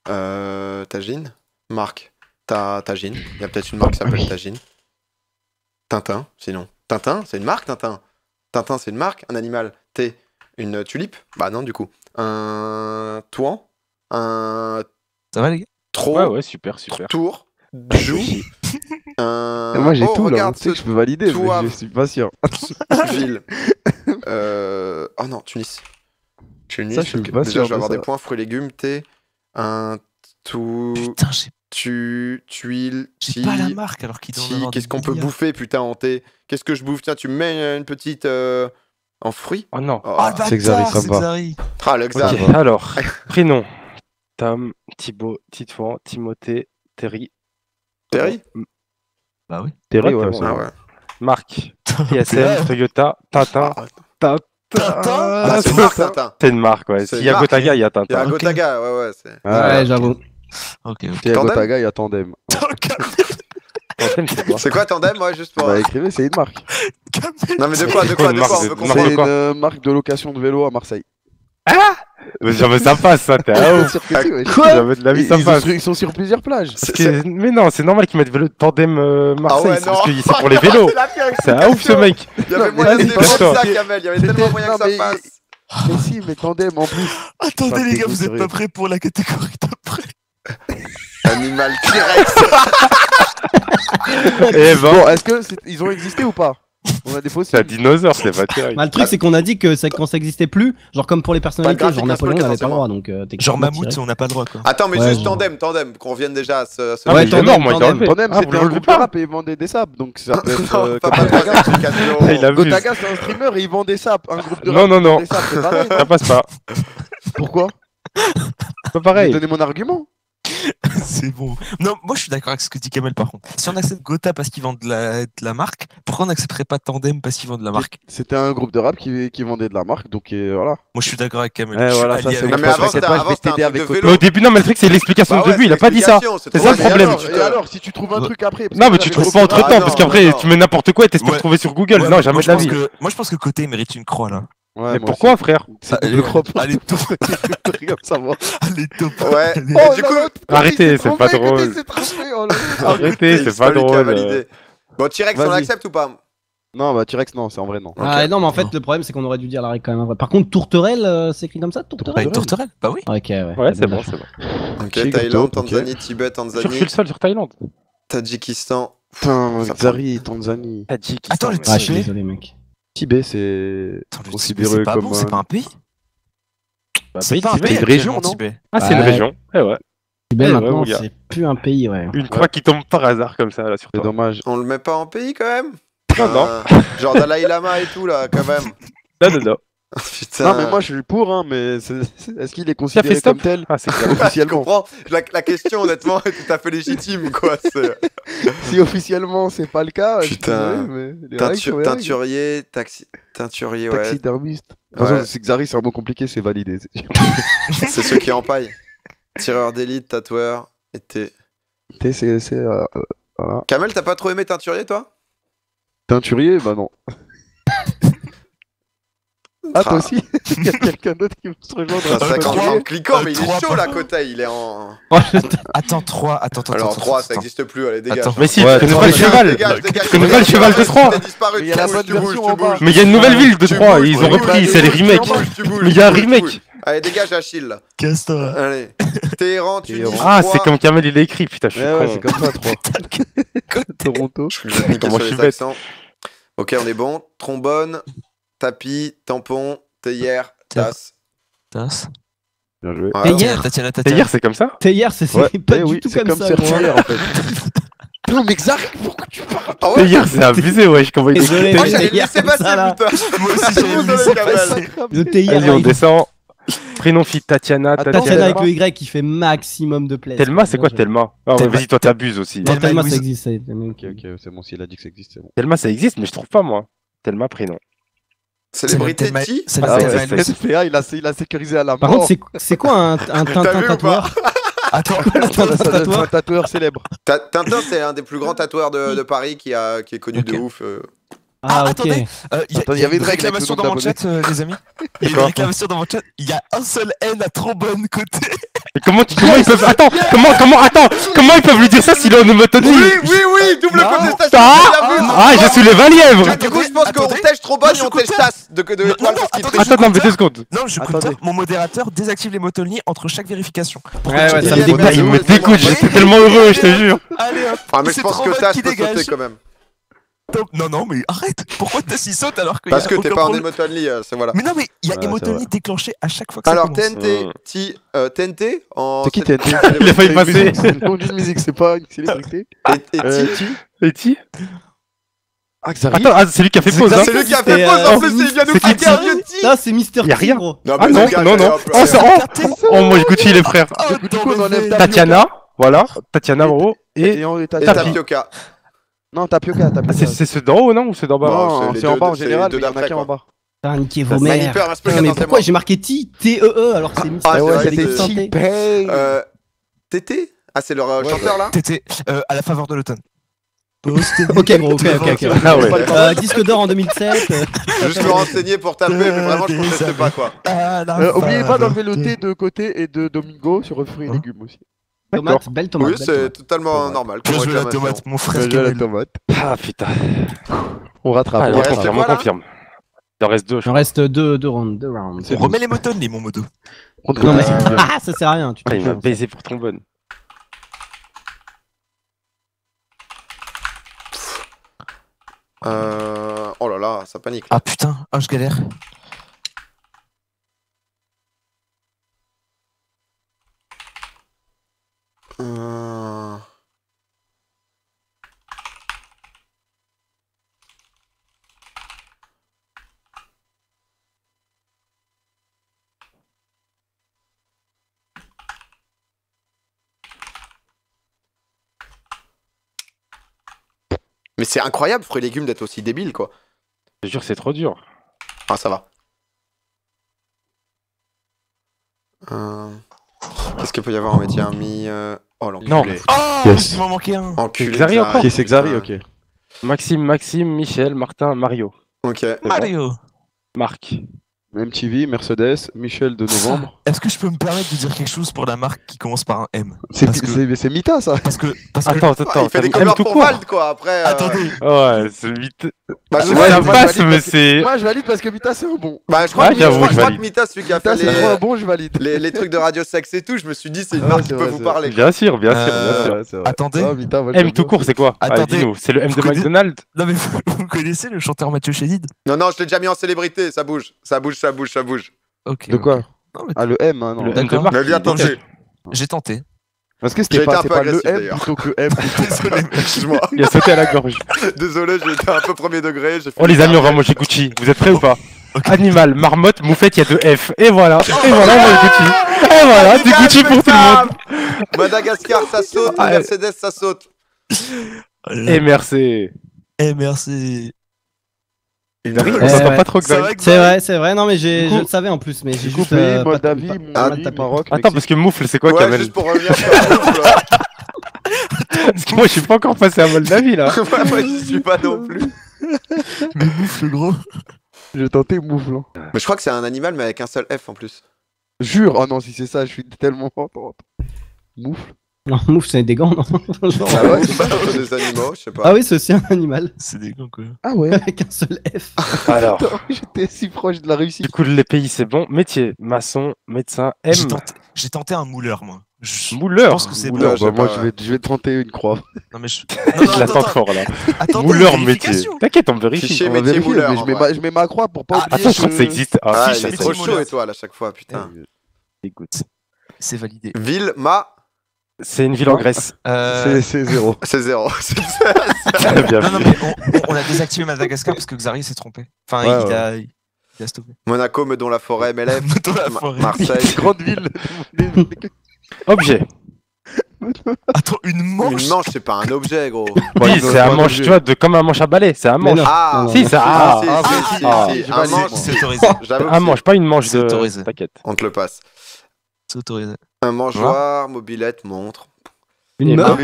euh, Tagine Marc. T'as Tagine. Il y a peut-être une marque qui s'appelle oui. Tagine. Tintin, sinon. Tintin, c'est une marque, Tintin? Tintin, c'est une marque? Un animal. T. Une tulipe? Bah non, du coup. Un touan Un Ça va, les gars? trot Ouais, ouais, super, super. Tour Joue Un... Moi j'ai Oh, tout là, tu sais que je peux valider, mais je suis pas sûr. ville. Euh... Oh non, Tunis. Tunis, Ça, je suis pas Déjà, sûr je vais avoir ça. des points fruits et légumes. T. Un tout. Putain, j'ai Tu. Tuile. j'ai pas la marque alors qu'il Qu'est-ce qu'on peut bouffer, putain, en thé? Qu'est-ce que je bouffe? Tiens, tu me mets une petite. euh, En fruits Oh non. Oh, Ah, C'est Xari, bâtard, ça va. Xari. Ah, le Xa. Ok, alors, prénom. Tom, Thibaut, Titouan, Timothée, Terry. Terry Bah oui. Terry, Ouais, Ah ouais. Marc, PSM, Toyota, Tintin. Ah, Tintin. Tintin Ah, c'est Marc, Tintin. C'est une marque, ouais. S'il y a une marque. Gotaga, il y a Il y a Tintin. Gotaga, ouais, ouais. Ah, Ouais, j'avoue. Ok, ok. S'il y a Gotaga, il y a Tandem. C'est quoi quoi Tandem, moi, juste pour. Bah écrivez, c'est une marque. Non, mais de quoi, de C'est quoi, une de marque quoi On de- veut Non, comprendre. C'est quoi une marque de location de vélo à Marseille. Mais J'en veux ça passe, ça, t'es ouais. De la vie, Ils, ça ils passe. sont sur, ils sont sur plusieurs plages. Mais non, c'est normal qu'ils mettent vélo tandem euh, Ah Marseille, ouais, c'est non. parce que c'est pour les vélos. C'est un ouf ce mec. Il y avait moyen mais de ça, Kamel. Il y avait tellement moyen que ça mais- passe. Mais si, mais tandem en plus. Attendez les gars, vous êtes pas prêts pour la catégorie d'après. Animal T-Rex. Eh ben, Bon, est-ce que c'est- ils ont existé ou pas? On a des fausses. c'est un dinosaure, c'est pas terrible. Bah, le truc, c'est qu'on a dit que ça- quand ça existait plus, genre comme pour les personnalités, graphique, genre Napoléon, on spoil, n'avait pas le forcément. droit. Donc, euh, Genre techniquement, mammouth, on n'a pas le droit quoi. Attends, mais Ouais, juste genre. tandem, tandem, qu'on revienne déjà à ce. ce Ah, tandem, moi, il a tandem. enlevé. Tandem, Ah, c'était un l'enlevez groupe de pas rap et ils vendaient des sapes. Donc ça peut être. Non, euh, pas comme pas Gotaga. trop, 4 euros. Ah, il a vu. Gotaga, c'est un streamer et il vend des sapes. Un groupe de Non, rap non, non. des sapes, c'est pareil. Ça passe pas. Pourquoi? Pas pareil. donné mon argument. C'est bon. Non, moi je suis d'accord avec ce que dit Kamel par contre. Si on accepte Gotha parce qu'ils vendent de la, de la marque, pourquoi on n'accepterait pas Tandem parce qu'ils vendent de la marque? C'était un groupe de rap qui, qui vendait de la marque. Donc euh, voilà. Moi je suis d'accord avec Kamel. Suis voilà, ça, Non, mais avant, pas, avant, avec de au début, non, mais le truc, c'est l'explication Bah de début, il a pas dit ça. C'est ça le problème. Et alors, si tu trouves un truc après. parce Non, mais tu trouves pas entre temps, parce qu'après, tu mets n'importe quoi et t'es pour Ouais. trouver sur Google. Non, jamais moi, de je la pense vie. que, moi je pense que Côté mérite une croix là. Ouais, Mais pourquoi, aussi. frère Allez, double croix pour allez, comme ça va. Allez, top. Ouais. Oh, du coup, Arrêtez, c'est pas drôle. Arrêtez, c'est pas drôle. Bon, T-Rex, on l'accepte ou pas Non, bah T-Rex, non, c'est en vrai, non. Ah non, mais en fait, le problème, c'est qu'on aurait dû dire la règle quand même. Par contre, Tourterelle, euh, c'est écrit comme ça, Bah, Tourterelle une tourterelle Bah oui. Ok, ouais. Ouais, c'est bon, c'est bon. Ok, Thaïlande. Tanzanie, Tibet, Je suis Tanzanie, le seul sur Thaïlande. Tadjikistan. Putain, Ça Tanzanie. Tadjikistan. Attends, le Ah, je suis Tibet. désolé, mec. Tibet, c'est. Considéré c'est pas comme bon, c'est un- pas un pays Bah, C'est pas un Tibet. pays une région, non Tibet. Ah, c'est une Ouais. région. Eh ouais. Tibet, Eh ouais, maintenant, c'est plus un pays, ouais. Une croix qui tombe par hasard comme ça, là, sur C'est dommage. On le met pas en pays quand même? Non, non. Euh, Genre Dalai Lama et tout là, quand même. Non, non, non. Putain. Non, mais moi je suis pour, hein, mais est-ce qu'il est fait considéré comme tel Ah, c'est clair. Je officiellement comprends. La, la question, honnêtement, est tout à fait légitime, quoi. Si officiellement c'est pas le cas, je suis Putain. désolé, mais Teintu-. Teinturier, taxi... teinturier, ouais. Taxidermiste. De toute Ouais. façon, c'est Xari, c'est un mot compliqué, c'est validé. c'est ceux qui empaillent. Tireur d'élite, tatoueur, et t'es... T'es- c'est. euh, euh, voilà. Kamel, t'as pas trop aimé teinturier, toi? Teinturier, bah non. Ah, toi Ah. aussi Il y a quelqu'un d'autre qui veut se rejoindre à C'est vrai qu'en trois. en cliquant, mais il est chaud là, Kota, il est en... Attends, 3. Attends, attends. Alors attends, 3, attends, ça existe plus, allez, dégage. Attends. Mais si, Ouais, tu connais pas le cheval. Dégage, dégage, Tu connais pas le cheval de Troie T'as disparu, Mais il y tu a tu tu une nouvelle ville de Tu Troie, bouges, ils tu ont repris, tu c'est les remakes. tu tu Mais il y a un tu tu remake. Allez, dégage Achille là. Casse-toi. Allez. Téhéran, Tunis, Téhéran. Ah, c'est comme Kamel il a écrit, putain, je suis con. c'est comme ça, 3. Toronto. Je niquer Comment je suis bête. Ok, on est bon. Trombone, tapis, tampon, théière, tasse. Tasse. Bien joué. Voilà. Théière. Tatiana, Tatiana. hier, c'est comme ça Théière, c'est Ouais, c'est pas eh du oui, tout c'est comme, comme ça. Serpillère en fait. Non, mais Xari, pourquoi tu parles Ah ouais hier, c'est abusé, wesh, comment il est Désolé, Moi Théière comme ça, là. passer, putain. Moi aussi, j'avais laissé passer. Théière, Vas-y, on descend. Prénom fille Tatiana, Tatiana Tatiana. avec le Y qui fait maximum de plaisir. Telma, c'est quoi Telma Ah Vas-y, toi t'abuses aussi. Non, Telma Telma, Louise. ça existe. ça. Ok, ok, c'est bon, s'il a dit que ça existe, c'est bon. Telma, ça existe, mais je trouve pas, moi. Telma, prénom. Célébrité qui C'est Ah ouais. SPA, il a, il a sécurisé à la mort. Par contre, c'est- c'est quoi un, un T'as Tintin vu ou pas tatoueur Attends, un tatoueur célèbre. Tintin, c'est un des plus grands tatoueurs de, de Paris qui, a, qui est connu de Ok. ouf. euh. Ah, Ah, attendez. Euh, Il y, a- Attends, il y avait une réclamation dans mon chat, euh, les amis. Il y a une Quoi réclamation dans mon chat. Il y a un seul N à trop bonne côté. Mais comment, tu- comment ils peuvent. Attends, comment, comment, attends, comment ils peuvent lui dire ça s'il est en homotonie Oui, oui, oui, double Non. contestation, Ah, j'ai vu. ah, je suis les lièvre Du coup, je pense qu'on tèche trop bonne et on tèche tasse de, de Non, non, attendez. Attends, non, mais deux secondes. Non, je compte mon modérateur désactive les motolnies entre chaque vérification. Ouais, ouais, ça me dégoûte. Ah, il me dégoûte, j'étais tellement heureux, je te jure. Allez hop. Ah, mais je C'est pense trop que tasse qui peut sauter dégage. quand même. Top. Non, non, mais arrête. Pourquoi t'as si saute alors que Parce y a que t'es pas en problème emotonly, euh, c'est voilà. Mais non, mais il y a Ouais, Emotonly déclenché à chaque fois que Alors, ça commence. TNT, Mm. T, euh, TNT en. C'est qui TNT Il a failli C'est passer. C'est le nom d'une musique, c'est pas une célébrité. Et, et Euh, T? Et qui Ah, Attends, ah, c'est lui qui a fait pause, hein C'est lui qui a fait pause en euh, plus, il vient nous un T Non, c'est Mister Y a T, rien. gros. Non, Ah non, non, non. Oh, hop. oh, oh, moi je Gucci les frères. Dans Tatiana, voilà. Tatiana, bro. Et. Et. Tapioca. Non, Tapioca, Ah, Tapioca. c'est c'est ceux d'en haut, non Ou ceux d'en bas Non, Non, c'est c'est en bas en c'est général, mais deux il y en a qu'un en bas. Putain, niquez vos Sniper, mères. mais 14e pourquoi j'ai marqué T, T-E-E alors que c'est Mister Ah, c'est ouais, c'était c'est-. Euh. TT Ah, c'est leur euh, chanteur là T'étais euh, à la faveur de l'automne. Ok, gros, ok, ok, ok. Ah ouais. Euh, disque d'or en 2007. euh, Juste me renseigner pour taper, mais vraiment, je conteste pas quoi. Euh, Oubliez pas d'enlever le de- T de côté et de Domingo sur fruits et Hein légumes aussi. Tomate, belle tomate. Oui, c'est totalement Tomate. normal. Bien joué la tomate, mon frère. Déjà la Kamel. tomate. Ah putain. On rattrape. Ah, on confirme, on confirme. Il en reste deux. Il en reste deux, deux rounds. Deux rounds. On remet les motones, les mon. Contre Non, mais... Ah, ça sert à rien. Tu te Il m'a baisé pour trombone. Euh... Oh là là, ça panique. là. Ah putain, ah je galère. Euh, Mais c'est incroyable, fruits et légumes, d'être aussi débile, quoi. Je jure, c'est trop dur. Ah, ça va. Euh, Qu'est-ce qu'il peut y avoir en métier ami euh, Oh, l'enculé. Non. Oh Yes. Il m'en manquait un. Enculé. Xari encore Ok, c'est Xari, ok. Maxime, Maxime, Michel, Martin, Mario. Ok. Mario. Marc. MTV, Mercedes, Michel de novembre. Est-ce que je peux me permettre de dire quelque chose pour la marque qui commence par un M? C'est Parce que- c'est- c'est Mita ça Parce que. Parce que... Attends, attends, il fait des tout pour court. Vald, quoi, après. euh, Attendez. Ouais, c'est vite. Bah, ça moi, je passe, valide mais parce que- c'est. Moi je valide parce que Mita c'est un bon. bah, je crois Ouais, que, je j'avoue, crois- je je crois valide. que Mita, celui qui a Mita fait c'est trop un les... bon, je valide. les, les trucs de radio sexe et tout, je me suis dit, c'est une Ah, marque qui peut vous parler. Bien sûr, bien sûr, Euh, bien sûr. C'est vrai. attendez. Mita, M tout bien. court, c'est quoi? Attendez. dis-nous, c'est le M de McDonald's Non mais vous, vous connaissez le chanteur Mathieu Chédid? Non, non, je l'ai déjà mis en célébrité, ça bouge. Ça bouge, ça bouge, ça bouge. Ok. De quoi Non, mais Ah, le M, hein, non. Le M de. Marc. Mais. J'ai tenté. Parce que J'ai c'était été pas, un c'est peu pas le agressif, M d'ailleurs. plutôt que le M. Désolé, excuse-moi. Il a sauté à la gorge. Désolé, j'ai été un peu premier degré. j'ai fait Oh les amis, on va manger Gucci. Vous êtes prêts ou pas Animal, marmotte, moufette, il y a deux F. Et voilà, et voilà, on mange Gucci. Et voilà, du Gucci pour tout le monde. Madagascar, ça saute. Ah, Mercedes, ça saute. Et merci. Eh merci. Il arrive, on s'entend ouais. pas trop que C'est ça. vrai C'est vrai, c'est vrai. Non, mais j'ai, je le savais en plus, mais j'ai juste. euh, Moldavie. Maroc, Attends, parce que moufle, c'est quoi, Ouais, Kamel juste pour revenir sur là. Parce que moi, je suis pas encore passé à Moldavie, là. Ouais, moi, j'y suis pas non plus. Mais bouffe le gros. J'ai tenté moufle. hein. Mais je crois que c'est un animal, mais avec un seul F en plus. Jure, oh non, si c'est ça, je suis tellement. Moufle. Non, mouf, c'est des gants, non Genre- Ah ouais, c'est pas un peu des animaux, je sais pas. Ah oui, c'est aussi un animal. C'est des gants quoi. Ah ouais Avec un seul F. Alors, J'étais si proche de la réussite. du coup, les pays, c'est bon. Métier, maçon, médecin, M. J'ai tenté, j'ai tenté un mouleur moi. Je... Mouleur. Je pense que c'est Mouleur, je bah, sais moi pas, je vais, je vais tenter une croix. Non mais je. Je la attends, tente attends, fort, là. attendez, Mouleur, une métier. vérification. T'inquiète, on vérifie. Fichier On va métier vérifier, mouleur. mais je mets, vrai. ma, je mets ma croix pour pas Ah, oublier Attends, je crois que ça existe. Ah, Ah, si, il est ça trop chaud, étoile, à chaque fois, putain. Écoute. C'est validé. Ville, ma, C'est une ville en Grèce. Euh... C'est- zéro. c'est zéro. C'est Bien Non, non, vu. mais on, on a désactivé Madagascar parce que Xari s'est trompé. Enfin, Ouais, il, ouais. A, il a stoppé. Monaco, Meudon, la forêt, MLF. Dans la forêt. Marseille. Grande ville. Objet. Attends, une manche Une manche, c'est pas un objet, gros. Oui, c'est un manche, tu vois, de, comme un manche à balai. C'est un manche. Ah, Si, ça. Ah, si, ah, si, ah, si, ah, si, un manche. C'est autorisé. un manche, pas une manche C'est de. autorisé. T'inquiète. on te le passe. C'est autorisé. Un mangeoir, mobilette, montre. Une Et meuf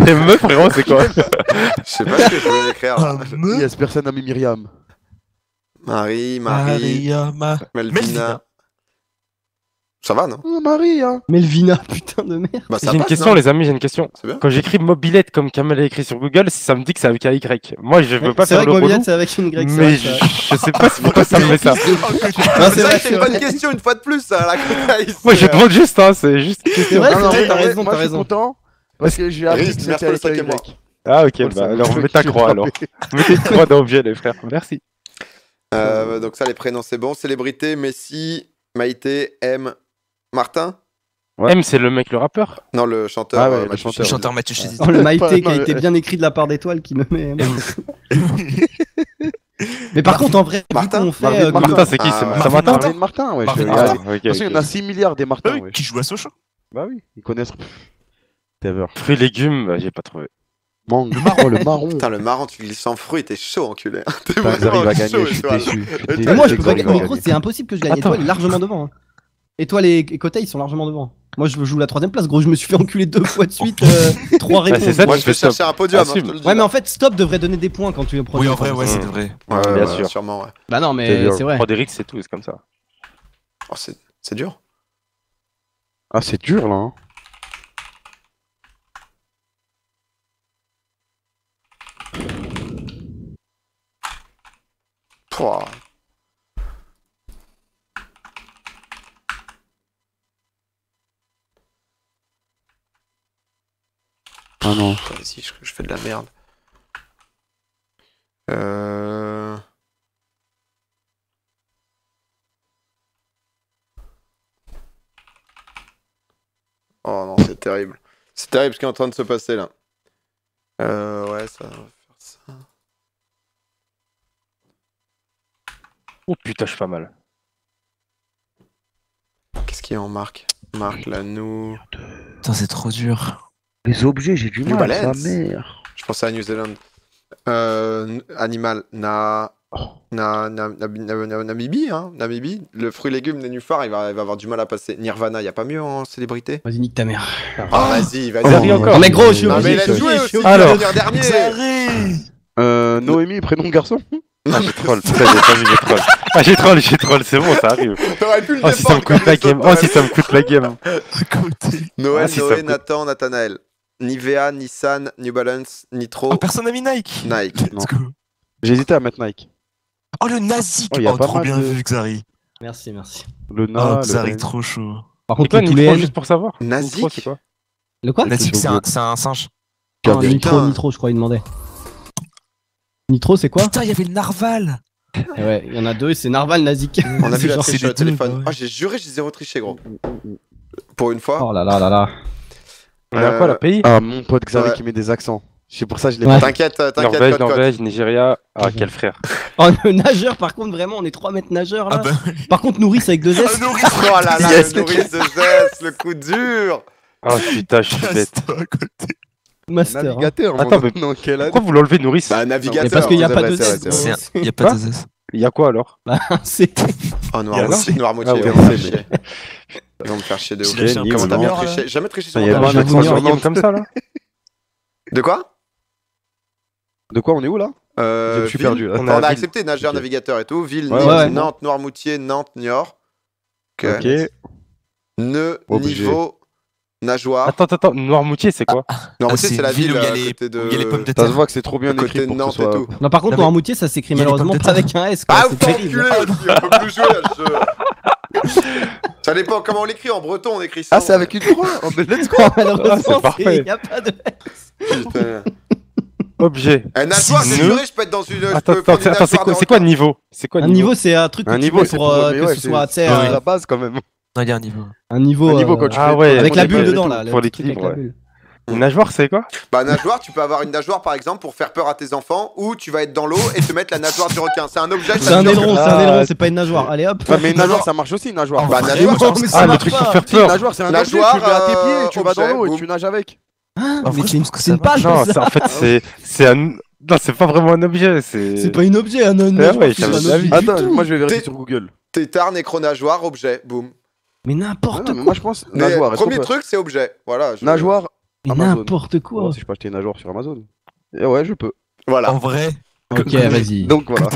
Les meufs, frérot, c'est quoi Je sais pas ce que je voulais écrire. là. Un me- Yes, personne n'a mis Myriam. Marie, Marie, Maria, ma- Melvina. Melvina. Ça va, non Oh, Marie, hein. Melvina, putain de merde. Bah, J'ai une passe, question, les amis, j'ai une question. Quand j'écris mobilette comme Kamel a écrit sur Google, ça me dit que c'est avec un Y. Moi, je veux pas C'est faire vrai le mobilette, c'est avec une grecque. c'est mais vrai, je, sais pas si- pourquoi ça me met ça. Non, C'est une bonne question, une fois de plus, ça, la cotaïs. Moi, je demande juste, hein, c'est juste. C'est vrai, t'as raison, moi, t'as je suis raison. content. Parce que j'ai appris Risque, que c'était avec un Y. Ah, ok, bah alors mets ta croix alors. Mettez une croix d'objet, les frères. Merci. Euh, donc ça, les prénoms, c'est bon. Célébrité, Messi, Maïté, M, Martin Ouais. M, c'est le mec, le rappeur. Non, le chanteur. Ah ouais, euh, le Mathieu chanteur. Le Chédid. chanteur Mathieu. Oh, le Maïté qui a été bien écrit de la part d'étoile qui me met. Mais par contre, en vrai, Martin qu'on fait. Euh, Martin, c'est qui Ah, C'est ouais. Martin Martin Martin, ouais. Martin. Ah, façon, il y en a ok. 6 milliards des Martins, ouais. Qui joue à Sochaux Bah oui, ils connaissent. Ever. Fruits, légumes, bah, j'ai pas trouvé. Mangue. Oh, le marron. Putain, le marrant, tu glisses sans fruit, t'es chaud, enculé. T'es vraiment chaud, gagner, je suis étoile. déçu. je suis Mais déçu Mais moi, je que peux pas. Gros, c'est impossible que je gagne. Est largement devant. Hein. Étoile et et Côté, ils sont largement devant. Moi, je joue la troisième place. Gros, je me suis fait enculer deux fois de suite. euh, trois Bah, c'est réponses. ça, Moi, je vais chercher un podium, hein, le dis. Ouais, mais en fait, stop devrait donner des points quand tu le Oui, en vrai, premier. ouais, c'est vrai. Ouais, Bien ouais, sûr. Sûrement, ouais. Bah non, mais c'est vrai. Risques, c'est tout, c'est comme ça. Oh, c'est c'est dur. Ah, c'est dur là. hein. Pouah. Ah non. Vas-y, je, je fais de la merde. Euh... Oh non, c'est terrible. C'est terrible ce qui est en train de se passer là. Euh, ouais, ça va faire ça. Oh putain, je suis pas mal. Qu'est-ce qu'il y a en marque? Marque, la nous. Putain, c'est trop dur. Les objets, j'ai du New mal, sa Balance. mère. Je pensais à New Zealand. Euh, animal, na, na, na, na- na- na- Namibie, hein, Namibie. Le fruit légume nénuphar, il va, il va avoir du mal à passer. Nirvana, y a pas mieux en célébrité Vas-y, nique ta mère. Ah, vas-y, vas-y. Zari encore. Non, mais gros, je suis Non, mais obligé. laisse jouer obligé, je suis aussi, obligé. Alors. il dernier. Euh, Noémie, prénom de garçon? Ah, j'ai troll, putain, j'ai pas vu, j'ai troll. Ah, j'ai troll, j'ai troll, c'est bon, ça arrive. T'aurais pu le Oh, si ça me défendre coûte la game. Oh, si ça me coûte la game. À. Noël, Ah, Noé, coûte. Nathan, Nathanaël. Nivea, Nissan, New Balance, Nitro, Oh, personne n'a mis Nike. Nike. Let's go. J'ai hésité à mettre Nike. Oh, le Nazik. Oh, Oh, y a pas trop mal bien de- vu, Xari. Merci, merci. Le Oh, le Xari, trop chaud. Par contre, tous les Nitro, juste pour savoir Nazik Nitro, c'est quoi Le quoi Nazik, c'est un, c'est un singe. Oh, Regardez, Nitro. Nitro, je crois, il demandait. Nitro, c'est quoi Putain, il y avait le narval. Eh Ouais, il y en a deux et c'est Narval Nazik. On a vu la Genre, triche sur le téléphone. ouais. Ah, j'ai juré, j'ai zéro triché, gros. Pour une fois. Oh là là là là. On est à quoi, la pays Ah, mon pote Xavi Ouais. qui met des accents. C'est pour ça que je l'ai Ouais. pas. T'inquiète, t'inquiète, Norvège, code, code. Norvège, Nigeria. Ah, Mhm. quel frère. Oh, le nageur, par contre, vraiment, on est 3 mètres nageurs là. Ah bah, Par contre, nourrice avec deux ah, S. nourrice. Oh là là, Yes, le nourrice de Zest, le coup dur. Oh putain, je suis bête. Master. hein. Navigateur, Attends, mais non, quelle Pourquoi vous l'enlevez, nourrice Bah, Mais navigateur. parce qu'il n'y a pas de S. Il y a pas Quoi de SS. Il y a quoi alors C'est. Oh, noir, moitié, noir moitié, Ah ouais, ils vont me faire c'est- chier. Ils vont me faire chier de ouf. Comment t'as bien triché Jamais triché sur Il y a mon un Nantes comme ça là De quoi De quoi on est où là euh, Je suis ville. perdu là. On a accepté nageur, Ok. navigateur et tout. Ville, Ouais, ouais. Nantes, Noirmoutier, Nantes, Niort. Ok. Obligé. niveau, nageoire. Attends, attends, Noirmoutier, c'est quoi Noirmoutier, Ah, c'est la ville où il y a à les- de. y a les pommes de Ça terre. se voit que c'est trop bien à côté écrit de pour que Nantes ce et soit. tout. Non, par contre, Non, mais- Noirmoutier, ça s'écrit malheureusement pas avec un S. quoi, Ah, c'est vous terrible. enculé aussi, on peut plus jouer à ce jeu. Ça dépend comment on l'écrit. En breton, on écrit ça. Ah, c'est avec une croix Oh, mais let's go Malheureusement, c'est parfait. il n'y a pas de S. Putain. Objet. Un nageoire, j'ai Nœud. juré, je peux être dans une. je Attends, c'est- c'est nageoire quoi, c'est requin. niveau C'est quoi Un niveau, c'est un truc que tu c'est pour euh, que ce c'est- soit, c'est euh, la base quand même. Non, il y a un niveau. un niveau. Un niveau euh, quand tu Ah fais- ouais, Avec la bulle dedans là. Pour l'équilibre, ouais. Une nageoire, c'est quoi? Bah, nageoire, tu peux avoir une nageoire par exemple pour faire peur à tes enfants ou tu vas être dans l'eau et te mettre la nageoire du requin. C'est un objet. C'est un aileron, c'est Ah, un aileron, c'est pas une nageoire. Allez hop. Ouais, mais une nageoire, ça marche aussi, une nageoire. Bah, Mais nageoire, Ah, le truc pas. pour faire peur. nageoire, c'est un objet, tu Nageoire, le mets à tes pieds, tu vas dans l'eau et tu nages avec. Mais je c'est une, page Non, en fait, c'est c'est un. Non, c'est pas vraiment un objet, c'est. C'est pas une objet, un un- un objet Attends, moi je vais vérifier sur Google. Tétard, nécronageoire, objet, boum. Mais n'importe quoi. moi je pense nageoire. premier truc, c'est objet. Voilà. je- Nageoire. Mais n'importe quoi. Oh, si je peux acheter une nageoire sur Amazon. Et ouais, je peux. Voilà. En vrai, Ok, vas-y. Donc voilà.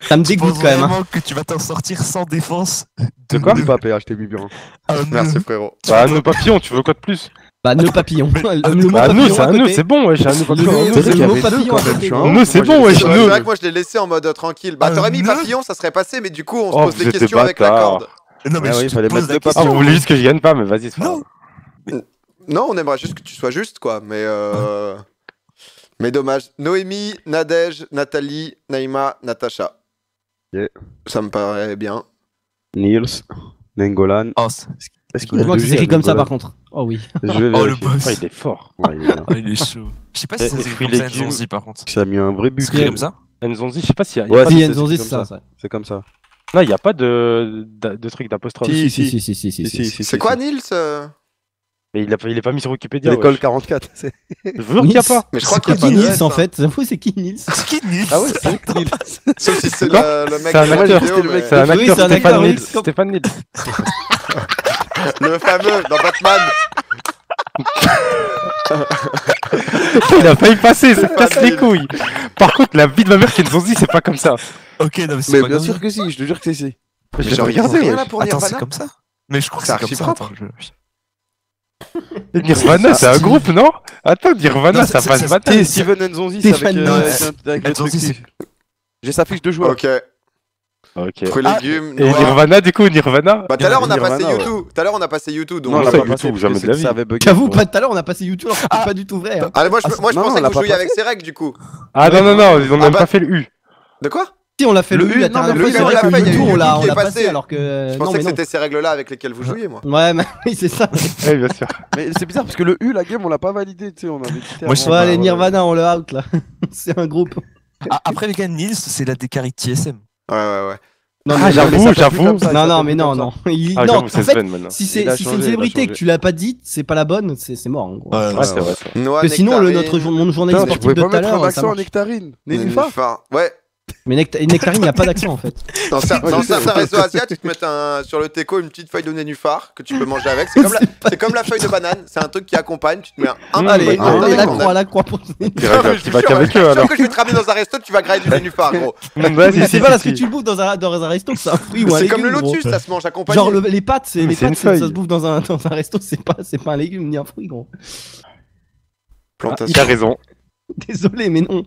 Ça me dégoûte quand même. hein. vraiment que tu vas t'en sortir sans défense De quoi Pas payer acheter bien. Ah, Merci frérot. Bah, nos papillons, tu veux quoi de plus Bah, nœud papillon. Le mot Bah, papillon c'est à un nœud, c'est bon, un nœud papillon. nœud, C'est c'est le mot papillon bon, ouais, C'est je vrai que moi je l'ai laissé en mode euh, tranquille. Bah t'aurais mis papillon, ça serait passé, mais du coup on se Oh, pose des questions avec la corde. Non, mais Ah je oui, te fallait pose mettre la le Ah, vous voulez juste que je gagne pas, mais vas-y, c'est pas Non. Non, on aimerait juste que tu sois juste quoi, mais euh... Mais dommage. Noémie, Nadège, Nathalie, Naïma, Natacha. Yeah. Ça me paraît bien. Niels, Nengolan. Oh, c'est- Est-ce qu'il y a Moi, deux c'est écrit comme ça par contre? Oh oui. Je vais Oh, le boss. Ah, il est fort. Ouais, il est. Ah, il est chaud. Je sais pas si et s'écrit fruits, comme ça, par contre. Ça a mis un vrai but. C'est écrit comme ça? Nzonzi, je sais pas s'il y a. il y a Ouais, pas si, c'est- Nzonzi, c'est c'est ça. C'est comme ça. Non, il n'y a pas de, de, de truc d'apostrophe. Si, Si, si, si, si, si. Si, si, C'est si, quoi si. Nils euh Mais il, a, il est pas mis sur Wikipédia. L'école wesh. 44. c'est- Je veux qu'il y a pas. Mais je crois C'est qu'il y a qui pas Nils en hein. fait? C'est qui Nils? C'est qui Nils? Ah ouais, c'est Nils? Sauf si c'est Quoi? le, le mec C'est un acteur, C'est un acteur, Stéphane Nils. Stéphane Nils. le fameux dans Batman. Il a failli passer, ça casse les couilles. Par contre, la vie de ma mère qui est Nzonzi, c'est pas comme ça. Ok, non, mais c'est Mais pas bien grave. sûr que si, je te jure que c'est si. Je J'ai regardé rien là pour Attends, c'est Nirvana. comme ça Mais je crois que C'est comme ça. propre. attends, je- Nirvana, c'est un groupe, non? Attends, Nirvana, Non, ça c'est- passe c'est- pas T'es Steven Nzonzi, c'est avec, Stéphane euh, Nils. avec un- avec le Nzonzi, truc. c'est- J'ai sa fiche de joueur. Ok. Ok. Fruits, Ah, légumes, Et noix. Nirvana, du coup, Nirvana? Bah tout à l'heure on a Nirvana, passé ouais. YouTube. Tout à l'heure on a passé YouTube. Donc Non, on l'a pas passé, YouTube, jamais parce de que la vie. ça avait bugué. J'avoue, pas tout à l'heure, on a passé YouTube alors que c'était pas du tout vrai. hein. Allez, moi je, Ah, moi, je non, on pensais l'a que vous pas jouiez passé. avec ces règles du coup. Ah non, non, non, ils ont Ah même bah- pas fait le U. De quoi Si, on l'a fait Le U, la dernière fois, le c'est vrai l'a que fait, le eu on l'a passé. alors que. Je pensais que c'était ces règles-là avec lesquelles vous jouiez moi. Ouais, mais oui, c'est ça. Oui, bien sûr. Mais c'est bizarre parce que le U, la game, on l'a pas validé, tu sais, on avait dit Moi, je pas, les. Nirvana, on le out là. c'est un groupe. Ah, Après, les gars, Nils, c'est la décarie TSM. Ouais, ouais, ouais. Non, Ah, mais- j'avoue, j'avoue. Non, non, mais non, non. Il- Ah, Non, en fait, Sven si c'est si une célébrité et que tu l'as pas dite, c'est pas la bonne, c'est c'est mort en gros. Ouais, Ouais, c'est vrai. sinon, le, notre jour- mon journaliste de tout à mettre un l'heure, ça accent en nectarine. Nénuphar. Ouais. Mais Necta- Nectarine, il n'y a pas d'accent en fait. Dans, certains réseaux asiatiques, ils te mettent un, sur le teco une petite feuille de nénuphar que tu peux manger avec. C'est comme, la- c'est comme la feuille de banane. C'est un truc qui accompagne. Tu te mets un. un Allez, allez, la croix, la croix pour Tu vas tu qu'avec eux alors. que je vais te ramener dans un resto, tu vas grailler du nénuphar, gros. Si, c'est pas parce que tu le bouffes dans un, dans un resto que c'est un fruit ou un C'est comme le légume, lotus, ça se mange accompagné. Genre le- les pâtes, ça se bouffe dans un, dans un resto, c'est pas, c'est pas un légume ni un fruit, gros. Plantation. T'as raison. Désolé, mais non.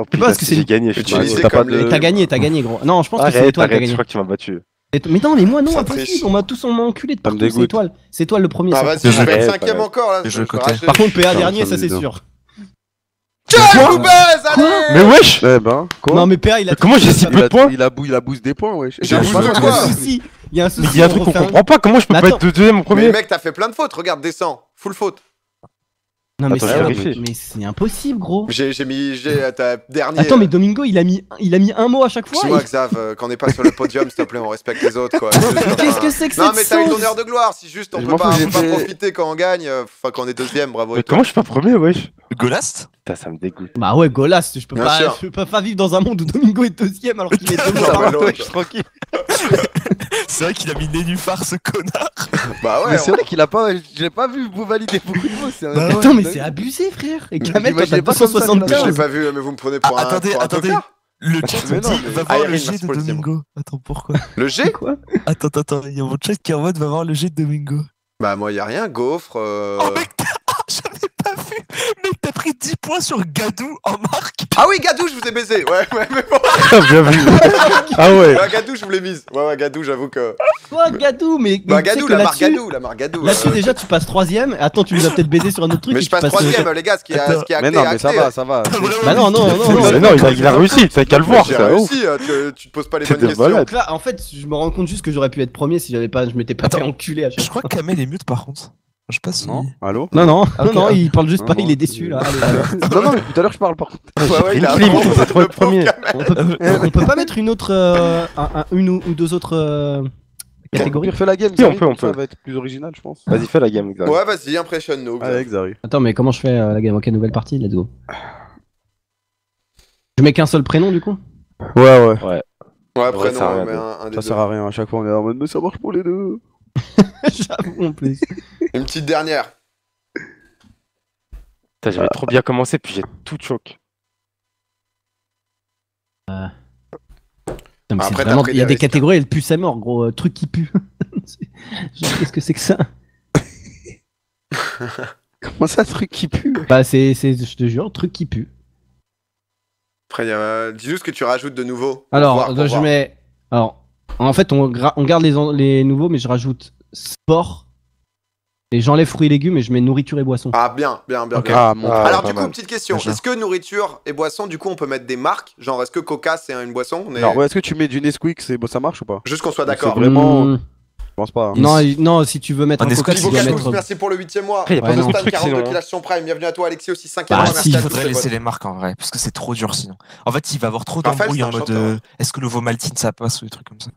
Oh, sais pas, parce que c'est j'ai gagné. Tu t'as comme pas de- les- Mais T'as gagné, t'as gagné, gros. Non, je pense que c'est étoile qui a arrête, je gagné. crois que tu m'as battu. Mais non, mais moi non, impossible. On m'a tous on m'a enculé de partout. C'est étoile. C'est étoile le premier. Ah, vas-y, Je vais être cinquième encore là. Je je vais côté. cracher. Par contre, PA dernier, ça c'est sûr. Tiens, Mais wesh Eh ben, quoi Non, mais PA il a. Mais comment j'ai si il peu a, de points il, a bou- il a boost des points, wesh. J'ai un souci. Il y a un souci. Mais il y a un on truc qu'on comprend pas. Comment je peux Mais pas être deuxième au Mais premier mec, t'as fait plein de fautes. Regarde, descends. Full faute. Non, mais c'est mais impossible, gros. J'ai j'ai mis. J'ai ta dernier. Attends, mais Domingo, il a mis, il a mis un mot à chaque fois. Excuse-moi, et- Xav, euh, quand on n'est pas sur le podium, s'il te plaît, on respecte les autres, quoi. Qu'est-ce que c'est que Non, cette mais t'as eu ton heure de gloire. Si juste on Je peut pas, on profiter quand on gagne, euh, enfin quand on est deuxième, bravo. Mais comment je suis pas premier, wesh Golast Putain, ça me dégoûte. Bah ouais, Golas, je peux Bien pas, sûr. je peux pas vivre dans un monde où Domingo est deuxième alors qu'il est deuxième. tranquille. C'est vrai qu'il a mis Nénuphar, ce connard. Bah ouais, Mais c'est vrai qu'il a pas. J'ai pas vu vous valider beaucoup de mots. c'est un- Bah ouais. Attends, mais c'est abusé, frère. Et Kamel, toi, t'as pas comme ça, mais je l'ai 275. pas vu, mais vous me prenez pour Ah, un. attendez, pour un attendez. Le chat Mais me non, dit mais- va voir le jet merci de pour Domingo. Attends, pourquoi? Le G Quoi? Attends, attends, attends. Il y a mon chat qui est en mode va voir le jet de Domingo. Bah moi y a rien, gaufre. euh, Oh mec, t'as- j'avais. Mec, t'as pris 10 points sur Gadou en marque. Ah oui, Gadou, je vous ai baisé. Ouais, ouais, mais bon. Ah, bien vu. Ah ouais. Bah, Gadou, je vous l'ai mise. Ouais, ouais, Gadou, j'avoue que. Quoi, Gadou Mais, mais Bah Gadou, la marque là-dessus- Gadou, la marque Gadou. Là-dessus, euh, déjà, tu passes troisième. Attends, tu nous as peut-être baisé sur un autre truc. Mais je passe passes- troisième, les gars, ce qui est est Mais acté, non, mais ça acté. va, ça va. Bah non, non, non, non. Mais non, il a, il a réussi, t'as qu'à le voir, ça. euh, tu, te poses pas les bonnes questions. Donc là, en fait, je me rends compte juste que j'aurais pu être premier si j'avais pas, je m'étais pas fait enculer à chaque Je crois que Kamel est mute par contre. Je sais pas si. Non Allô Non, non, Ok. non, non, il parle juste Non, pas, non. il est déçu là. Allez, allez. Non, non, mais tout à l'heure je parle par contre. Ouais, ouais, il a trop le premier. On peut, on peut pas mettre une autre, euh, un- un- une ou, ou deux autres euh, catégories fais la game, Si, on Xari, peut, on peut. Ça va être plus original, je pense. Vas-y, fais la game, Xavier. Ouais, vas-y, impressionne-nous. Allez, Xari. Attends, mais comment je fais euh, la game? Ok, nouvelle partie, let's go. Je mets qu'un seul prénom du coup? Ouais, ouais. Ouais, Ouais, après, ça mais un, un des Ça deux. sert à rien, à chaque fois on est en mode, mais ça marche pour les deux. J'avoue en plus. Une petite dernière. J'avais trop bien commencé, puis j'ai tout choc. Mais c'est Après, vraiment- il y a des catégories, elle pue sa mort, gros, euh, truc qui pue. Qu'est-ce que c'est que ça Comment ça, truc qui pue? Bah, c'est, c'est, je te jure, truc qui pue. Après, dis-nous ce que tu rajoutes de nouveau. Alors, voir, je voir. mets. Alors, en fait, on, gra- on garde les, en- les nouveaux, mais je rajoute sport. Et j'enlève fruits et légumes et je mets nourriture et boissons. Ah, bien, bien, bien, Ok. bien. Ah, mon Ah, Alors, du coup, mal. petite question. Est-ce que nourriture et boisson, du coup, on peut mettre des marques? Genre, est-ce que Coca, c'est une boisson? On est... Alors, ouais, est-ce que tu mets du Nesquik, c'est bon, ça marche ou pas? Juste qu'on soit d'accord. vrai. vraiment- Hmm, Je pense pas. hein. non, non, si tu veux mettre Un un coca, tu dois mettre. merci pour le 8ème mois. Après, il y a Ouais, pas non. de Stan trucs 42 sinon. hein. qui lâche son prime. Bienvenue à toi, Alexis aussi 5 Bah, si, Il faudrait laisser les marques en vrai, parce que c'est trop dur sinon. En fait, il va avoir trop d'embrouilles en mode euh, est-ce que le Vomaltine ça passe ou des trucs comme ça?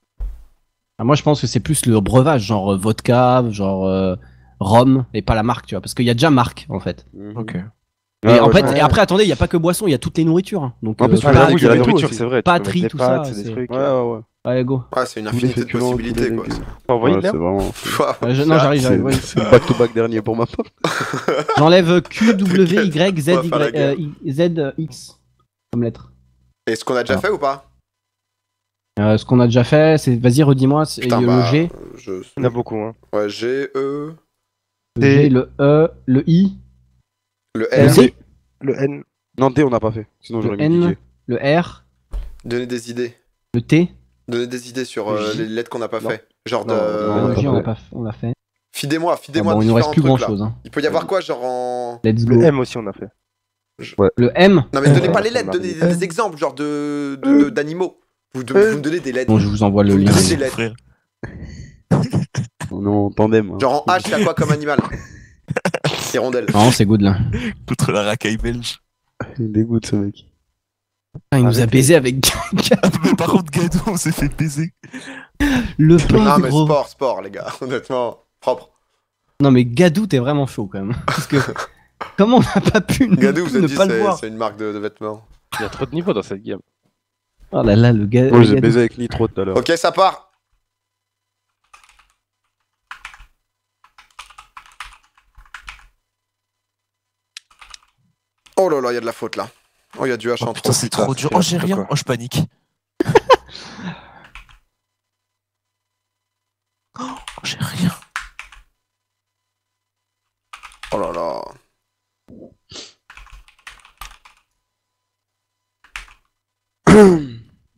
Ah, moi, je pense que c'est plus le breuvage, genre euh, vodka, genre euh, rhum, et pas la marque, tu vois. Parce qu'il y a déjà marque, en fait. Mhm. Ok. Et Ouais, en ouais, fait, ouais. et après, attendez, il y a pas que boisson, il y a toutes les nourritures. hein. Donc, En plus, euh, Ah, pas- j'avoue, il y a la nourriture, c'est vrai. mettre tout des ça, pâtes, des c'est- trucs. Ouais, ouais, ouais. Allez, go. Ouais, c'est une infinité de les possibilités, quoi. T'as envoyé c'est vraiment. Euh, je- non, j'arrive, j'arrive. C'est back to back dernier pour ma part. J'enlève Q, W, Y, Z, euh, Z, euh, X comme lettre. Et ce qu'on a déjà Ah. fait ou pas? Euh, ce qu'on a déjà fait, c'est. Vas-y, redis-moi. c'est- le bah, G. Il y en a beaucoup, hein. Ouais, G, E, le D. G, le E, le I, le. C, Le N. Non, D, on n'a pas fait. Sinon, le j'aurais mis N, le R, Donner des idées. Le T Donner des idées sur euh, les lettres qu'on n'a pas Non. fait. Genre Non, de. on l'a pas fait- on l'a fait. Fidez-moi, Ah fidez-moi bon, il nous reste plus grand là. chose. Hein. Il peut y avoir quoi, genre en. Let's go. Le M aussi, on a fait. Le M Non, mais donnez Euh, pas les lettres, donnez arrivé. des, des exemples, genre de de- de- d'animaux. Vous, de- vous me donnez des lettres. Bon, je vous envoie le Vous lien. donnez des lettres. On est en tandem. hein. Genre en H, t'as quoi comme animal Hirondelle. Non, c'est good là. Contre la racaille belge. Il dégoûte ce mec. Ah, il nous a baisé avec mais par contre, Gadou, on s'est fait baiser. le Non, pauvre mais gros. sport, sport, les gars. Honnêtement, propre. Non, mais Gadou, t'es vraiment chaud quand même. Parce que comment on n'a pas pu ne, Gadou, vous ne avez dit, pas le c'est voir c'est une marque de, de vêtements. Il y a trop de niveaux dans cette game. Oh là là, le gars. Moi, j'ai Gadou. baisé avec Nitro tout à l'heure. Ok, ça part. Oh là là, il y a de la faute là. Oh, il y a du H Oh en putain, c'est trop dur. Oh, j'ai rien. Oh, je panique. Oh, j'ai rien. Oh là là.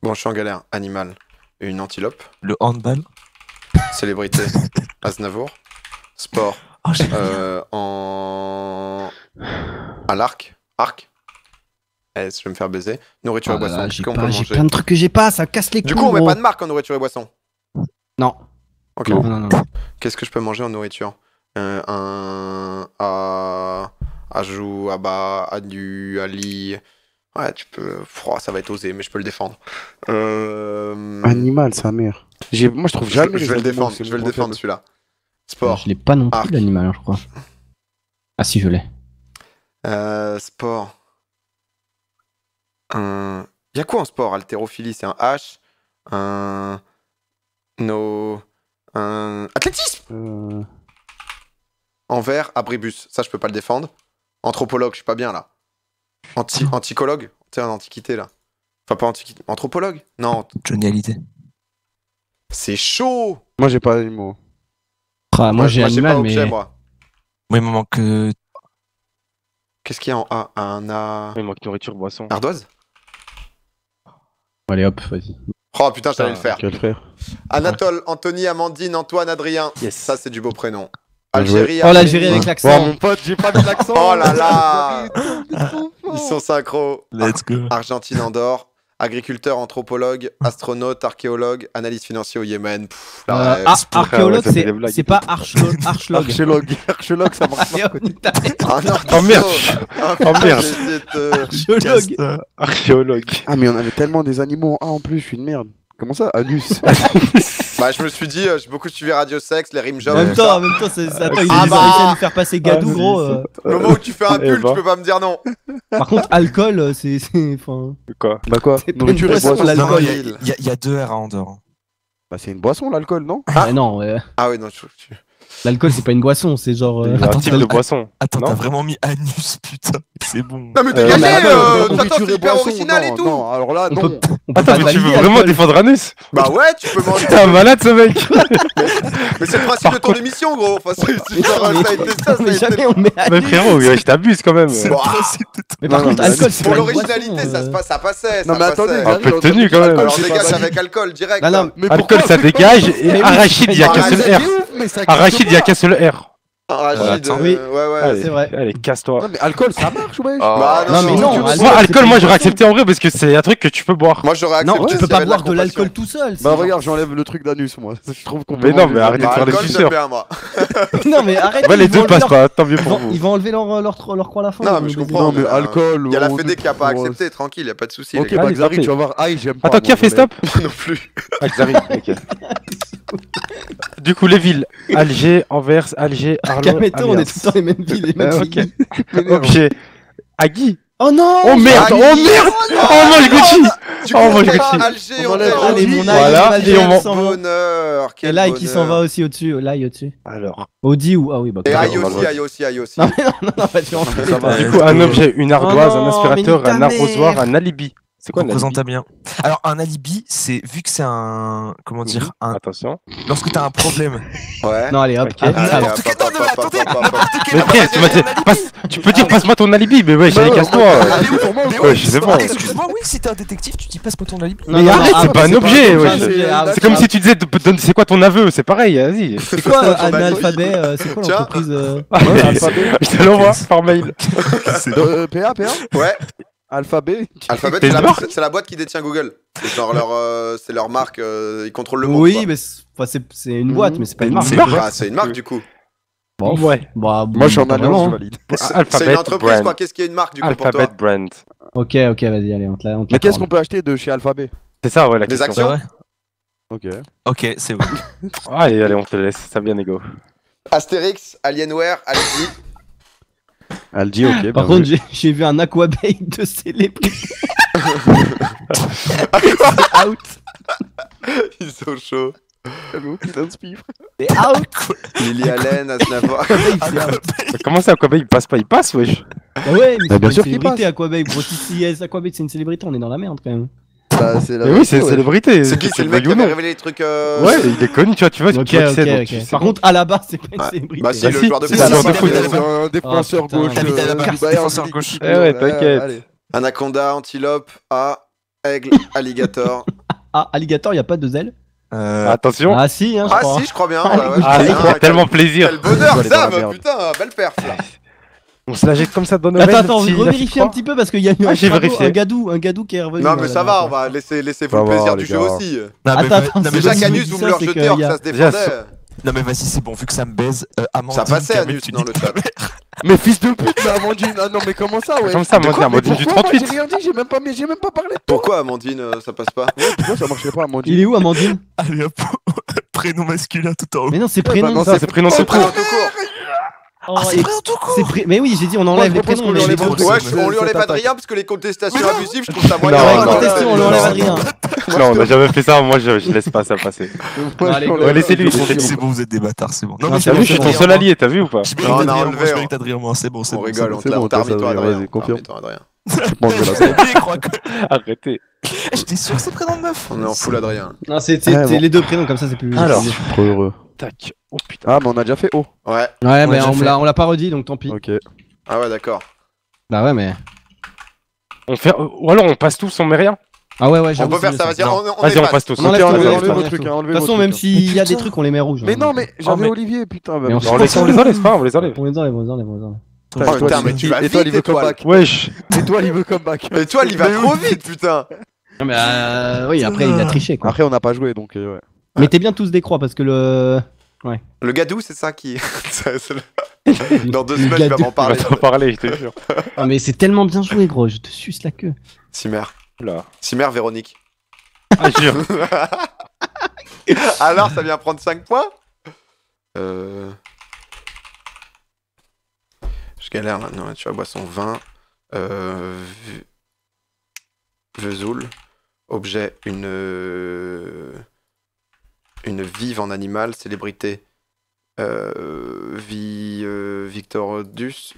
Bon, je suis en galère. Animal. Une antilope. Le handball. Célébrité. Aznavour. Sport. Oh, j'ai rien. Euh, en. À l'arc. Arc. Eh, je vais me faire baiser. Nourriture et là boisson. J'ai plein de trucs que j'ai pas, ça casse les Du couilles. coup, on met gros. pas de marque en nourriture et boisson? Non. Ok. Non, non, non. Qu'est-ce que je peux manger en nourriture? Euh, Un. À. À joue, à bas, à du, à lit. Ouais, tu peux. Froid, ça va être osé, mais je peux le défendre. Euh... Animal, sa mère. Moi, je trouve jamais. je vais le défendre, je vais le défendre celui-là. Sport. Je l'ai pas non plus Arc. l'animal, je crois. Ah si, je l'ai. Euh, sport. Un. Y a quoi en sport Haltérophilie, c'est un H. Un. No. Un. Athlétisme Euh, En vert, abribus. Ça, je peux pas le défendre. Anthropologue, je suis pas bien là. Anti antichologue Tu sais, en antiquité là. Enfin, pas antiquité. Anthropologue Non, Hallyday. c'est chaud Moi, j'ai pas d'animaux. Ah, moi j'ai pas animal, objet, mais. moi. Moi, il me manque. Qu'est-ce qu'il y a en A? Un A. Il manque nourriture, boisson. Ardoise? Allez hop, vas-y. Oh putain, j'allais le faire. Quel frère Anatole, Anthony, Amandine, Antoine, Adrien. Yes. Ça, c'est du beau prénom. Algérie. Oh l'Algérie avec Oh, l'accent. mon pote, j'ai pas mis l'accent Oh là là Ils sont synchro. Let's go. Argentine, Andorre. Agriculteur, anthropologue, astronaute, archéologue, analyse financier au Yémen. Pff, Euh, ah, archéologue, ouais, c'est pas archéologue. Archéologue, archéologue, ça marche pas. Ah non, Oh merde. Ah, Oh merde. Archéologue. Archéologue. Ah, mais on avait tellement des animaux en A en plus, je suis une merde. Comment ça Anus Bah, je me suis dit, euh, j'ai beaucoup suivi Radio Sex, les rimes En jobs. même tout temps, ça. en même temps, c'est- attends, il Ah a bah. réussi à nous faire passer Gadou, gros. euh. Le moment où tu fais un Eh pull, bah. tu peux pas me dire non. Par contre, alcool, euh, c'est. c'est- Enfin. Quoi Bah quoi C'est pas Nourriture une et boisson, boisson. l'alcool. Il y, a- il y deux R à Andorre. Bah c'est une boisson l'alcool, non Ah non, ouais. Ah oui, non, je tu- l'alcocool, c'est pas une boisson, c'est genre. euh, Attends, un type t'as- de boisson. Attends, t'as vraiment mis anus, putain. C'est bon. Non, mais Euh, dégagez euh, nourriture Attends, c'est hyper original non, et tout Non, alors là, On non. peut, on peut Attends, mais tu veux vraiment défendre Anus Bah ouais, tu peux manger. T'es un malade ce mec Mais c'est le principe de ton émission, gros. Enfin, c'est genre, ça a été ça, ça a été. jamais on met Mais frérot, je t'abuse quand même. C'est le principe de Mais par contre, alcool, c'est Pour l'originalité, boisson, ça, se euh. passe- ça passait. Non ça mais attendez, passait. Un peu de tenue quand même. Alors dégage avec alcool, direct. Mais Alcool, ça dégage. Arachide, il y a qu'un seul R. Arachide, il y a qu'un seul R. Attends. euh, Oui. ouais, ouais. Allez, c'est vrai. Allez, casse-toi. Non mais alcool ça marche ouais. Bah, Non, mais non, tu- alcool, Moi, alcool, moi, j'aurais accepté en vrai parce que c'est un truc que tu peux boire. Moi, j'aurais accepté. Non, tu peux pas boire de l'alcool tout seul. Bah genre- regarde, j'enlève le truc d'anus moi. Je trouve qu'on Mais peut non, mais des arrêtez de Bah, faire j'aime suceurs. Non, mais arrête. Ouais, les ils vont deux enlever passent leur- pas, tant mieux Ils pour vont, vous. ils vont enlever leur, leur, leur croix à la fin. Non, mais je comprends. Non mais euh, alcool. Il y a la Fédé qui a pas accepté, tranquille, y a pas de souci. Ok bah Xari, tu vas voir. Aïe j'aime pas. Attends, qui a fait stop non plus. Ah, Xari, ok. Du coup, les villes Alger, Anvers, Alger. Kameto, on est tout le temps les mêmes villes. Les mêmes Ah, ok. villes. Objet. Agui. Oh non Oh merde, oh merde Oh je Gucci Oh, on je prend kiffe. Alger, On Allez, mon Voilà, aïe, et on s'en. Bonheur. Et l'ail qui s'en va aussi au-dessus. L'ail au-dessus. Alors, Audi ou. Ah oui, bah. Et aïe aussi, aïe aussi, aïe aussi. Non, mais non, non, non, vas-y, on du coup, un objet, une ardoise, Oh un non, aspirateur, un arrosoir, un alibi. C'est quoi un bien. Alors un alibi, c'est vu que c'est un comment dire un Attention. lorsque t'as un problème. Ouais. Non, allez, hop. Ok. hop, Allez, hop. N'importe quel- non, attendez, tu peux dire passe-moi ton alibi, mais ouais, j'allais casse-toi. Pas. Excuse-moi, oui, si t'es un détective, tu dis passe-moi ton alibi. Mais arrête, c'est ah, pas un c'est objet, un objet, ah, C'est comme si tu disais, donne- c'est quoi ton aveu, c'est pareil, vas-y. C'est quoi euh, analphabet euh, C'est quoi Tiens. l'entreprise euh, Je te l'envoie par mail. Euh, PA, PA Ouais. Alphabet Alphabet, c'est la, c'est boîte qui détient Google. C'est genre leur, euh, c'est leur marque, euh, ils contrôlent le monde. Oui, quoi. mais c'est enfin, c'est- c'est une boîte, mais c'est pas une marque. C'est C'est une Ah, c'est une marque du coup. Bon, Ouais. bah, Moi, je suis en pas alliance, vraiment, je hein. valide. C'est Alphabet une entreprise brand. quoi. Qu'est-ce qui est une marque du coup pour Alphabet toi brand. Ok, ok, vas-y, allez, on te la on te Mais la qu'est-ce qu'on peut acheter de chez Alphabet C'est ça, ouais, la Des question. actions Ok. Ok, c'est bon. Allez, allez, on te laisse, ça bien égo. Astérix, Alienware, Aldi. Elle dit ok. Par contre, j'ai- j'ai vu un aquabait de célébrité. out. Ils sont chauds. C'est out. Lily Allen, Aznavour. Comment ça, Aquabay, il passe pas, il passe, wesh? Bah ouais, mais Bah, c'est une sûr qu'il célébrité, si si yes, Aquabait, c'est une célébrité, on est dans la merde quand même. Bah, c'est la Mais oui, c'est ouais. célébrité. C'est qui C'est le mec qui avait révélé les trucs. euh, Ouais, il est connu, tu vois, tu vois, tu Ok, vois qui ok, c'est, donc ok. tu sais Par contre, à la base, c'est pas une Ouais. célébrité. Bah si, Bah le si, joueur de c'est foot. un joueur de David foot. Alaba. C'est un défenseur putain. gauche. David euh, Alaba, du Bayern défenseur gauche. Eh ouais, t'inquiète. allez. Anaconda, Antilope, A, Aigle, Alligator. Ah, alligator, y a pas deux ailes Euh, Attention. Ah si, hein, je Ah crois. si, je crois bien. ouais, ouais, Ah, je ça crois fait bien. tellement plaisir. Quel bonheur, dans la Sam merde. Putain, belle perf là. On se la jette comme ça dans nos Attends, attends, revérifie un petit peu parce qu'il y a eu Ah, un, un gadou, un gadou qui est revenu. Non mais ça va, on va laisser, laisser vous le plaisir du jeu aussi. non, mais, Attends, non, mais c'est Déjà dis vous ça, me le c'est rejetez que alors ça se défendait. Non mais vas-y, c'est bon, vu que ça me baise, euh, Amandine, Ça passait Anus dans le chat. Mais fils de pute, mais Amandine, ah non mais comment ça ouais? Comme ça, Amandine, Amandine du pourquoi Moi, 38. J'ai rien dit, j'ai même pas, même pas parlé de toi. Pourquoi Amandine euh, ça passe pas? Pourquoi ça marchait pas Amandine? Il est où, Amandine? Allez hop, prénom masculin tout en haut. Mais non, c'est bah prénom. non, Ça, c'est prénom, c'est prénom Oh, Ah, c'est prénom tout court c'est Mais oui, j'ai dit, on enlève les prénoms. c'est- on lui c'est enlève attaque. Adrien parce que les contestations abusives, je trouve ça moyen. Non, on non, conteste, non, on lui enlève Adrien. Non, on n'a jamais fait ça, moi je, je laisse pas ça passer. Laissez-lui. C'est bon, vous êtes des bâtards, c'est bon. Non, Ah, mais c'est c'est T'as bon, vu, bon, je suis bon, ton bon. seul allié, t'as vu ou pas Non, on a enlevé, moi, je hein. mérite Adrien, moi, c'est bon, c'est On bon. rigole, on c'est te l'a- bon, on t'a ça, remis ça, toi Adrien. Je je je. Arrêtez. J'étais sûr que c'est prénom de meuf. On est en full Adrien. Non, c'est Ah, bon. les deux prénoms, comme ça, c'est plus. Alors. c'est- suis trop heureux. Tac. Oh putain. Ah, mais on a déjà fait O. Ouais. Ouais, On l'a mais on l'a on l'a pas redit, donc tant pis. Ok. Ah ouais, d'accord. Bah ouais, mais. On fait... Ou alors on passe tous, on met rien. Ah ouais, ouais, On peut faire ça, vas-y, on, est on pas- passe tous. On enlève vos trucs, hein, De toute façon, même s'il y a des trucs, on les met rouges. Mais hein. non, mais j'avais mais- Olivier, putain. bah, Mais on les enlève, pas, on les enlève. On les enlève, on les enlève, enlève. Oh Étoile, putain, mais tu vas Étoile, il vite, veut étoile. comeback. Wesh. Étoile, il veut comeback. Et toi, il va trop vite, putain. Non, mais euh, oui, après, il a triché, quoi. Après, on n'a pas joué, donc euh, ouais. Mettez bien tous des croix parce que le. Le gadou, c'est ça qui. Dans deux semaines, il va m'en On va parler. t'en parler, je te jure. Ah, mais c'est tellement bien joué, gros, je te suce la queue. Simer. Oula. Simer, Véronique. Ah, jure. Alors, ça vient prendre 5 points? Euh... Je galère là. Non, tu vas boisson vin. Euh... vu- Vesoul. Objet, une. euh, Une vive en animal. Célébrité. Euh... Vie. euh, Victorudus.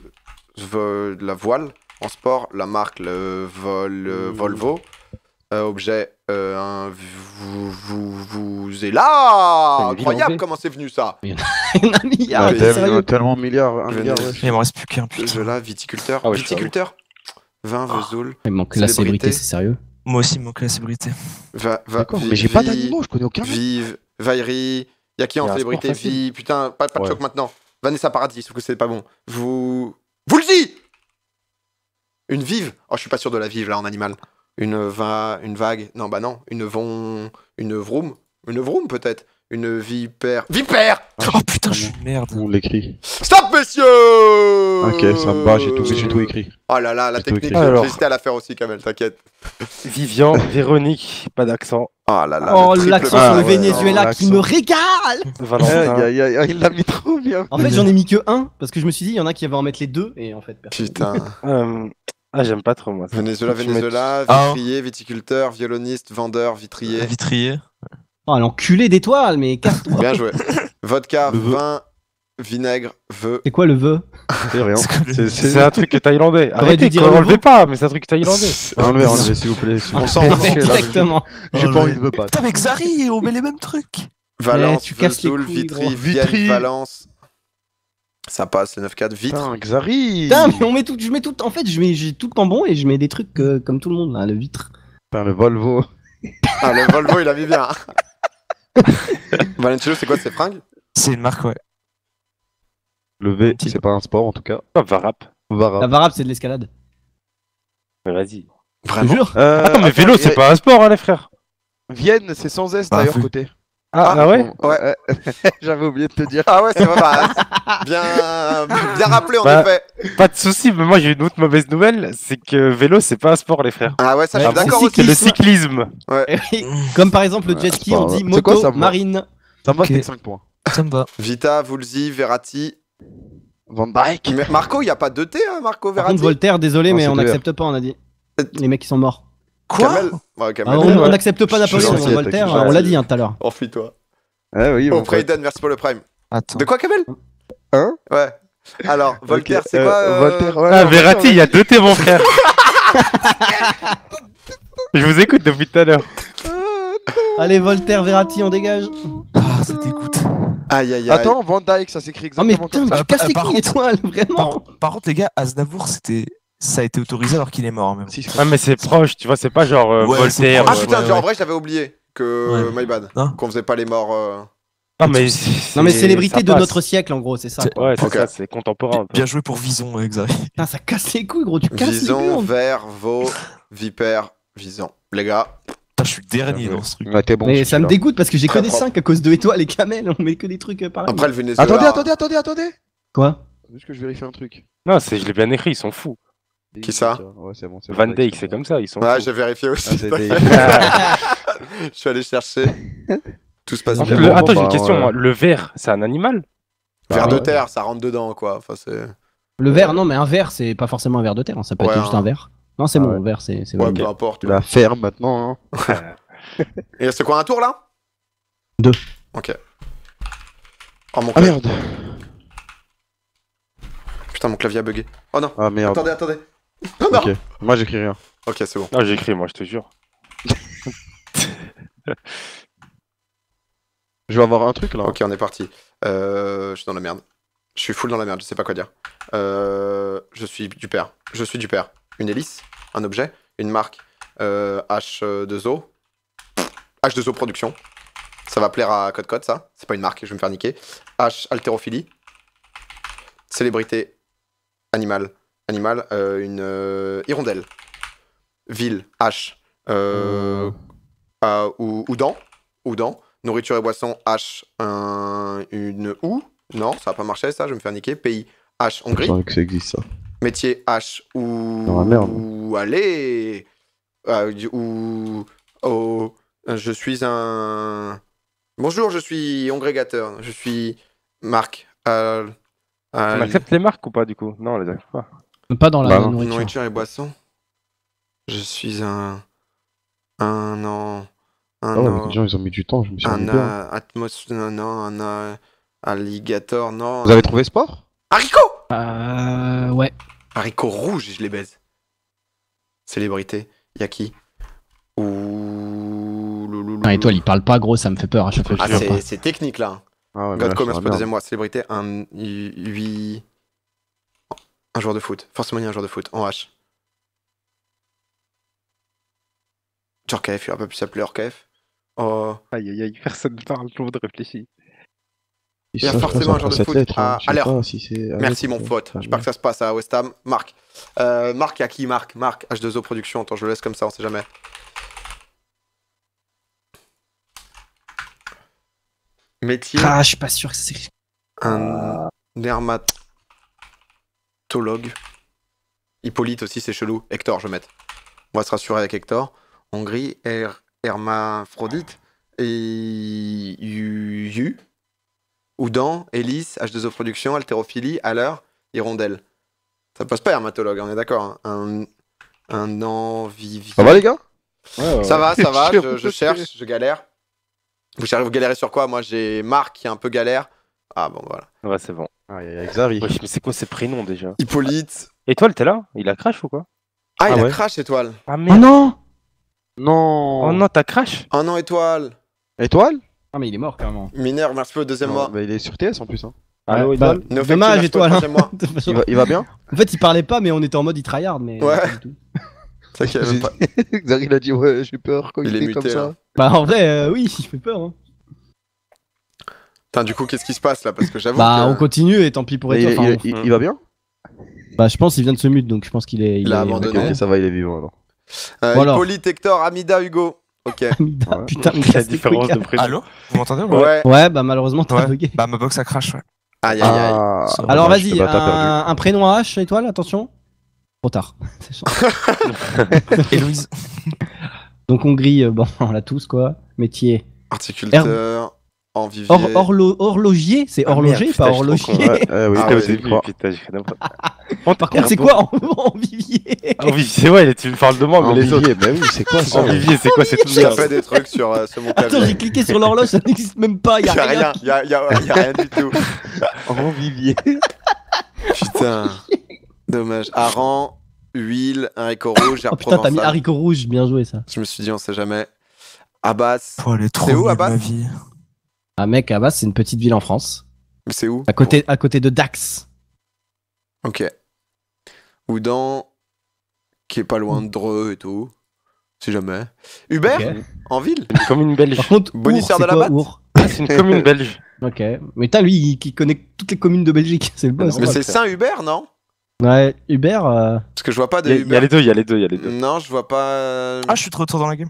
Vo- La voile. En sport, la marque, le vol, euh, Volvo. Objet, euh, un. Vous, vous, vous êtes là Incroyable en comment c'est venu ça un milliard, Ah, mais t'es- sérieux. tellement milliard, un Je milliard. Il m'en reste plus qu'un, Je putain. là, viticulteur. Ah ouais, je viticulteur Vin, Vesoul. Il manque la Célébrité. célébrité, c'est sérieux. Moi aussi, il me manque la célébrité. Va, mais j'ai pas d'animaux, je connais aucun. Vive, qui Il y en a un célébrité sport facile. Vie. Putain, pas, pas de Ouais. choc maintenant. Vanessa Paradis, sauf que c'est pas bon. Vous. Vous le dites Une vive? Oh, je suis pas sûr de la vive là en animal. Une va, une vague. Non, bah non. Une von. Une vroom. Une vroom peut-être. Une vipère. Vipère Oh putain, je suis une merde. On l'écrit. Stop, messieurs Ok, ça me bat, j'ai tout, j'ai tout écrit. Oh là là, la J'ai technique. Alors. J'hésitais à la faire aussi, Kamel, t'inquiète. Vivian, Véronique, pas d'accent. Oh là là. Oh, l'accent sur le Venezuela qui me régale Valentin. Il l'a mis trop bien. En fait, j'en ai mis que un parce que je me suis dit, il y en a qui avaient en mettre les deux et en fait, personne. Putain. Ah, j'aime pas trop moi. ça. Venezuela, Venezuela, Ah. vitrier, viticulteur, violoniste, vendeur, vitrier. Vitrier. Oh, l'enculé d'étoiles, mais casse-toi Bien joué. Vodka, vin, vinaigre, vœu. C'est quoi le vœu C'est rien. C'est un truc thaïlandais. Arrêtez, dire ne le relevez mot. pas, mais c'est un truc thaïlandais. Enlevez, enlevez, s'il vous plaît. On s'en Exactement. J'ai pas envie de battre. Putain, avec Zari, on met les mêmes trucs. Valence, les Vesoul, Vitry. Vienne, Vitry. Valence. Ça passe, le 9-4. Vitre. Putain, Xari Putain, mais on met tout, je mets tout, en fait, je mets, j'ai tout en bon et je mets des trucs euh, comme tout le monde là, le vitre. Putain, le Volvo. Ah, le Volvo, il a mis bien. Valentino, c'est quoi ces fringues C'est une marque, ouais. Le V, c'est pas un sport en tout cas. Ah, Varap. Vara. La varap, c'est de l'escalade. Mais vas-y. Te jure. Euh, Attends, mais vélo, c'est pas un sport, hein, les frères. Vienne, c'est sans S Bah, d'ailleurs côté. Ah, ah ouais Ouais. J'avais oublié de te dire. Ah ouais, c'est vrai. bah, bien, bien rappelé en Bah. effet. Pas de soucis, mais moi j'ai une autre mauvaise nouvelle, c'est que vélo, c'est pas un sport, les frères. Ah ouais, ça, je suis d'accord c'est aussi. C'est le cyclisme. cyclisme. Comme par exemple le jet ski, on dit quoi, moto ça, marine. Ça me va, Ok. c'était 5 points. Ça me va. Vita, Vulzi, Verratti. Van Dyke. Marco, il n'y a pas de T, hein, Marco Par Verratti contre, Voltaire, désolé, Non, mais on n'accepte pas, on a dit. Les mecs qui sont morts. Quoi Kamel Ouais, Kamel. Ah, on n'accepte pas Napoléon, Voltaire, on l'a dit hein, tout à l'heure. Enfuis-toi. Ah oui, Oh, frère. Prayden, merci pour le prime. Attends. De quoi, Kamel Hein Ouais. Alors, Voltaire, c'est euh, quoi euh, Voltaire, ouais, Ah, Verratti, il y a deux T, mon frère. Je vous écoute depuis tout à l'heure. Allez, Voltaire, Verratti, on dégage. Ah, ça dégoûte. Aïe, aïe, aïe. Attends, Van Dyke, ça s'écrit Oh, mais exactement putain, comme mais ça. tu casses les par couilles, étoile, vraiment. Par, par contre, les gars, Aznavour, c'était. Ça a été autorisé alors qu'il est mort. Mais bon. Si, Ah, mais c'est proche, tu vois, c'est pas genre euh, Ouais, Voltaire. Ah ouais, putain, ouais, genre, en ouais. vrai, j'avais oublié que. Ouais. My bad. Non. Qu'on faisait pas les morts. euh, Non, mais, Non, mais célébrité de notre siècle, en gros, c'est ça. Quoi. Ouais, c'est ça, c'est contemporain. Bien joué pour Vison, euh, Xari. Putain, ça casse les couilles, gros, tu casses Vison, les couilles. Vert, Vaux, Vipère, Vison. Les gars, Putain, je suis dernier Ouais. dans ce truc. Ouais, t'es bon. Mais ça me dégoûte parce que j'ai que des propre. 5 à cause de étoile et Kamel, on met que des trucs euh, pareils. après le Venezuela. Attendez, attendez, attendez, attendez. Quoi? Juste que je vérifie un truc. Non, c'est- je l'ai bien écrit, ils sont fous. Qui ça Ouais, bon. Van Dyke, c'est comme ça, ils sont Ouais, fous. j'ai vérifié aussi. Ah, des- Je suis allé chercher. Tout se passe En bien. le- Attends, j'ai une bah, question. ouais. moi. Le verre, c'est un animal? Vers Ah, de ouais. terre, ça rentre dedans, quoi. Enfin, c'est. Le verre, non, mais un verre, c'est pas forcément un verre de terre, hein, ça peut Ouais, être juste un- un verre. Non, c'est Ah bon, ouais. un verre, c'est Ouais, peu importe. Tu la fermes maintenant. Hein. Et c'est quoi un tour là? Deux. Ok. Oh mon Ah clavier. merde. Putain, mon clavier a bugué. Oh non. Ah merde. Attendez, attendez. Oh non. Ok. Moi j'écris rien. Ok, c'est bon. Non, j'ai écrit, moi, je te jure. Je vais avoir un truc là. Ok, on est parti. Euh, je suis dans la merde. Je suis full dans la merde, je sais pas quoi dire. Euh, je suis du père. Je suis du père. Une hélice, un objet, une marque euh, H2O. H2O Production. Ça va plaire à Code Code, ça. C'est pas une marque, je vais me faire niquer. H haltérophilie. Célébrité. Animal. Animal. euh, une euh, hirondelle. Ville. H. Euh, euh, ou, Oudan. Oudan. Nourriture et boisson, H, un- une OU. Non, ça va pas marcher ça, je vais me faire niquer. Pays, H, Hongrie. J'aimerais que ça existe ça. Métier, H, ou. Dans la merde. ou allez. Euh, ou. Oh, je suis un. Bonjour, je suis congrégateur. Je suis Marc. Euh, On accepte les marques ou pas, du coup? Non, on les accepte pas. Pas dans la Bah nourriture. nourriture et boisson. Je suis un. Un an. Un mais an- les gens ils ont mis du temps, je me suis un euh, atmos... non, non, un euh, alligator, non. Vous avez trouvé sport? Haricot Euh, ouais. Haricot rouge, je les baise. Célébrité, y'a qui? Ouh... loulou. Ah, étoile, il parle pas, gros, ça me fait peur à chaque fois. que Ah, je c'est technique là. Ah ouais, God là, commerce je suis pour deuxième mois. Célébrité, un 8. Un joueur de foot. Forcément, il y a un joueur de foot en H. Jorkef, il aurait pas pu s'appeler Orkef. Oh. Aïe, aïe, aïe, personne ne parle, tout le monde réfléchit. Il y a forcément un genre de foot. lettre, hein. Ah, à l'heure. pas si c'est Merci mon pote. enfin, J'espère que ça se passe à West Ham. Marc. Euh, Marc, il y a qui Marc? Marc, H2O Production. Attends, je le laisse comme ça, on sait jamais. Métier, Ah, je suis pas sûr que s'écrit. un dermatologue. Hippolyte aussi, c'est chelou. Hector, je vais mettre. On va se rassurer avec Hector. Hongrie, her, hermaphrodite. Et Yu. Yu. Oudan, Hélice, H2O Production, haltérophilie, l'heure, hirondelle. Ça passe pas hermatologue, on est d'accord. hein. Un, un envivie. Ça va les gars? Ça va, ça va, Je cherche, je galère. Vous, cherchez- vous galérez sur quoi? Moi j'ai Marc qui est un peu galère. Ah bon, voilà. Ouais, c'est bon. Ah, il y a Xari. Wesh, mais c'est quoi ces prénoms déjà Hippolyte. Étoile, t'es là Il a crash ou quoi Ah, Ah il a ouais. crash, étoile. Ah Oh merde non Non Oh non, t'as crash Oh non, étoile. Étoile Ah, mais il est mort carrément. Mineur, merci pour le deuxième Non, mois. bah, Il est sur TS en plus. Hein. Allô, Ouais, Étoile bah, Néophyte, Dommage, étoile. Il va, il va bien en fait, il parlait pas, mais on était en mode il tryhard, mais. Ouais. Xari il a dit ouais, j'ai peur quand Il est comme muté, ça. là. Bah, en vrai, euh, oui, il fait peur. Putain, du coup, qu'est-ce qui se passe là? Parce que j'avoue Bah, que... on continue et tant pis pour Mais il. Enfin, il- il- il va bien? Bah, je pense qu'il vient de se mute, donc je pense qu'il est. Il a est- abandonné. Ok, ça va, il est vivant alors. Euh, Voilà. Hippolyte, Hector, Amida, Hugo. Ok. Amida, Ouais. Putain, mais La différence de prénom. Allô? Vous m'entendez ou Ouais. Ouais, bah malheureusement t'as Ouais. bugué. Bah ma box a crash, ouais. Aïe, aïe, aïe. Ah, Alors vas-y, un, un prénom à H, étoile, attention. Trop tard. C'est chiant. Héloïse. Donc on grille, euh, bon, on l'a tous quoi. Métier. Articulteur, en vivier. Or, horlo- horloger, c'est Ah, horloger, merde, pas ouais, oui, Ah t'as ouais, début, putain, j'ai fait n'importe Par contre, c'est quoi en, en vivier? Oui, c'est ouais, tu me parles de moi, En mais les autres. vivier, bah oui, c'est quoi ça? En vivier, c'est quoi C'est tout J'ai merde? fait des trucs sur euh, sur mon Attends, j'ai cliqué sur l'horloge, ça n'existe même pas, y Y a, a rien, y a, y rien du tout. En vivier. Putain. Dommage. Hareng, huile, un haricot rouge, Oh putain, t'as mis haricot rouge, bien joué ça. Je me suis dit, on sait jamais. Abbas. Oh, C'est où, nulle, Abbas Ah mec, Abbas, c'est une petite ville en France. Mais c'est où À côté, à côté de Dax. Ok. Oudan, qui est pas loin de Dreux et tout. Si jamais. Hubert, Ok. en ville Une commune belge. Par contre, Bonisseur Our, de c'est la quoi, batte Our Ah, c'est une commune belge. Ok. Mais putain, lui, il, qui connaît toutes les communes de Belgique, c'est le boss. Mais c'est Saint-Hubert, non? Ouais, Hubert, euh, Parce que je vois pas de Il y, a- il y a Hubert. les deux, il y a les deux, il y a les deux. Non, je vois pas. Ah, je suis de retour dans la game.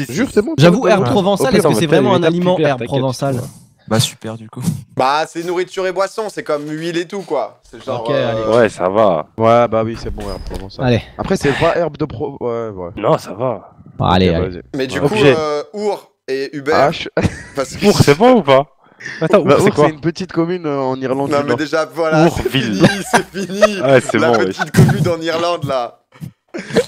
Jure, c'est bon. j'avoue, herbe provençale, est-ce que c'est vraiment un aliment herbe provençale Bah super du coup. Bah, c'est nourriture et boisson, c'est comme huile et tout, quoi. C'est genre. Euh, allez. Ouais, ça va. Ouais, bah oui, c'est bon, herbe provençale. Allez, Après, c'est pas herbe de pro. Ouais, ouais. Non, ça va. Bon, allez, allez. Mais du Ouais. coup, euh, Our et Hubert. H. Parce que... Our, c'est bon ou pas Attends, Bah, c'est Our, quoi c'est une petite commune euh, en Irlande. Non, mais déjà, voilà, c'est fini, c'est fini. Ouais, c'est La bon, ouais. petite commune en Irlande, là.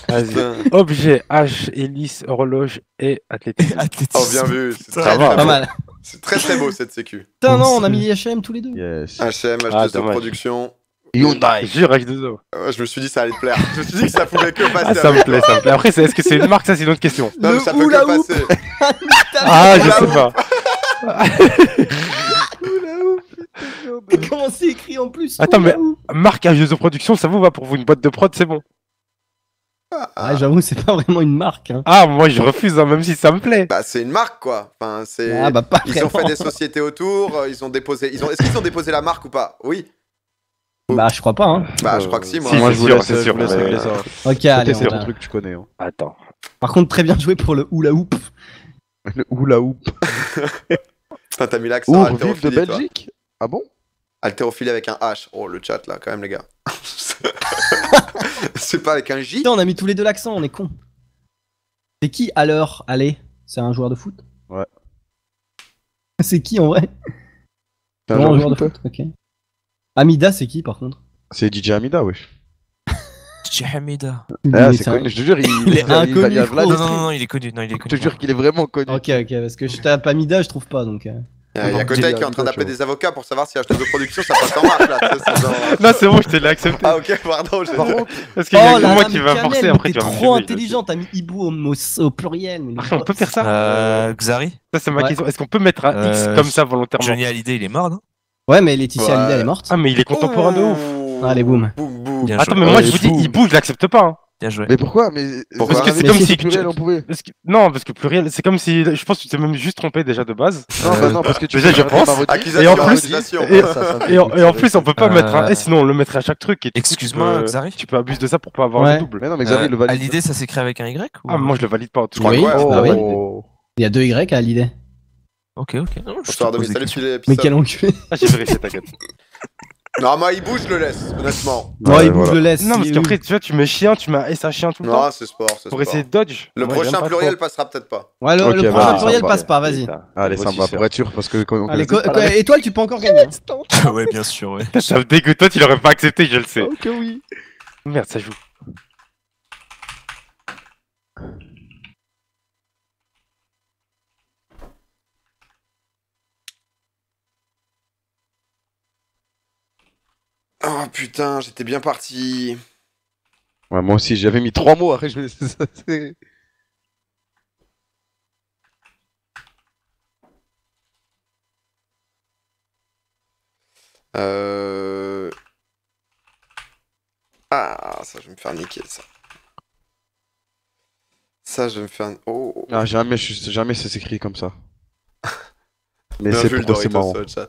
Vas-y. Objet, H, hélice, horloge et athlétisme. Oh, bien vu. C'est Ça très, va. très Pas beau. mal. C'est très très beau cette sécu. Putain, non, on a mis HM tous les deux. Yes. HM, H2O Ah, dommage. Production. Hyundai. Jure, H2O. Ouais, je me suis dit ça allait te plaire. Je me suis dit que ça pouvait que passer. Ah, ça me avec plaît, ça me plaît. Après, c'est- est-ce que c'est une marque? Ça, c'est une autre question. Non, mais Le ça peut hula que hoop. passer. Ah, je sais pas. Et comment c'est écrit en plus? Attends, mais-. Marque H2O Production, ça vous va pour vous Une boîte de prod, c'est bon. Ah, j'avoue, c'est pas vraiment une marque. Hein. Ah, moi, je refuse, hein, même si ça me plaît. Bah, c'est une marque, quoi. Enfin, c'est. Ah, bah, pas Ils ont fait des sociétés autour, euh, ils ont déposé. Ils ont... Est-ce qu'ils ont déposé la marque ou pas? Oui. Bah, je crois pas. Hein. Bah, je crois que si, moi. Si, Moi, c'est je vous sûr, laisse, c'est sûr, vous laisse mais- régler ça. Ok, allez. c'est a- truc, tu connais. hein. Attends. Par contre, très bien joué pour le hula hoop. Le hula hoop. Putain, t'as mis l'accent de toi. Belgique Ah bon? Haltérophilie avec un H. Oh, le chat, là, quand même, les gars. c'est pas avec un J Putain, on a mis tous les deux l'accent, on est con. C'est qui à l'heure Allez, c'est un joueur de foot Ouais. C'est qui en vrai C'est un joueur de foot, foot, ok. Amida, c'est qui par contre C'est DJ Amida, wesh. Hamida. Ah, Mais c'est un- connu, je te jure, il, Il est il va- il va- il inconnu. Non, non, non, il est connu. Non, il est Je te jure qu'il est vraiment connu. Ok, ok, parce que je tape Amida, je trouve pas donc. euh. Il y a, il y a Non, Kotai qui est en train d'appeler des avocats pour savoir si H2O Production ça passe en marche là. Non, c'est bon, je te l'ai accepté. Ah ok, pardon. je- Par contre, Parce qu'il y a Oh moi là, qui va forcer, mais après t'es trop intelligent, t'as mis Ibu au, au- au pluriel. on peut faire ça Euh, Xari. Ça, c'est ma Ouais. question. Est-ce qu'on peut mettre un X Euh, comme ça volontairement Johnny Hallyday, il est mort, non? Ouais, mais Laetitia Ouais. Hallyday, elle est morte. Ah, mais il est contemporain de ouf. Allez, boum. Attends, mais moi, je vous dis, bouge, je l'accepte pas. Bien joué. mais pourquoi? Mais Pourquoi Parce que c'est comme si pluriel, on pouvait. Parce que... Non, parce que pluriel, c'est comme si. Je pense que tu t'es même juste trompé déjà de base. Non, bah non, parce que tu déjà, je pense. Et en plus- et- en, et plus, on peut pas Euh, mettre un S, sinon on le mettrait à chaque truc. Excuse-moi, Xari. Tu peux abuser de ça pour pas avoir Ouais. le double. Mais non, mais Xavier Euh, le valide. Hallyday, ça s'écrit avec un Y ou... Ah, moi, je le valide pas. Je crois Oui, que ouais. bah oui. Oh. Il y a deux Y à Hallyday. Ok, ok. Non, je te Histoire de Mais quel enculé. Ah, j'ai vérifié, t'inquiète. Non, moi il bouge, je le laisse, honnêtement. Ouais, il bouge voilà. le laisse. Non, parce qu'après, tu vois, tu mets chien, tu mets un S à chien tout le temps. Non, c'est sport, c'est Pour essayer de dodge. Le Moi, prochain pluriel trop. passera peut-être pas. Ouais, le, bah, prochain ça pluriel passe pas, vas-y. Allez, ça va pour être sûr, parce que étoile, tu peux encore gagner. hein. ouais, bien sûr, ouais. Ça me dégoûte, toi, tu l'aurais pas accepté, je le sais. Ok, oui. Merde, ça joue. Oh putain, j'étais bien parti. Ouais, moi aussi, j'avais mis trois mots, après je Euh... Ah, ça, je vais me faire niquer, ça. Ça, je vais me faire... Oh Ah, jamais, je- jamais ça s'écrit comme ça. Mais c'est pour- c'est marrant. chat.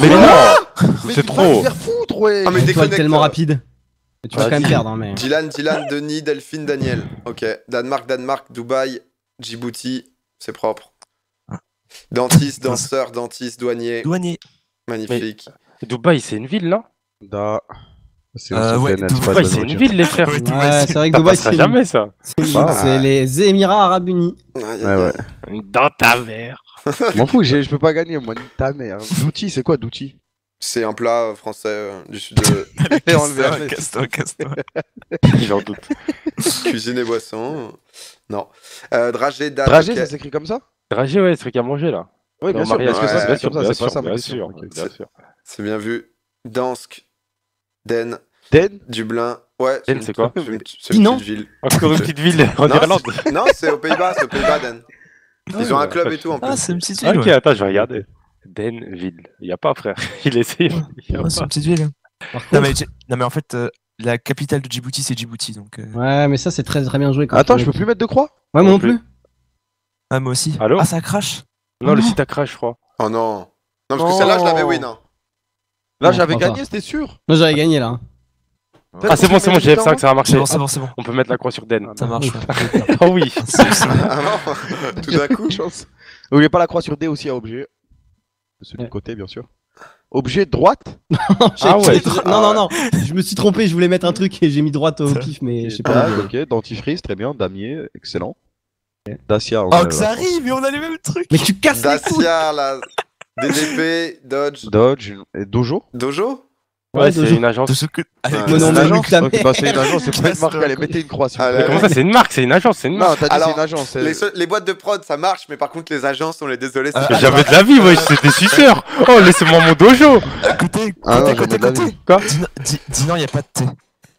Mais non C'est Mais trop. foutre, ouais Ah, mais Tu vas déconnecte, tellement toi. rapide. Mais Tu vas Vas-y. quand même perdre, hein, mais. Dylan, Dylan, Denis, Delphine, Daniel. Ok. Danemark, Danemark, Dubaï, Djibouti, c'est propre. Dentiste, danseur, dentiste, douanier. Douanier. Magnifique. Dubaï, c'est une ville, non? Da. C'est Euh, aussi ouais, Dubaï, c'est une ville, les frères. Ouais, Ouais, c'est vrai que Dubaï, c'est jamais, ça. c'est- Ah. c'est les Émirats Arabes Unis. Dans ta mère. M'en fous, je peux pas gagner, moi, ni ta mère. D'outils, c'est quoi d'outils C'est un plat français euh, du sud de Casse-toi, casse-toi, casse-toi. J'en doute. cuisine et boisson. Non. Euh, dragée. Dragée, ça s'écrit comme ça? Dragé, ouais, c'est truc à manger, là. Oui, bien sûr. Est-ce que ça, c'est bien sûr, comme ça bien C'est pas ça, bien sûr. C'est vu. Dansk, Den, Den? Dublin. Ouais. Den, c'est quoi? C'est une, c'est une petite ville. Encore une petite ville en Irlande. c'est- Non, c'est aux Pays-Bas, c'est aux Pays-Bas, Den. Ils ont un club et tout en Ah, plus. c'est une petite ville. Ok, attends, je vais regarder. Denville. Il y a pas, frère. Il essaie. Il y a Ouais, c'est une petite ville. Non mais, non, mais en fait, euh, la capitale de Djibouti, c'est Djibouti. Donc, euh, Ouais, mais ça, c'est très très bien joué. quand Attends, je peux plus mettre de croix? Ouais, moi Non non plus. Ah, moi aussi. Allô? Ah, ça crache Non, le Non. site a crash, je crois. Oh non. Non, parce que celle-là, je l'avais win. Hein. Là, Non, j'avais gagné, c'était sûr. Non, j'avais gagné là. Ah, c'est bon, c'est bon, j'ai F5, ça va marcher. C'est bon, c'est bon, c'est bon. On peut mettre la croix sur Den. Ça marche. Oh oui. Ah non Tout d'un coup. Chance. N'oubliez pas la croix sur D aussi à objet. Celui de Ouais. côté, bien sûr. Objet droite J'ai- Ah ouais. Non, non, non. Je me suis trompé. Je voulais mettre un truc et j'ai mis droite au pif, mais je sais pas. Tac, ok. Dentifrice, très bien. Damier, excellent. Dacia, on Oh, a- Xari, mais on a les mêmes trucs Mais tu casses les couilles. Dacia, la DDP, Dodge, Dodge et Dojo. Dojo? Ouais, c'est une agence. De ce que... Avec Ouais, le- Moi non, C'est une agence bah, c'est une agence, c'est pas une marque. Allez, mettez une croix. Mais comment ça, c'est une marque, c'est une agence, c'est une marque. Non, t'as dit c'est une agence. c'est- les, les boîtes de prod, ça marche, mais par contre, les agences, on est désolé. c'est Euh, pas- Jamais de la vie, ouais, c'est des suceurs. Oh, laissez-moi mon dojo. Côté, Ah côté. vie. Quoi Dis non- dis- Dis non, il n'y a pas de thé.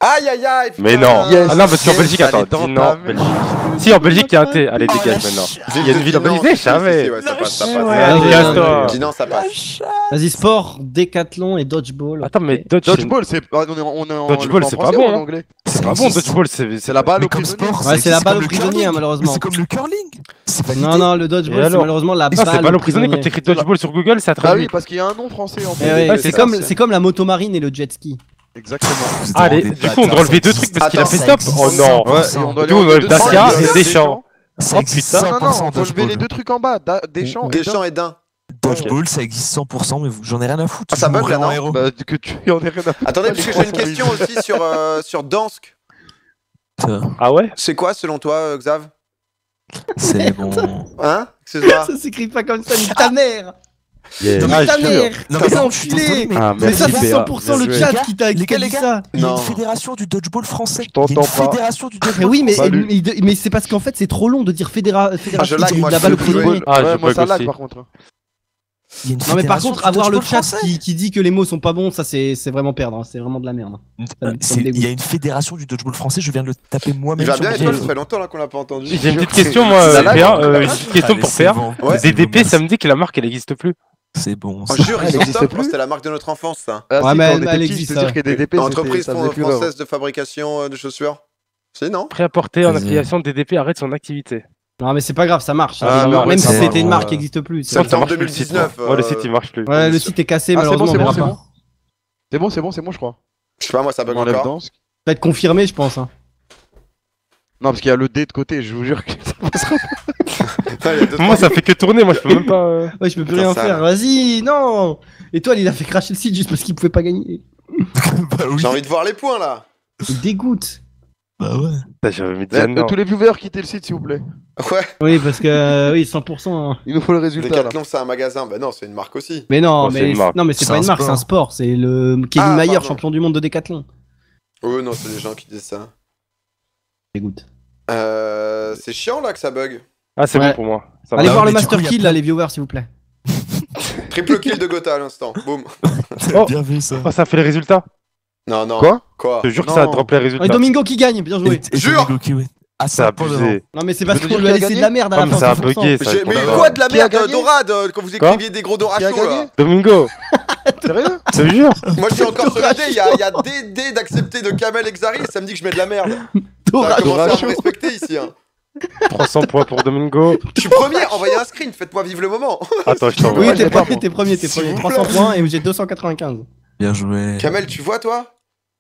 Aïe aïe aïe putain. Mais non. Yes, Ah non, parce qu'en Belgique, attends, dis non. Belgique. Si, en Belgique, il y a un thé. Allez, Oh, dégage maintenant. Il y a une ville en Belgique, jamais. si, ouais, ça passe, ça ça. Vas-y, sport, décathlon et dodgeball. Attends, mais Dodgeball, c'est. ah, On est en- on est en. Dodgeball, le c'est pas bon, en hein. anglais? C'est Ah bon, Dodgeball, c'est C'est la balle au prisonnier. sport, Ouais, c'est la balle comme au le prisonnier, curling. hein, malheureusement. Mais C'est comme le curling. Non, non, le dodgeball, c'est malheureusement la balle. c'est pas au prisonnier quand t'écris Dodgeball sur Google, ça Ah oui, traduit. parce qu'il y a un nom français en Eh fait. c'est comme, ça. c'est comme la motomarine et le jet ski. Exactement. Allez, Des du coup, on doit enlever ça deux trucs parce qu'il a fait stop. existe. Oh non. Ouais, 100%. et on doit Du coup, on deux Dacia trucs. et Deschamps. Oh, putain, Non, non, 100% non, faut lever les deux trucs en bas. Deschamps. et Deschamps et Dain. Dodgeball, ça existe 100%, mais j'en ai rien à foutre. Ah, ça bug, là, non héros. Bah, que tu en es rien à foutre. Attendez, parce que j'ai une question aussi sur, euh, sur Dansk. Ah ouais? C'est quoi selon toi, euh, Xav? C'est bon. Hein? Excuse-moi. Ça s'écrit pas comme ça, nique ta mère Yeah. Ah, Nique ta mère Non, T'es mais non, enculé Ah, Mais ça, c'est Béa. 100% le chat qui t'a dit ça il y a Non. une fédération du dodgeball français. Je Il t'entends pas. fédération du Mais dodgeball oui, mais, mais, mais c'est parce qu'en fait, c'est trop long de dire fédéra... fédération la je balle au. Ah, Ouais, je moi ça lag par contre. Il y a une Non mais par fédération contre, du avoir le chat français. qui, qui dit que les mots sont pas bons, ça c'est c'est vraiment perdre, hein. c'est vraiment de la merde. C'est- Il y a une fédération du dodgeball français, je viens de le taper Il moi-même va sur bien ça fait longtemps là qu'on l'a pas entendu. J'ai une petite question, moi, Ça euh, une petite question pour c'est faire. bon. Ouais. C'est DDP, ça me dit que la marque, elle n'existe plus. C'est bon. Oh, c'est- jure, ils sont top, c'était la marque de notre enfance, ça. Ah, Ouais, mais elle- existe, dire que DDP, Entreprise française de fabrication euh, de chaussures. Si, non Prêt à porter en affiliation, DDP arrête son activité. Non mais c'est pas grave, ça marche. Ah, Même si c'était une marque qui existe plus. Septembre Ça marche plus, le site, 2019, moi. Ouais, le site, il marche plus. Ouais, le site est cassé, Ah, c'est malheureusement, c'est bon, c'est bon. C'est bon, c'est bon, c'est bon, je crois. Je sais pas, moi ça bug encore. Ça va être confirmé, je pense. hein. Non, parce qu'il y a le D de côté, je vous jure que ça passera Putain, il y a deux, Moi, ça fait que tourner, moi, je peux même pas. euh, Ouais, je peux plus Putain, rien ça, faire. Vas-y, non Étoile, il a fait cracher le site juste parce qu'il pouvait pas gagner. Bah oui. J'ai envie de voir les points là. Il dégoûte. Bah ouais. Putain, J'avais mis Diane. euh, Tous les viewers, quittez le site s'il vous plaît. Ouais, Oui, parce que euh, oui, 100%. hein. Il nous faut le résultat là. Decathlon c'est un magasin. Bah non, c'est une marque aussi. Mais non, Bon, c'est mais une marque. non, mais c'est C'est pas un une marque, c'est un sport. C'est le Kevin Ah, Mayer, pardon. champion du monde de décathlon. Oh non, c'est les gens qui disent ça. Dégoûte. Euh, c'est chiant là que ça bug. Ah, c'est Ouais. bon pour moi. Ça Allez voir le coup, Master a Kill là, les viewers, s'il vous plaît. Triple kill de Gotha à l'instant. Boum. Oh. Bien vu ça. Oh, ça fait les résultats. Non, non. Quoi? Quoi? Je te jure que ça a drop les résultats. et Domingo qui gagne, bien joué. Et- et Jure Domingo qui win. Ah, ça le abusé. Non, mais c'est parce qu'on lui a a laissé de la merde à Ah, la mais fin. ça a 100%. bugué, ça. Mais quoi de la a merde, Dorade, euh, quand vous écriviez des gros a chauds là gagné Domingo, Sérieux? Je te jure. Moi je suis encore sur l'idée, il y a, il y a des dés d'accepter de Kamel et Xari et ça me dit que je mets de la merde. Ça Dora- a commencé à Doracho. me respecter ici. Hein. 300 points pour Domingo. Je suis premier, envoyez un screen, faites-moi vivre le moment. Attends, je t'envoie. Oui, t'es premier, t'es premier, t'es premier. vous 300 points et j'ai 295. Bien joué. Kamel, tu vois toi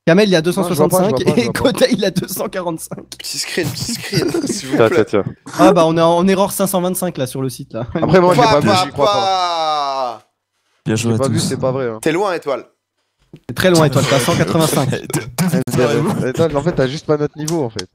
Kamel, il a je vois pas, je 265 vois pas, je et. Kota, il a 245. Petit screen, petit screen, s'il vous plaît. tiens, tiens. Ah bah on est en erreur 525 là sur le site là. Après, moi, j'ai Pa, pas vu, j'y crois pas. pa. Bien joué à pas vu, c'est pas vrai. Hein. T'es loin, étoile. C'est très loin étoile, t'as 185. Deux- deux victoires et vous. Attends, en fait, t'as juste pas notre niveau en fait.